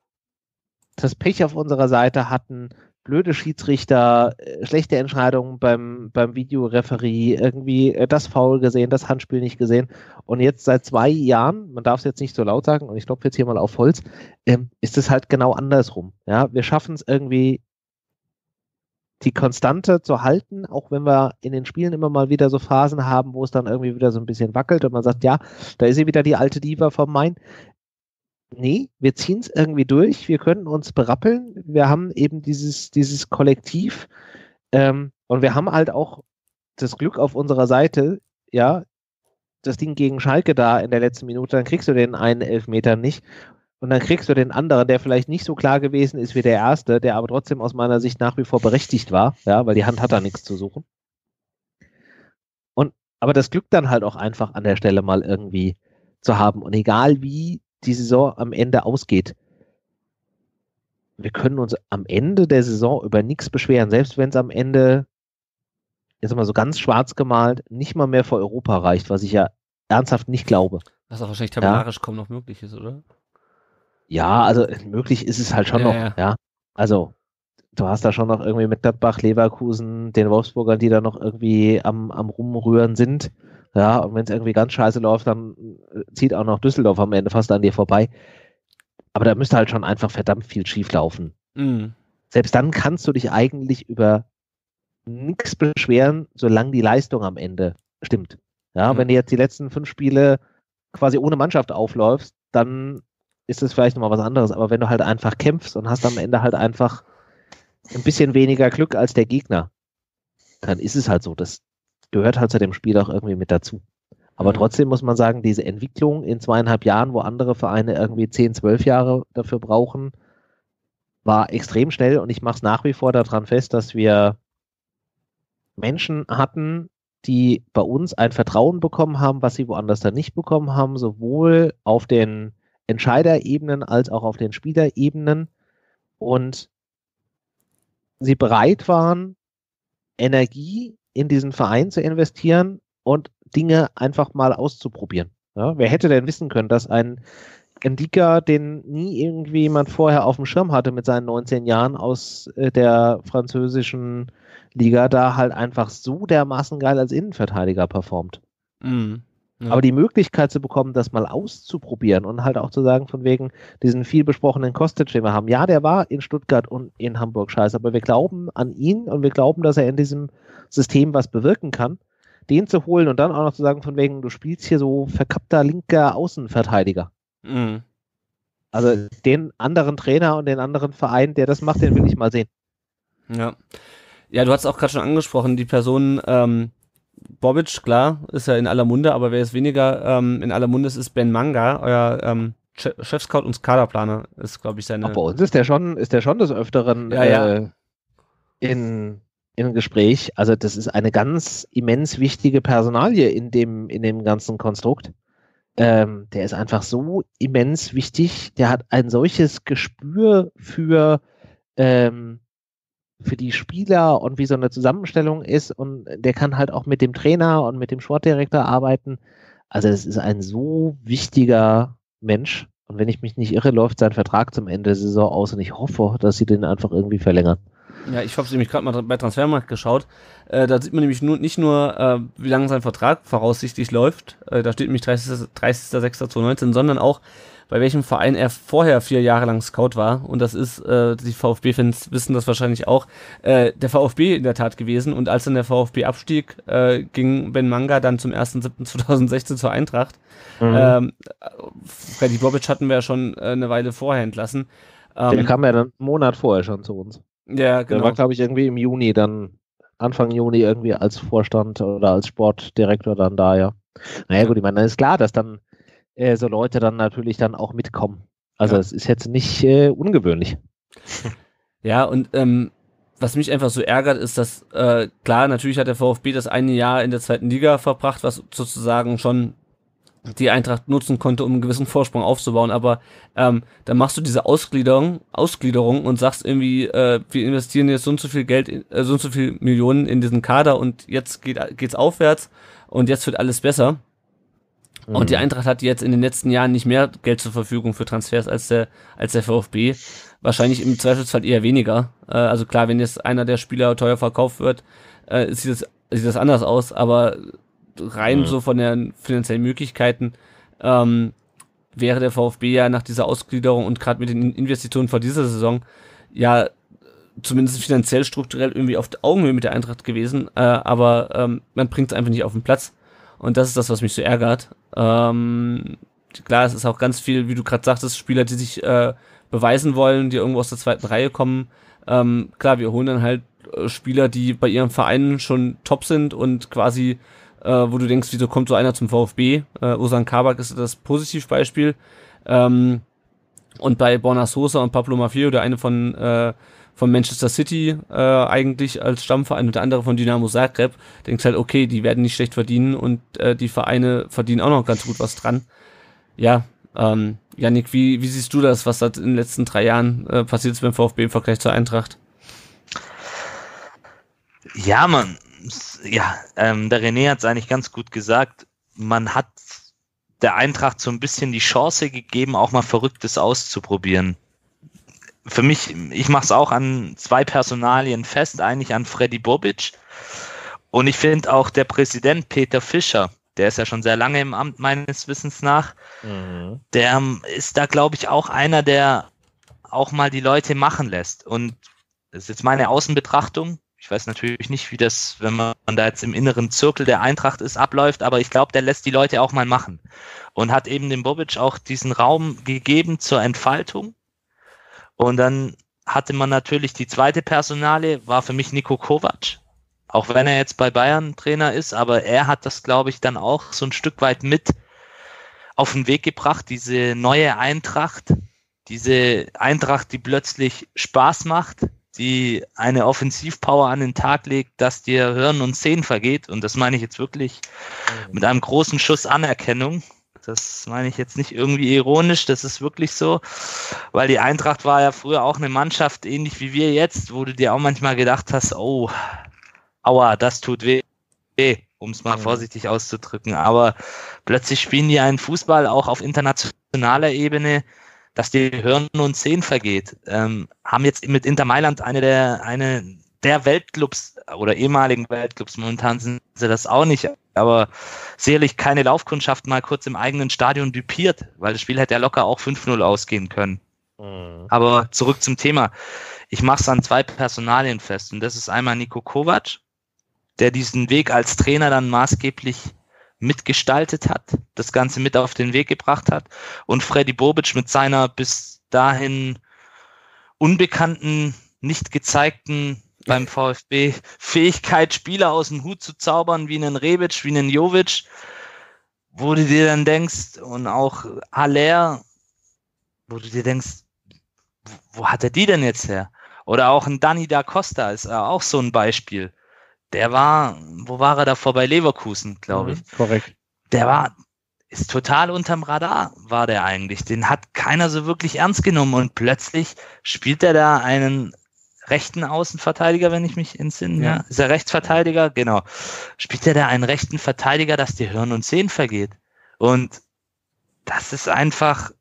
das Pech auf unserer Seite hatten, blöde Schiedsrichter, äh, schlechte Entscheidungen beim, beim Videoreferie, irgendwie äh, das Foul gesehen, das Handspiel nicht gesehen. Und jetzt seit zwei Jahren, man darf es jetzt nicht so laut sagen, und ich klopfe jetzt hier mal auf Holz, ähm, ist es halt genau andersrum. Ja, wir schaffen es irgendwie die Konstante zu halten, auch wenn wir in den Spielen immer mal wieder so Phasen haben, wo es dann irgendwie wieder so ein bisschen wackelt und man sagt, ja, da ist sie wieder die alte Diva vom Main. Nee, wir ziehen es irgendwie durch, wir können uns berappeln, wir haben eben dieses, dieses Kollektiv ähm, und wir haben halt auch das Glück auf unserer Seite, ja, das Ding gegen Schalke da in der letzten Minute, dann kriegst du den einen Elfmeter nicht und dann kriegst du den anderen, der vielleicht nicht so klar gewesen ist wie der erste, der aber trotzdem aus meiner Sicht nach wie vor berechtigt war, ja, weil die Hand hat da nichts zu suchen. Aber das Glück dann halt auch einfach an der Stelle mal irgendwie zu haben. Und egal wie die Saison am Ende ausgeht, wir können uns am Ende der Saison über nichts beschweren, selbst wenn es am Ende, jetzt mal so ganz schwarz gemalt, nicht mal mehr für Europa reicht, was ich ja ernsthaft nicht glaube. Was auch wahrscheinlich tabellarisch ja. kaum noch möglich ist, oder? Ja, also möglich ist es halt schon ja, noch, ja. ja. Also du hast da schon noch irgendwie mit Gladbach, Leverkusen, den Wolfsburgern, die da noch irgendwie am, am Rumrühren sind. Ja, und wenn es irgendwie ganz scheiße läuft, dann äh, zieht auch noch Düsseldorf am Ende fast an dir vorbei. Aber da müsste halt schon einfach verdammt viel schief laufen. Mhm. Selbst dann kannst du dich eigentlich über nichts beschweren, solange die Leistung am Ende stimmt. Ja, mhm. wenn du jetzt die letzten fünf Spiele quasi ohne Mannschaft aufläufst, dann ist es vielleicht nochmal was anderes. Aber wenn du halt einfach kämpfst und hast am Ende halt einfach ein bisschen weniger Glück als der Gegner, dann ist es halt so. Das gehört halt zu dem Spiel auch irgendwie mit dazu. Aber mhm. trotzdem muss man sagen, diese Entwicklung in zweieinhalb Jahren, wo andere Vereine irgendwie zehn, zwölf Jahre dafür brauchen, war extrem schnell und ich mache es nach wie vor daran fest, dass wir Menschen hatten, die bei uns ein Vertrauen bekommen haben, was sie woanders dann nicht bekommen haben, sowohl auf den Entscheiderebenen als auch auf den Spielerebenen und sie bereit waren, Energie in diesen Verein zu investieren und Dinge einfach mal auszuprobieren. Ja, wer hätte denn wissen können, dass ein Ndika, den nie irgendwie jemand vorher auf dem Schirm hatte mit seinen 19 Jahren aus äh, der französischen Liga, da halt einfach so dermaßen geil als Innenverteidiger performt. Mhm. Aber die Möglichkeit zu bekommen, das mal auszuprobieren und halt auch zu sagen, von wegen diesen viel besprochenen Kostic, den wir haben, ja, der war in Stuttgart und in Hamburg scheiße, aber wir glauben an ihn und wir glauben, dass er in diesem System was bewirken kann, den zu holen und dann auch noch zu sagen, von wegen, du spielst hier so verkappter linker Außenverteidiger. Mhm. Also den anderen Trainer und den anderen Verein, der das macht, den will ich mal sehen. Ja. Ja, du hast auch gerade schon angesprochen, die Person, ähm, Bobic, klar, ist ja in aller Munde, aber wer jetzt weniger ähm, in aller Munde ist, ist Ben Manga, euer ähm, Chefscout und Kaderplaner ist, glaube ich, seine. Ach, bei uns ist der schon, ist der schon des Öfteren ja, ja. Äh, in, in Gespräch. Also das ist eine ganz immens wichtige Personalie in dem, in dem ganzen Konstrukt. Ähm, der ist einfach so immens wichtig. Der hat ein solches Gespür für ähm, für die Spieler und wie so eine Zusammenstellung ist und der kann halt auch mit dem Trainer und mit dem Sportdirektor arbeiten. Also es ist ein so wichtiger Mensch und wenn ich mich nicht irre, läuft sein Vertrag zum Ende der Saison aus und ich hoffe, dass sie den einfach irgendwie verlängern. Ja, ich habe nämlich gerade mal bei Transfermarkt geschaut. Äh, da sieht man nämlich nur, nicht nur, äh, wie lange sein Vertrag voraussichtlich läuft. Äh, da steht nämlich 30.06.2019, 30. sondern auch, bei welchem Verein er vorher vier Jahre lang Scout war. Und das ist, äh, die VfB-Fans wissen das wahrscheinlich auch, äh, der VfB in der Tat gewesen. Und als dann der VfB abstieg, äh, ging Ben Manga dann zum 1.7.2016 zur Eintracht. Mhm. Ähm, Freddy Bobic hatten wir ja schon äh, eine Weile vorher entlassen. Ähm, der kam ja dann einen Monat vorher schon zu uns. Ja, genau. Der war, glaube ich, irgendwie im Juni dann, Anfang Juni irgendwie als Vorstand oder als Sportdirektor dann da, ja. Naja, gut, ich meine, dann ist klar, dass dann äh, so Leute dann natürlich dann auch mitkommen. Also es ist jetzt nicht äh, ungewöhnlich. Ja, und ähm, was mich einfach so ärgert, ist, dass äh, klar, natürlich hat der VfB das eine Jahr in der zweiten Liga verbracht, was sozusagen schon die Eintracht nutzen konnte, um einen gewissen Vorsprung aufzubauen. Aber ähm, dann machst du diese Ausgliederung, Ausgliederung und sagst irgendwie, äh, wir investieren jetzt so und so viel Geld, äh, so und so viel Millionen in diesen Kader und jetzt geht geht's aufwärts und jetzt wird alles besser. Mhm. Und die mhm. Eintracht hat jetzt in den letzten Jahren nicht mehr Geld zur Verfügung für Transfers als der, als der VfB. Wahrscheinlich im Zweifelsfall eher weniger. Äh, also klar, wenn jetzt einer der Spieler teuer verkauft wird, äh, sieht, das, sieht das anders aus, aber rein mhm. so von den finanziellen Möglichkeiten ähm, wäre der VfB ja nach dieser Ausgliederung und gerade mit den Investitionen vor dieser Saison ja zumindest finanziell strukturell irgendwie auf Augenhöhe mit der Eintracht gewesen, äh, aber ähm, man bringt es einfach nicht auf den Platz. Und das ist das, was mich so ärgert. Ähm, klar, es ist auch ganz viel, wie du gerade sagtest, Spieler, die sich äh, beweisen wollen, die irgendwo aus der zweiten Reihe kommen. Ähm, klar, wir holen dann halt äh, Spieler, die bei ihren Vereinen schon top sind und quasi, äh, wo du denkst, wieso kommt so einer zum VfB? Äh, Osan Kabak ist das Positivbeispiel. Ähm, und bei Borna Sosa und Pablo Mafio, der eine von äh, von Manchester City äh, eigentlich als Stammverein und der andere von Dynamo Zagreb, denkst halt, okay, die werden nicht schlecht verdienen und äh, die Vereine verdienen auch noch ganz gut was dran. Ja, ähm, Janik, wie, wie siehst du das, was da in den letzten drei Jahren äh, passiert ist beim VfB im Vergleich zur Eintracht? Ja, man, ja, ähm, der René hat es eigentlich ganz gut gesagt. Man hat der Eintracht so ein bisschen die Chance gegeben, auch mal Verrücktes auszuprobieren für mich, ich mache es auch an zwei Personalien fest, eigentlich an Freddy Bobic. Und ich finde auch der Präsident Peter Fischer, der ist ja schon sehr lange im Amt meines Wissens nach, mhm. der ist da, glaube ich, auch einer, der auch mal die Leute machen lässt. Und das ist jetzt meine Außenbetrachtung. Ich weiß natürlich nicht, wie das, wenn man da jetzt im inneren Zirkel der Eintracht ist, abläuft, aber ich glaube, der lässt die Leute auch mal machen. Und hat eben dem Bobic auch diesen Raum gegeben zur Entfaltung und dann hatte man natürlich die zweite Personale, war für mich Nico Kovac. Auch wenn er jetzt bei Bayern Trainer ist, aber er hat das, glaube ich, dann auch so ein Stück weit mit auf den Weg gebracht, diese neue Eintracht, diese Eintracht, die plötzlich Spaß macht, die eine Offensivpower an den Tag legt, dass dir Hören und Sehen vergeht. Und das meine ich jetzt wirklich mit einem großen Schuss Anerkennung. Das meine ich jetzt nicht irgendwie ironisch, das ist wirklich so, weil die Eintracht war ja früher auch eine Mannschaft, ähnlich wie wir jetzt, wo du dir auch manchmal gedacht hast, oh, aua, das tut weh, um es mal mhm. vorsichtig auszudrücken. Aber plötzlich spielen die einen Fußball auch auf internationaler Ebene, dass die Hören und Sehen vergeht. Ähm, haben jetzt mit Inter Mailand eine der, eine der Weltclubs oder ehemaligen Weltclubs, momentan sind sie das auch nicht, aber sicherlich keine Laufkundschaft mal kurz im eigenen Stadion düpiert, weil das Spiel hätte ja locker auch 5-0 ausgehen können. Mhm. Aber zurück zum Thema. Ich mache es an zwei Personalien fest und das ist einmal Nico Kovac, der diesen Weg als Trainer dann maßgeblich mitgestaltet hat, das Ganze mit auf den Weg gebracht hat und Freddy Bobic mit seiner bis dahin unbekannten, nicht gezeigten beim VfB Fähigkeit, Spieler aus dem Hut zu zaubern, wie einen Rebic, wie einen Jovic, wo du dir dann denkst, und auch Haller, wo du dir denkst, wo hat er die denn jetzt her? Oder auch ein Dani da Costa ist auch so ein Beispiel. Der war, wo war er davor bei Leverkusen, glaube ich. Mhm, korrekt. Der war, ist total unterm Radar, war der eigentlich. Den hat keiner so wirklich ernst genommen und plötzlich spielt er da einen rechten Außenverteidiger, wenn ich mich entsinne. Ja. ja. Ist er Rechtsverteidiger? Genau. Spielt er da einen rechten Verteidiger, dass dir Hirn und Sehen vergeht? Und das ist einfach,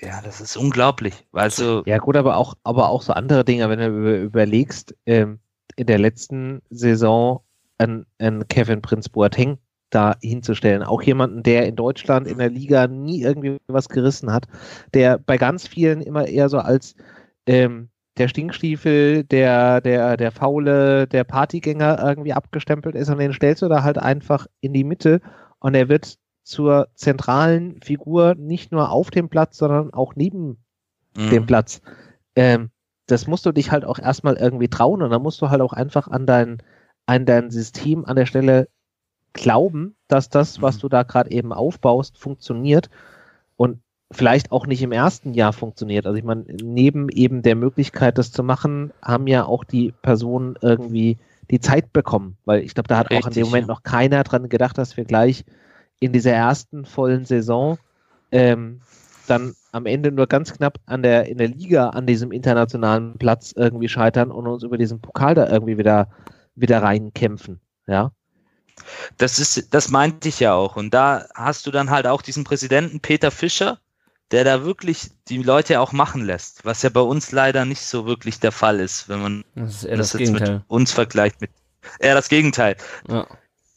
ja, das ist unglaublich. Weil so ja, gut, aber auch, aber auch so andere Dinge, wenn du überlegst, ähm, in der letzten Saison ein, ein Kevin Prinz Boateng da hinzustellen. Auch jemanden, der in Deutschland in der Liga nie irgendwie was gerissen hat, der bei ganz vielen immer eher so als ähm, der Stinkstiefel, der, der, der Faule, der Partygänger irgendwie abgestempelt ist und den stellst du da halt einfach in die Mitte und er wird zur zentralen Figur nicht nur auf dem Platz, sondern auch neben mhm. dem Platz. Ähm, das musst du dich halt auch erstmal irgendwie trauen und dann musst du halt auch einfach an dein, an dein System an der Stelle glauben, dass das, was mhm. du da gerade eben aufbaust, funktioniert und vielleicht auch nicht im ersten Jahr funktioniert. Also ich meine, neben eben der Möglichkeit, das zu machen, haben ja auch die Personen irgendwie die Zeit bekommen, weil ich glaube, da hat Richtig, auch in dem Moment ja. noch keiner dran gedacht, dass wir gleich in dieser ersten vollen Saison ähm, dann am Ende nur ganz knapp an der in der Liga an diesem internationalen Platz irgendwie scheitern und uns über diesen Pokal da irgendwie wieder wieder reinkämpfen, ja. Das ist, das meinte ich ja auch. Und da hast du dann halt auch diesen Präsidenten Peter Fischer, der da wirklich die Leute auch machen lässt, was ja bei uns leider nicht so wirklich der Fall ist, wenn man das, das, das jetzt mit uns vergleicht mit eher das Gegenteil. Ja.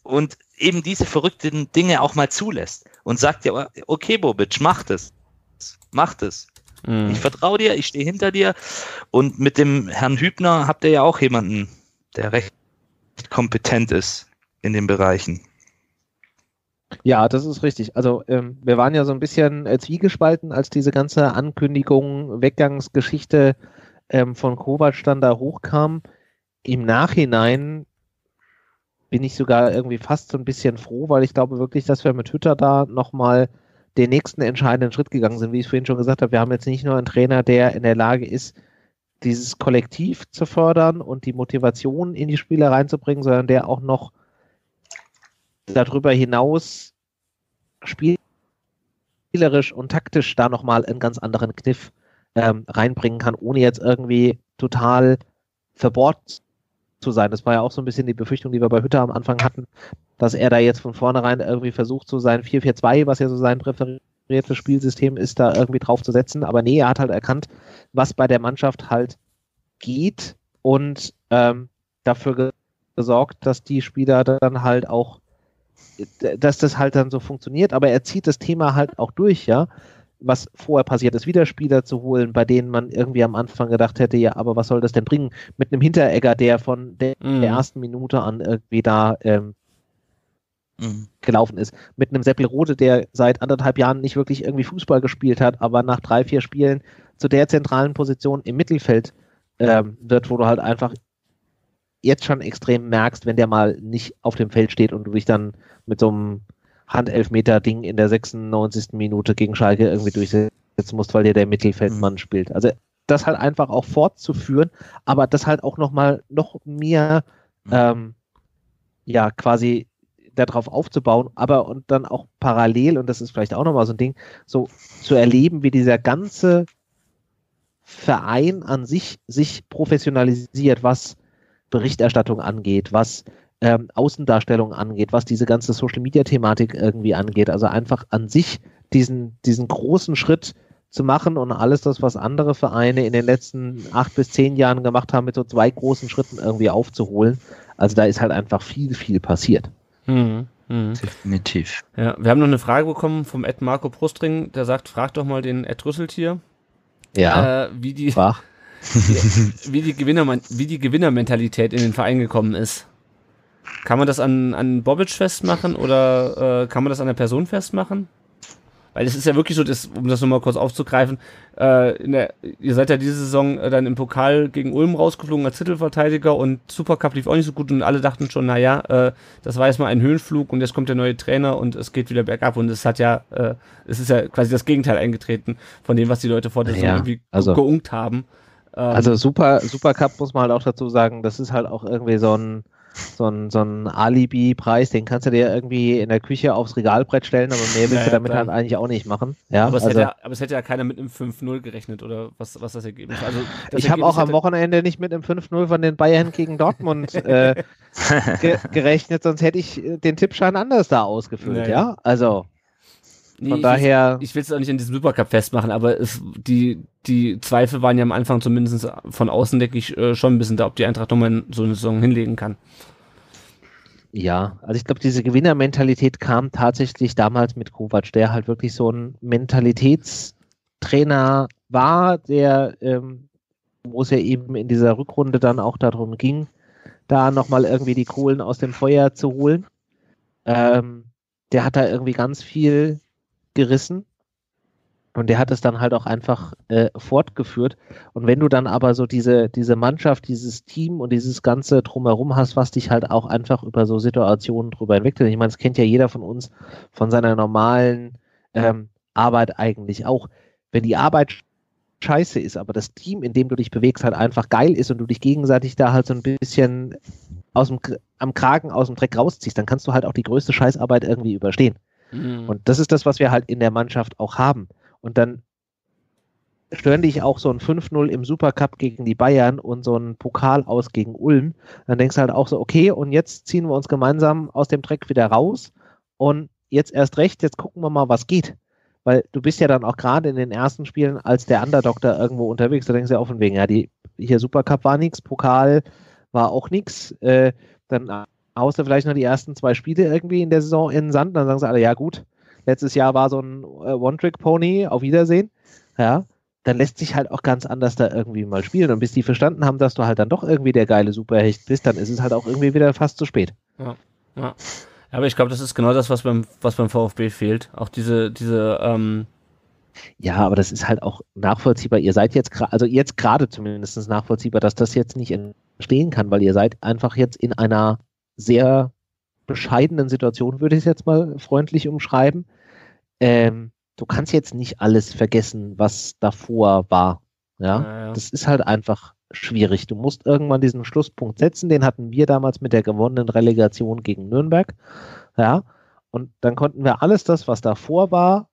Und eben diese verrückten Dinge auch mal zulässt und sagt ja, okay, Bobic, mach das. Mach das. Mhm. Ich vertraue dir, ich stehe hinter dir. Und mit dem Herrn Hübner habt ihr ja auch jemanden, der recht kompetent ist in den Bereichen. Ja, das ist richtig. Also ähm, wir waren ja so ein bisschen äh, zwiegespalten, als diese ganze Ankündigung, Weggangsgeschichte ähm, von Kovac dann da hochkam. Im Nachhinein bin ich sogar irgendwie fast so ein bisschen froh, weil ich glaube wirklich, dass wir mit Hütter da nochmal den nächsten entscheidenden Schritt gegangen sind. Wie ich vorhin schon gesagt habe, wir haben jetzt nicht nur einen Trainer, der in der Lage ist, dieses Kollektiv zu fördern und die Motivation in die Spiele reinzubringen, sondern der auch noch darüber hinaus spielerisch und taktisch da nochmal einen ganz anderen Kniff ähm, reinbringen kann, ohne jetzt irgendwie total verbohrt zu sein. Das war ja auch so ein bisschen die Befürchtung, die wir bei Hütter am Anfang hatten, dass er da jetzt von vornherein irgendwie versucht, so sein 4-4-2, was ja so sein präferiertes Spielsystem ist, da irgendwie drauf zu setzen. Aber nee, er hat halt erkannt, was bei der Mannschaft halt geht und ähm, dafür gesorgt, dass die Spieler dann halt auch dass das halt dann so funktioniert, aber er zieht das Thema halt auch durch, ja. Was vorher passiert ist, wieder Spieler zu holen, bei denen man irgendwie am Anfang gedacht hätte, ja, aber was soll das denn bringen? Mit einem Hinteregger, der von der, mhm. der ersten Minute an irgendwie da ähm, mhm. gelaufen ist. Mit einem Seppelrode, der seit anderthalb Jahren nicht wirklich irgendwie Fußball gespielt hat, aber nach drei, vier Spielen zu der zentralen Position im Mittelfeld ähm, wird, wo du halt einfach jetzt schon extrem merkst, wenn der mal nicht auf dem Feld steht und du dich dann mit so einem Handelfmeter-Ding in der 96. Minute gegen Schalke irgendwie durchsetzen musst, weil dir der Mittelfeldmann mhm. spielt. Also das halt einfach auch fortzuführen, aber das halt auch nochmal noch mehr mhm. ähm, ja quasi darauf aufzubauen, aber und dann auch parallel, und das ist vielleicht auch nochmal so ein Ding, so zu erleben, wie dieser ganze Verein an sich sich professionalisiert, was Berichterstattung angeht, was ähm, Außendarstellung angeht, was diese ganze Social Media Thematik irgendwie angeht. Also einfach an sich diesen, diesen großen Schritt zu machen und alles das, was andere Vereine in den letzten acht bis zehn Jahren gemacht haben, mit so zwei großen Schritten irgendwie aufzuholen. Also da ist halt einfach viel, viel passiert. Mhm. Mhm. Definitiv. Ja, wir haben noch eine Frage bekommen vom Ed Marco Prostring, der sagt, frag doch mal den Ed Rüsseltier, ja. äh, wie die, wie, die Gewinner, wie die Gewinnermentalität in den Verein gekommen ist. Kann man das an, an Bobic festmachen oder äh, kann man das an der Person festmachen? Weil es ist ja wirklich so, das, um das nochmal kurz aufzugreifen, äh, der, ihr seid ja diese Saison äh, dann im Pokal gegen Ulm rausgeflogen als Titelverteidiger und Supercup lief auch nicht so gut und alle dachten schon, naja, äh, das war jetzt mal ein Höhenflug und jetzt kommt der neue Trainer und es geht wieder bergab und es hat ja, äh, es ist ja quasi das Gegenteil eingetreten von dem, was die Leute vor der Saison ja, irgendwie also, geunkt haben. Ähm, also Super, Supercup muss man halt auch dazu sagen, das ist halt auch irgendwie so ein so ein, so ein Alibi-Preis, den kannst du dir irgendwie in der Küche aufs Regalbrett stellen, aber mehr willst ja, du damit klar. halt eigentlich auch nicht machen. Ja, aber, es also, hätte ja, aber es hätte ja keiner mit einem 5-0 gerechnet oder was, was das Ergebnis Also Ich habe auch am Wochenende nicht mit einem 5-0 von den Bayern gegen Dortmund äh, ge gerechnet, sonst hätte ich den Tippschein anders da ausgefüllt, ja. ja? Also Nee, Von daher. Ich will es auch nicht in diesem Supercup festmachen, aber es, die, die Zweifel waren ja am Anfang zumindest von außen, denke ich, äh, schon ein bisschen da, ob die Eintracht nochmal so eine Saison hinlegen kann. Ja, also ich glaube, diese Gewinnermentalität kam tatsächlich damals mit Kovac, der halt wirklich so ein Mentalitätstrainer war, der, ähm, wo es ja eben in dieser Rückrunde dann auch darum ging, da nochmal irgendwie die Kohlen aus dem Feuer zu holen. Ähm, der hat da irgendwie ganz viel gerissen und der hat es dann halt auch einfach äh, fortgeführt. Und wenn du dann aber so diese, diese Mannschaft, dieses Team und dieses Ganze drumherum hast, was dich halt auch einfach über so Situationen drüber entwickelt. Ich meine, das kennt ja jeder von uns von seiner normalen ähm, Arbeit eigentlich auch. Wenn die Arbeit scheiße ist, aber das Team, in dem du dich bewegst, halt einfach geil ist und du dich gegenseitig da halt so ein bisschen aus dem, am Kragen aus dem Dreck rausziehst, dann kannst du halt auch die größte Scheißarbeit irgendwie überstehen. Mhm. Und das ist das, was wir halt in der Mannschaft auch haben. Und dann stören dich auch so ein 5-0 im Supercup gegen die Bayern und so ein Pokal aus gegen Ulm. Dann denkst du halt auch so, okay, und jetzt ziehen wir uns gemeinsam aus dem Dreck wieder raus und jetzt erst recht, jetzt gucken wir mal, was geht. Weil du bist ja dann auch gerade in den ersten Spielen als der Underdog da irgendwo unterwegs, da denkst du ja auch von wegen, ja, die hier Supercup war nichts, Pokal war auch nichts, äh, dann du vielleicht noch die ersten zwei Spiele irgendwie in der Saison in den Sand, dann sagen sie alle, ja gut, letztes Jahr war so ein äh, One-Trick-Pony, auf Wiedersehen, ja, dann lässt sich halt auch ganz anders da irgendwie mal spielen. Und bis die verstanden haben, dass du halt dann doch irgendwie der geile Superhecht bist, dann ist es halt auch irgendwie wieder fast zu spät. Ja, ja. Aber ich glaube, das ist genau das, was beim, was beim VfB fehlt. Auch diese, diese, ähm ja, aber das ist halt auch nachvollziehbar. Ihr seid jetzt gerade, also jetzt gerade zumindest nachvollziehbar, dass das jetzt nicht entstehen kann, weil ihr seid einfach jetzt in einer sehr bescheidenen Situation, würde ich es jetzt mal freundlich umschreiben. Ähm, du kannst jetzt nicht alles vergessen, was davor war. Ja? ja, ja. das ist halt einfach schwierig. Du musst irgendwann diesen Schlusspunkt setzen. Den hatten wir damals mit der gewonnenen Relegation gegen Nürnberg. Ja, und dann konnten wir alles das, was davor war,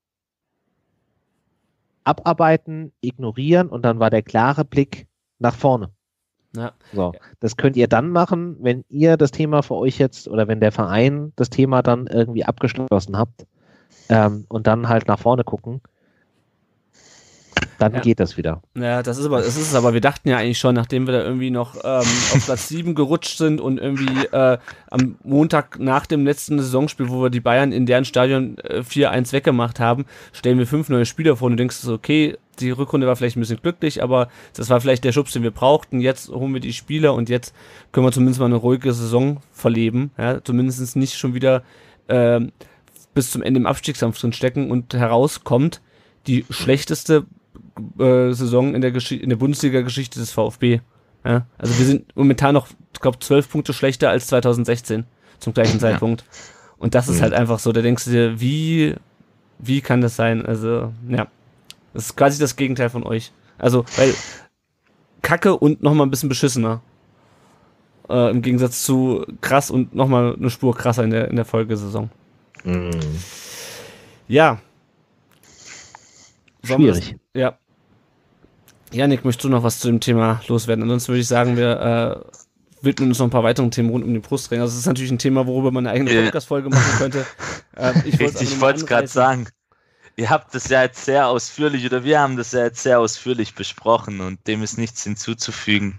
abarbeiten, ignorieren und dann war der klare Blick nach vorne. Ja. So, das könnt ihr dann machen, wenn ihr das Thema für euch jetzt oder wenn der Verein das Thema dann irgendwie abgeschlossen habt ähm, und dann halt nach vorne gucken. Dann ja. geht das wieder. Ja, das ist aber, das ist aber, wir dachten ja eigentlich schon, nachdem wir da irgendwie noch ähm, auf Platz 7 gerutscht sind und irgendwie äh, am Montag nach dem letzten Saisonspiel, wo wir die Bayern in deren Stadion äh, 4-1 weggemacht haben, stellen wir fünf neue Spieler vor und du denkst, okay, die Rückrunde war vielleicht ein bisschen glücklich, aber das war vielleicht der Schubs, den wir brauchten. Jetzt holen wir die Spieler und jetzt können wir zumindest mal eine ruhige Saison verleben. Ja, zumindest nicht schon wieder äh, bis zum Ende im Abstiegskampf drin stecken und herauskommt die schlechteste äh, Saison in der, in der Bundesliga-Geschichte des VfB. Ja, also wir sind momentan noch, ich glaube, zwölf Punkte schlechter als 2016 zum gleichen Zeitpunkt. Und das ist mhm. halt einfach so, da denkst du dir, wie, wie kann das sein? Also, ja. Das ist quasi das Gegenteil von euch. Also, weil Kacke und nochmal ein bisschen beschissener. Äh, Im Gegensatz zu krass und nochmal eine Spur krasser in der, in der Folgesaison. Mm. Ja. Schwierig. Ja. Janik, möchtest du noch was zu dem Thema loswerden? Ansonsten würde ich sagen, wir äh, widmen uns noch ein paar weiteren Themen rund um den Brustring. Also, das ist natürlich ein Thema, worüber man eine eigene Podcast-Folge machen könnte. Äh, ich wollte es gerade sagen ihr habt das ja jetzt sehr ausführlich oder wir haben das ja jetzt sehr ausführlich besprochen und dem ist nichts hinzuzufügen.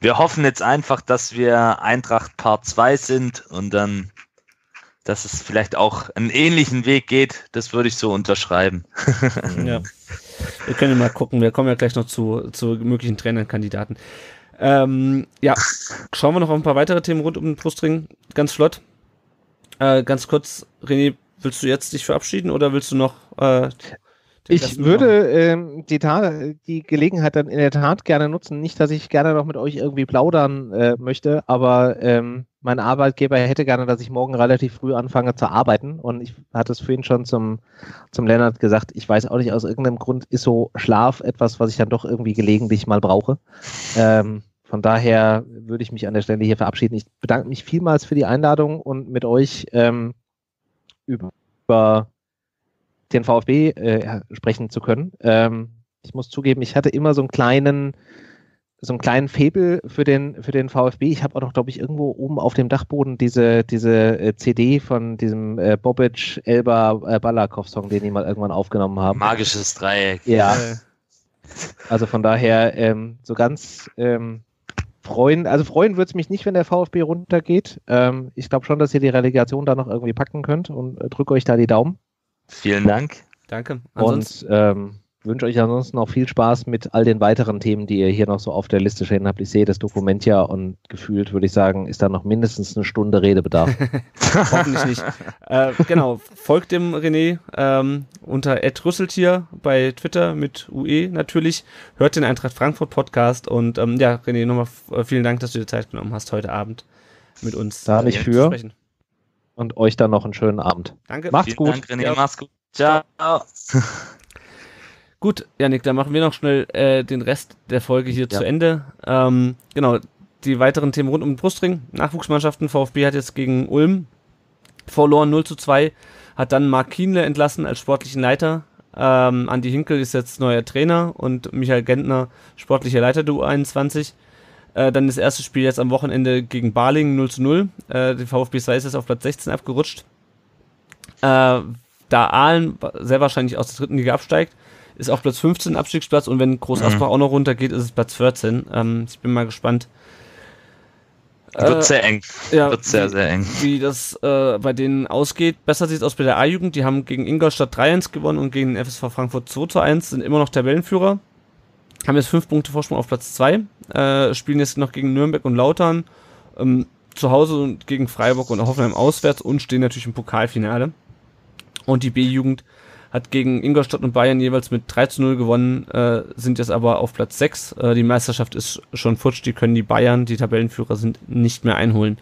Wir hoffen jetzt einfach, dass wir Eintracht Part 2 sind und dann, dass es vielleicht auch einen ähnlichen Weg geht. Das würde ich so unterschreiben. ja. Wir können ja mal gucken. Wir kommen ja gleich noch zu, zu möglichen Trainerkandidaten. Ähm, ja, schauen wir noch auf ein paar weitere Themen rund um den Brustring. Ganz flott. Äh, ganz kurz, René, willst du jetzt dich verabschieden oder willst du noch? Äh, ich würde ähm, die, die Gelegenheit dann in der Tat gerne nutzen. Nicht, dass ich gerne noch mit euch irgendwie plaudern äh, möchte, aber ähm, mein Arbeitgeber hätte gerne, dass ich morgen relativ früh anfange zu arbeiten. Und ich hatte es vorhin schon zum, zum Lennart gesagt, ich weiß auch nicht, aus irgendeinem Grund ist so Schlaf etwas, was ich dann doch irgendwie gelegentlich mal brauche. Ähm, von daher würde ich mich an der Stelle hier verabschieden. Ich bedanke mich vielmals für die Einladung und mit euch ähm, über den VfB äh, sprechen zu können. Ähm, ich muss zugeben, ich hatte immer so einen kleinen, so einen kleinen Faible für den, für den VfB. Ich habe auch noch, glaube ich, irgendwo oben auf dem Dachboden diese, diese äh, CD von diesem äh, Bobic Elba äh, Balakov-Song, den die mal irgendwann aufgenommen haben. Magisches Dreieck. Ja. Also von daher, ähm, so ganz ähm, freuen, also freuen würde es mich nicht, wenn der VfB runtergeht. Ähm, ich glaube schon, dass ihr die Relegation da noch irgendwie packen könnt und äh, drücke euch da die Daumen. Vielen Dank. Danke. Ansonsten, und ähm, wünsche euch ansonsten auch viel Spaß mit all den weiteren Themen, die ihr hier noch so auf der Liste stehen habt. Ich sehe das Dokument ja und gefühlt würde ich sagen, ist da noch mindestens eine Stunde Redebedarf. Hoffentlich nicht. Äh, genau, folgt dem René ähm, unter Rüsseltier bei Twitter mit UE natürlich. Hört den Eintracht Frankfurt Podcast und ähm, ja, René, nochmal äh, vielen Dank, dass du dir Zeit genommen hast heute Abend mit uns da nicht für. Sprechen. Und euch dann noch einen schönen Abend. Danke. Macht's vielen gut. Dank, René. Ja. Mach's gut. Ciao. Gut, Janik, dann machen wir noch schnell äh, den Rest der Folge hier ja. zu Ende. Ähm, genau, die weiteren Themen rund um den Brustring. Nachwuchsmannschaften, VfB hat jetzt gegen Ulm verloren 0 zu 2, hat dann Marc Kienle entlassen als sportlichen Leiter. Ähm, Andi Hinkel ist jetzt neuer Trainer und Michael Gentner sportlicher Leiter der U21. Äh, dann das erste Spiel jetzt am Wochenende gegen Barling 0 zu 0. Äh, der VfB 2 ist jetzt auf Platz 16 abgerutscht. Äh, da Aalen sehr wahrscheinlich aus der dritten Liga absteigt, ist auf Platz 15 Abstiegsplatz und wenn Groß Asbach mhm. auch noch runtergeht, ist es Platz 14. Ähm, ich bin mal gespannt. Wird äh, sehr eng. Ja, Wird sehr, sehr eng. Wie das äh, bei denen ausgeht. Besser sieht es aus bei der A-Jugend. Die haben gegen Ingolstadt 3-1 gewonnen und gegen den FSV Frankfurt 2-1, sind immer noch Tabellenführer. Haben jetzt 5 Punkte Vorsprung auf Platz 2. Äh, spielen jetzt noch gegen Nürnberg und Lautern. Ähm, zu Hause und gegen Freiburg und Hoffenheim auswärts und stehen natürlich im Pokalfinale. Und die B-Jugend hat gegen Ingolstadt und Bayern jeweils mit 3 zu 0 gewonnen, äh, sind jetzt aber auf Platz 6. Äh, die Meisterschaft ist schon futsch, die können die Bayern, die Tabellenführer sind, nicht mehr einholen.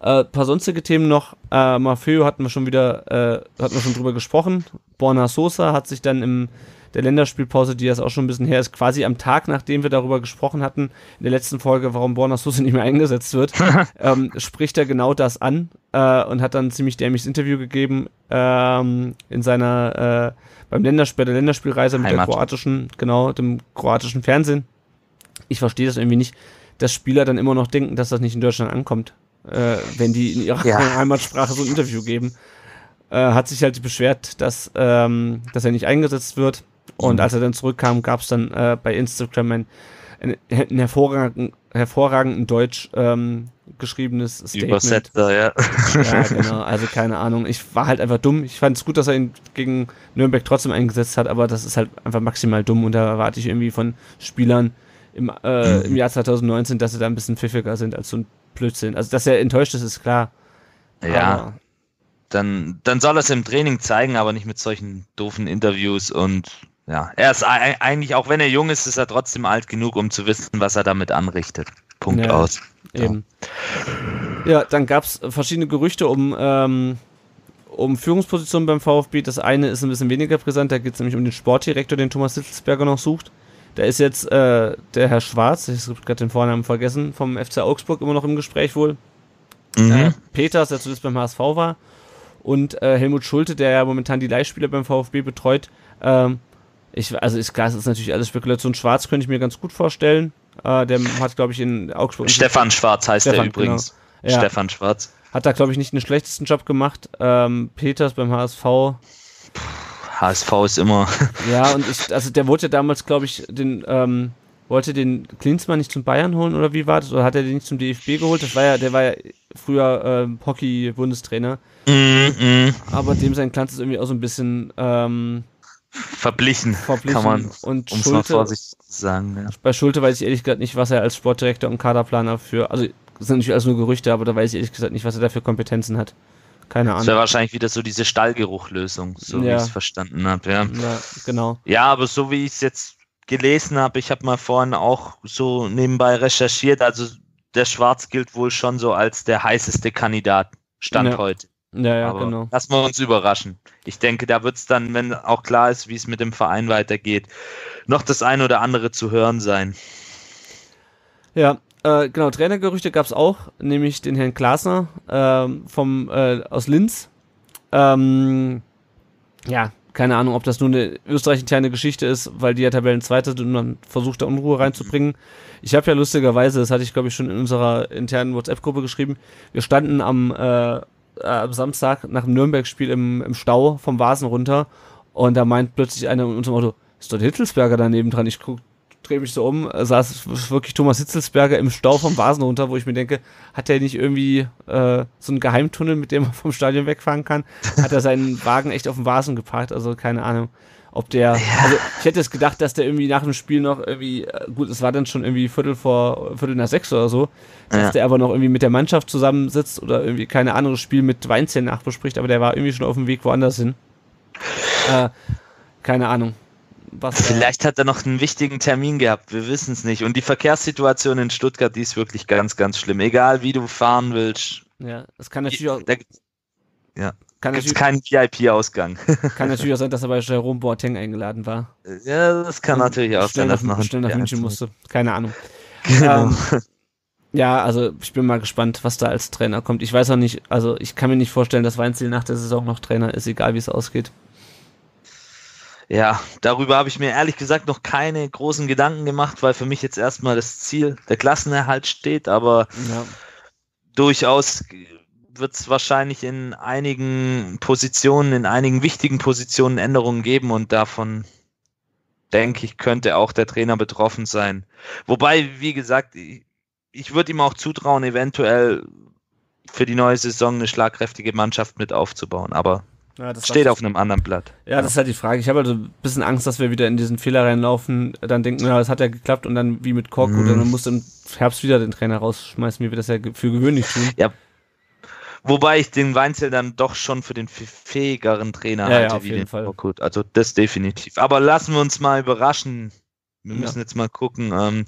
Äh, paar sonstige Themen noch. Äh, Maffeo hatten wir schon wieder, äh, hatten wir schon drüber gesprochen. Borna Sosa hat sich dann im der Länderspielpause, die jetzt auch schon ein bisschen her ist, quasi am Tag, nachdem wir darüber gesprochen hatten, in der letzten Folge, warum Borna Sosa nicht mehr eingesetzt wird, ähm, spricht er genau das an äh, und hat dann ein ziemlich dämliches Interview gegeben ähm, in seiner, äh, beim Länderspiel, der Länderspielreise mit Heimat. der kroatischen, genau, dem kroatischen Fernsehen. Ich verstehe das irgendwie nicht, dass Spieler dann immer noch denken, dass das nicht in Deutschland ankommt, äh, wenn die in ihrer ja. Heimatsprache so ein Interview geben. Äh, hat sich halt beschwert, dass, ähm, dass er nicht eingesetzt wird. Und mhm. als er dann zurückkam, gab es dann äh, bei Instagram ein, ein, ein hervorragend, hervorragend Deutsch ähm, geschriebenes Statement. Übersetzer, ja. Ja, genau. Also keine Ahnung. Ich war halt einfach dumm. Ich fand es gut, dass er ihn gegen Nürnberg trotzdem eingesetzt hat, aber das ist halt einfach maximal dumm und da erwarte ich irgendwie von Spielern im, äh, im Jahr 2019, dass sie da ein bisschen pfiffiger sind als so ein Blödsinn. Also, dass er enttäuscht ist, ist klar. Ja. Aber dann, dann soll er es im Training zeigen, aber nicht mit solchen doofen Interviews und ja, er ist eigentlich, auch wenn er jung ist, ist er trotzdem alt genug, um zu wissen, was er damit anrichtet. Punkt ja, aus. Eben. Ja, dann gab es verschiedene Gerüchte um, ähm, um Führungspositionen beim VfB. Das eine ist ein bisschen weniger präsent, da geht es nämlich um den Sportdirektor, den Thomas Sitzelsberger noch sucht. Da ist jetzt äh, der Herr Schwarz, ich habe gerade den Vornamen vergessen, vom FC Augsburg immer noch im Gespräch wohl. Mhm. Äh, Peters, der zuletzt beim HSV war. Und äh, Helmut Schulte, der ja momentan die Leihspieler beim VfB betreut, ähm, ich, also ist klar, es ist natürlich alles Spekulation. Schwarz könnte ich mir ganz gut vorstellen. Äh, der hat, glaube ich, in Augsburg. Stefan Schwarz heißt Stefan, der übrigens. Genau. Ja. Stefan Schwarz. Hat da, glaube ich, nicht den schlechtesten Job gemacht. Ähm, Peters beim HSV. Puh, HSV ist immer. ja, und ich, also der wollte ja damals, glaube ich, den, ähm, wollte den Klinsmann nicht zum Bayern holen oder wie war das? Oder hat er den nicht zum DFB geholt? Das war ja, der war ja früher ähm, Hockey-Bundestrainer. Mm, mm. Aber dem sein Glanz ist irgendwie auch so ein bisschen ähm, verblichen, verblichen. kann man, und es mal vorsichtig zu sagen. Ja. Bei Schulte weiß ich ehrlich gesagt nicht, was er als Sportdirektor und Kaderplaner für, also das sind natürlich alles nur Gerüchte, aber da weiß ich ehrlich gesagt nicht, was er da für Kompetenzen hat. Keine Ahnung. Das wäre wahrscheinlich wieder so diese Stallgeruchlösung, so ja. wie ich es verstanden habe. Ja. ja, genau. Ja, aber so wie ich es jetzt gelesen habe, ich habe mal vorhin auch so nebenbei recherchiert, also der Schwarz gilt wohl schon so als der heißeste Kandidat, Stand ja. heute. Ja, ja, Aber genau. Lassen wir uns überraschen. Ich denke, da wird es dann, wenn auch klar ist, wie es mit dem Verein weitergeht, noch das eine oder andere zu hören sein. Ja, äh, genau, Trainergerüchte gab es auch, nämlich den Herrn Klasner äh, vom, äh, aus Linz. Ähm, ja, keine Ahnung, ob das nur eine österreich-interne Geschichte ist, weil die ja Tabellenzweite sind und man versucht da Unruhe reinzubringen. Ich habe ja lustigerweise, das hatte ich glaube ich schon in unserer internen WhatsApp-Gruppe geschrieben, wir standen am äh, äh, am Samstag nach dem Nürnberg-Spiel im, im Stau vom Vasen runter und da meint plötzlich einer in unserem Auto, ist dort Hittelsberger daneben dran? Ich guck drehe mich so um, saß wirklich Thomas Hitzelsberger im Stau vom Vasen runter, wo ich mir denke, hat er nicht irgendwie äh, so einen Geheimtunnel, mit dem er vom Stadion wegfahren kann? Hat er seinen Wagen echt auf dem Vasen geparkt? Also keine Ahnung. Ob der, ja. also ich hätte es gedacht, dass der irgendwie nach dem Spiel noch irgendwie, äh, gut, es war dann schon irgendwie Viertel vor, Viertel nach sechs oder so, dass ja. der aber noch irgendwie mit der Mannschaft zusammensitzt oder irgendwie keine andere Spiel mit Weinzählen nachbespricht, aber der war irgendwie schon auf dem Weg woanders hin. Äh, keine Ahnung. Was, Vielleicht hat er noch einen wichtigen Termin gehabt, wir wissen es nicht. Und die Verkehrssituation in Stuttgart, die ist wirklich ganz, ganz schlimm. Egal wie du fahren willst. Ja, es kann natürlich auch. Da, ja. Gibt es keinen VIP-Ausgang. Kann natürlich auch sein, dass er bei Jerome Boateng eingeladen war. Ja, das kann Und natürlich auch sein, dass man schnell nach München musste. Keine Ahnung. Genau. Ähm, ja, also ich bin mal gespannt, was da als Trainer kommt. Ich weiß auch nicht, also ich kann mir nicht vorstellen, dass Weinziel nach der Saison noch Trainer ist, egal wie es ausgeht. Ja, darüber habe ich mir ehrlich gesagt noch keine großen Gedanken gemacht, weil für mich jetzt erstmal das Ziel der Klassenerhalt steht, aber ja. durchaus wird es wahrscheinlich in einigen Positionen, in einigen wichtigen Positionen Änderungen geben und davon denke ich, könnte auch der Trainer betroffen sein. Wobei, wie gesagt, ich würde ihm auch zutrauen, eventuell für die neue Saison eine schlagkräftige Mannschaft mit aufzubauen, aber ja, steht auf einem anderen Blatt. Ja, das ist halt die Frage. Ich habe also ein bisschen Angst, dass wir wieder in diesen Fehler reinlaufen, dann denken, ja, das hat ja geklappt und dann wie mit Kork, mhm. dann musst du im Herbst wieder den Trainer rausschmeißen, wie wir das ja für gewöhnlich tun. Ja, Wobei ich den Weinzel dann doch schon für den fähigeren Trainer ja, halte, ja, auf wie jeden den Fall. Korkut. Also das definitiv. Aber lassen wir uns mal überraschen. Wir müssen ja. jetzt mal gucken. Ähm,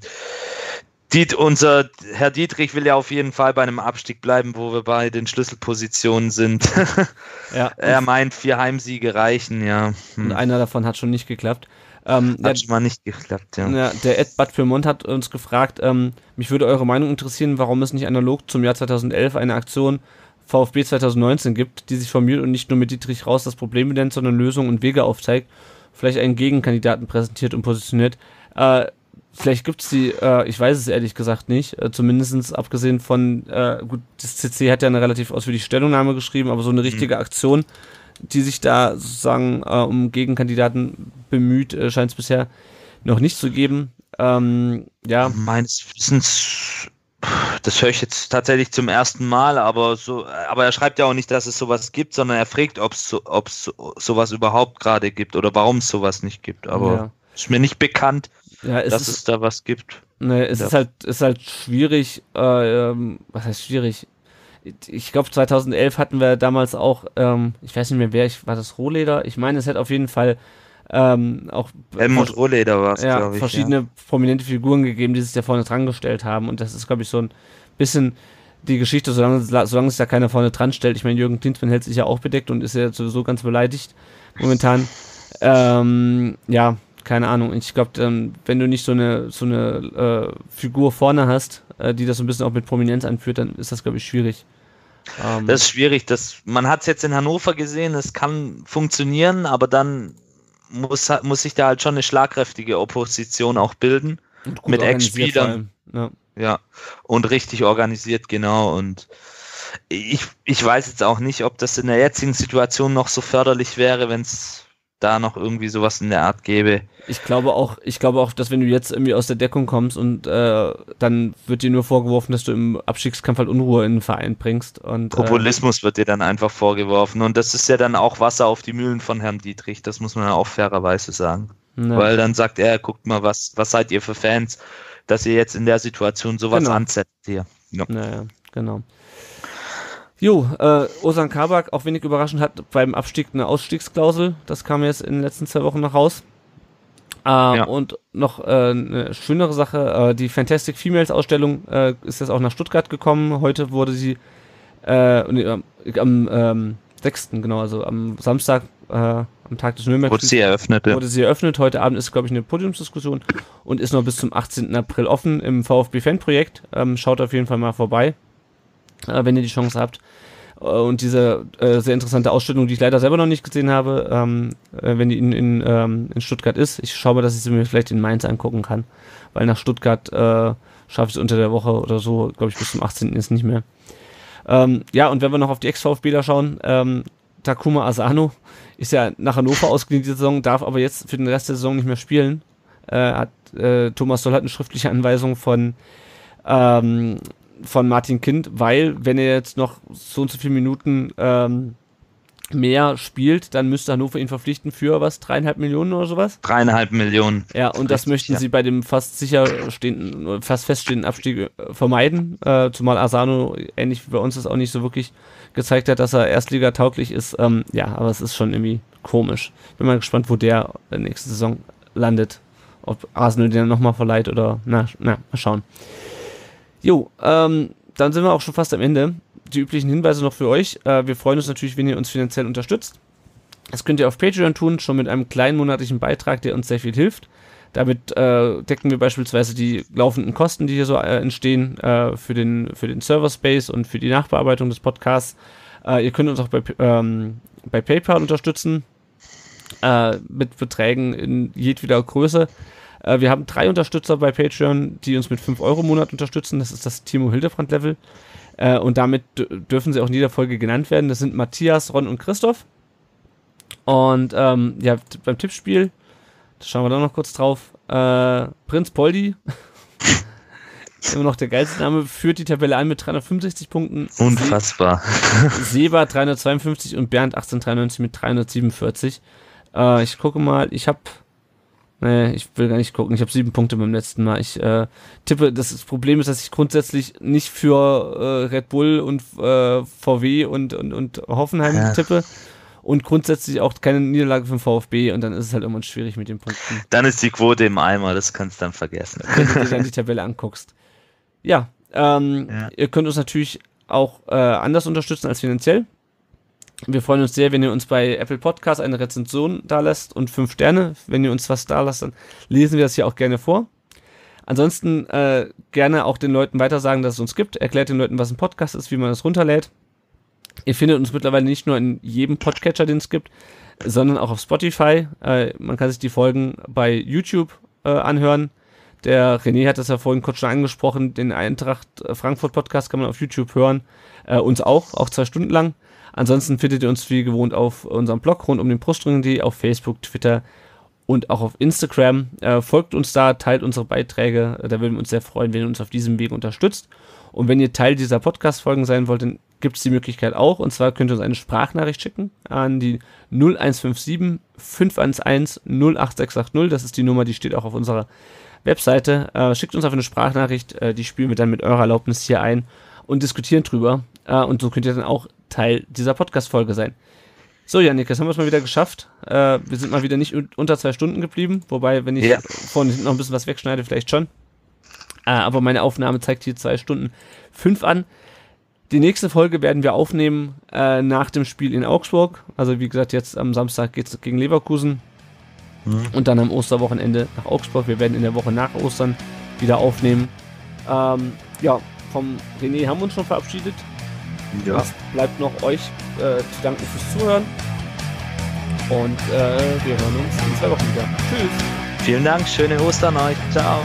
Diet, unser Herr Dietrich will ja auf jeden Fall bei einem Abstieg bleiben, wo wir bei den Schlüsselpositionen sind. ja. Er meint, vier Heimsiege reichen, ja. Hm. Und einer davon hat schon nicht geklappt. Ähm, hat schon mal nicht geklappt, ja. ja der Ed Bad Pyrmont hat uns gefragt, ähm, mich würde eure Meinung interessieren, warum es nicht analog zum Jahr 2011 eine Aktion VfB 2019 gibt, die sich formiert und nicht nur mit Dietrich Raus das Problem benennt, sondern Lösungen und Wege aufzeigt, vielleicht einen Gegenkandidaten präsentiert und positioniert. Äh, vielleicht gibt es die, äh, ich weiß es ehrlich gesagt nicht, äh, zumindest abgesehen von, äh, gut, das CC hat ja eine relativ ausführliche Stellungnahme geschrieben, aber so eine richtige mhm. Aktion, die sich da sozusagen äh, um Gegenkandidaten bemüht, äh, scheint es bisher noch nicht zu geben. Ähm, ja. Meines Wissens das höre ich jetzt tatsächlich zum ersten Mal, aber so, aber er schreibt ja auch nicht, dass es sowas gibt, sondern er fragt, ob es so, ob's sowas überhaupt gerade gibt oder warum es sowas nicht gibt. Aber ja. ist mir nicht bekannt, ja, es dass ist, es da was gibt. Ne, es ja. ist halt, ist halt schwierig, äh, ähm, was heißt schwierig? Ich glaube, 2011 hatten wir damals auch, ähm, ich weiß nicht mehr, wer ich, war das Rohleder? Ich meine, es hätte auf jeden Fall ähm, auch Helmut Rohleder war es, ja, glaube ich. verschiedene ja. prominente Figuren gegeben, die sich da vorne dran gestellt haben. Und das ist, glaube ich, so ein bisschen die Geschichte, solange, solange sich da keiner vorne dran stellt. Ich meine, Jürgen Klinsmann hält sich ja auch bedeckt und ist ja sowieso ganz beleidigt momentan. Ähm, ja, keine Ahnung. Ich glaube, wenn du nicht so eine, so eine äh, Figur vorne hast, äh, die das so ein bisschen auch mit Prominenz anführt, dann ist das, glaube ich, schwierig. Ähm, das ist schwierig. Das, man hat es jetzt in Hannover gesehen, es kann funktionieren, aber dann muss, muss sich da halt schon eine schlagkräftige Opposition auch bilden. Mit Ex-Spielern. Ja. ja. Und richtig organisiert, genau. Und ich, ich weiß jetzt auch nicht, ob das in der jetzigen Situation noch so förderlich wäre, wenn es da noch irgendwie sowas in der Art gäbe. Ich glaube auch, ich glaube auch, dass wenn du jetzt irgendwie aus der Deckung kommst und äh, dann wird dir nur vorgeworfen, dass du im Abstiegskampf halt Unruhe in den Verein bringst. Und, äh, Populismus äh, wird dir dann einfach vorgeworfen und das ist ja dann auch Wasser auf die Mühlen von Herrn Dietrich, das muss man ja auch fairerweise sagen. Ne. Weil dann sagt er, guckt mal, was, was seid ihr für Fans, dass ihr jetzt in der Situation sowas genau. ansetzt hier. Ja. Naja, genau. Jo, äh, Osan Kabak, auch wenig überraschend, hat beim Abstieg eine Ausstiegsklausel. Das kam jetzt in den letzten zwei Wochen noch raus. Äh, ja. Und noch äh, eine schönere Sache, äh, die Fantastic Females Ausstellung äh, ist jetzt auch nach Stuttgart gekommen. Heute wurde sie äh, nee, am ähm, 6. genau, also am Samstag, äh, am Tag des Nürnberg. Wurde sie eröffnet, ja. Wurde sie eröffnet. Heute Abend ist, glaube ich, eine Podiumsdiskussion und ist noch bis zum 18. April offen im VfB Fan-Projekt. Ähm, schaut auf jeden Fall mal vorbei äh, wenn ihr die Chance habt. Äh, und diese äh, sehr interessante Ausstellung, die ich leider selber noch nicht gesehen habe, ähm, äh, wenn die in, in, ähm, in Stuttgart ist. Ich schaue mal, dass ich sie mir vielleicht in Mainz angucken kann, weil nach Stuttgart äh, schaffe ich es unter der Woche oder so, glaube ich, bis zum 18. ist nicht mehr. Ähm, ja, und wenn wir noch auf die Ex-VfBler schauen, ähm, Takuma Asano ist ja nach Hannover ausgeliehen die Saison, darf aber jetzt für den Rest der Saison nicht mehr spielen. äh, hat äh, Thomas Soll hat eine schriftliche Anweisung von ähm, von Martin Kind, weil wenn er jetzt noch so und so viele Minuten ähm, mehr spielt, dann müsste Hannover ihn verpflichten für was? Dreieinhalb Millionen oder sowas? Dreieinhalb Millionen. Ja, und das möchten ja. sie bei dem fast sicher stehenden, fast feststehenden Abstieg äh, vermeiden, äh, zumal Asano, ähnlich wie bei uns, das auch nicht so wirklich gezeigt hat, dass er Erstliga tauglich ist. Ähm, ja, aber es ist schon irgendwie komisch. Bin mal gespannt, wo der nächste Saison landet. Ob Arsenal den nochmal verleiht oder, na, na, mal schauen. Jo, ähm, dann sind wir auch schon fast am Ende. Die üblichen Hinweise noch für euch. Äh, wir freuen uns natürlich, wenn ihr uns finanziell unterstützt. Das könnt ihr auf Patreon tun, schon mit einem kleinen monatlichen Beitrag, der uns sehr viel hilft. Damit äh, decken wir beispielsweise die laufenden Kosten, die hier so äh, entstehen, äh, für, den, für den Server Space und für die Nachbearbeitung des Podcasts. Äh, ihr könnt uns auch bei, ähm, bei PayPal unterstützen, äh, mit Beträgen in jedweder Größe. Äh, wir haben drei Unterstützer bei Patreon, die uns mit 5 Euro im Monat unterstützen. Das ist das Timo Hildebrand Level. Äh, und damit dürfen sie auch in jeder Folge genannt werden. Das sind Matthias, Ron und Christoph. Und ähm, ja, beim Tippspiel, da schauen wir da noch kurz drauf. Äh, Prinz Poldi, immer noch der geilste Name, führt die Tabelle an mit 365 Punkten. Unfassbar. Seba 352 und Bernd 1893 mit 347. Äh, ich gucke mal, ich habe Nee, ich will gar nicht gucken. Ich habe sieben Punkte beim letzten Mal. Ich äh, tippe, das, das, Problem ist, dass ich grundsätzlich nicht für äh, Red Bull und äh, VW und, und, und Hoffenheim ja. tippe und grundsätzlich auch keine Niederlage für den VfB und dann ist es halt irgendwann schwierig mit den Punkten. Dann ist die Quote im Eimer, das kannst du dann vergessen. Wenn du dir dann die Tabelle anguckst. Ja, ähm, ja. ihr könnt uns natürlich auch äh, anders unterstützen als finanziell. Wir freuen uns sehr, wenn ihr uns bei Apple Podcast eine Rezension da lasst und fünf Sterne. Wenn ihr uns was da lasst, dann lesen wir das hier auch gerne vor. Ansonsten äh, gerne auch den Leuten weiter sagen, dass es uns gibt. Erklärt den Leuten, was ein Podcast ist, wie man das runterlädt. Ihr findet uns mittlerweile nicht nur in jedem Podcatcher, den es gibt, sondern auch auf Spotify. Äh, man kann sich die Folgen bei YouTube äh, anhören. Der René hat das ja vorhin kurz schon angesprochen. Den Eintracht Frankfurt Podcast kann man auf YouTube hören. Äh, uns auch, auch zwei Stunden lang. Ansonsten findet ihr uns wie gewohnt auf unserem Blog rund um den Brustring.de, auf Facebook, Twitter und auch auf Instagram. Äh, folgt uns da, teilt unsere Beiträge. Da würden wir uns sehr freuen, wenn ihr uns auf diesem Weg unterstützt. Und wenn ihr Teil dieser Podcast-Folgen sein wollt, dann gibt es die Möglichkeit auch. Und zwar könnt ihr uns eine Sprachnachricht schicken an die 0157 511 08680. Das ist die Nummer, die steht auch auf unserer Webseite. Äh, schickt uns einfach eine Sprachnachricht, äh, die spielen wir dann mit eurer Erlaubnis hier ein und diskutieren drüber. Äh, und so könnt ihr dann auch Teil dieser Podcast-Folge sein. So, Janik, jetzt haben wir es mal wieder geschafft. Äh, wir sind mal wieder nicht unter zwei Stunden geblieben, wobei, wenn ich ja. vorne noch ein bisschen was wegschneide, vielleicht schon. Äh, aber meine Aufnahme zeigt hier zwei Stunden fünf an. Die nächste Folge werden wir aufnehmen äh, nach dem Spiel in Augsburg. Also wie gesagt, jetzt am Samstag geht es gegen Leverkusen. Mhm. Und dann am Osterwochenende nach Augsburg. Wir werden in der Woche nach Ostern wieder aufnehmen. Ähm, ja, vom René haben wir uns schon verabschiedet. Ja. Es bleibt noch euch äh, zu danken fürs Zuhören. Und äh, wir hören uns in zwei Wochen wieder. Tschüss. Vielen Dank, schöne Ostern euch. Ciao.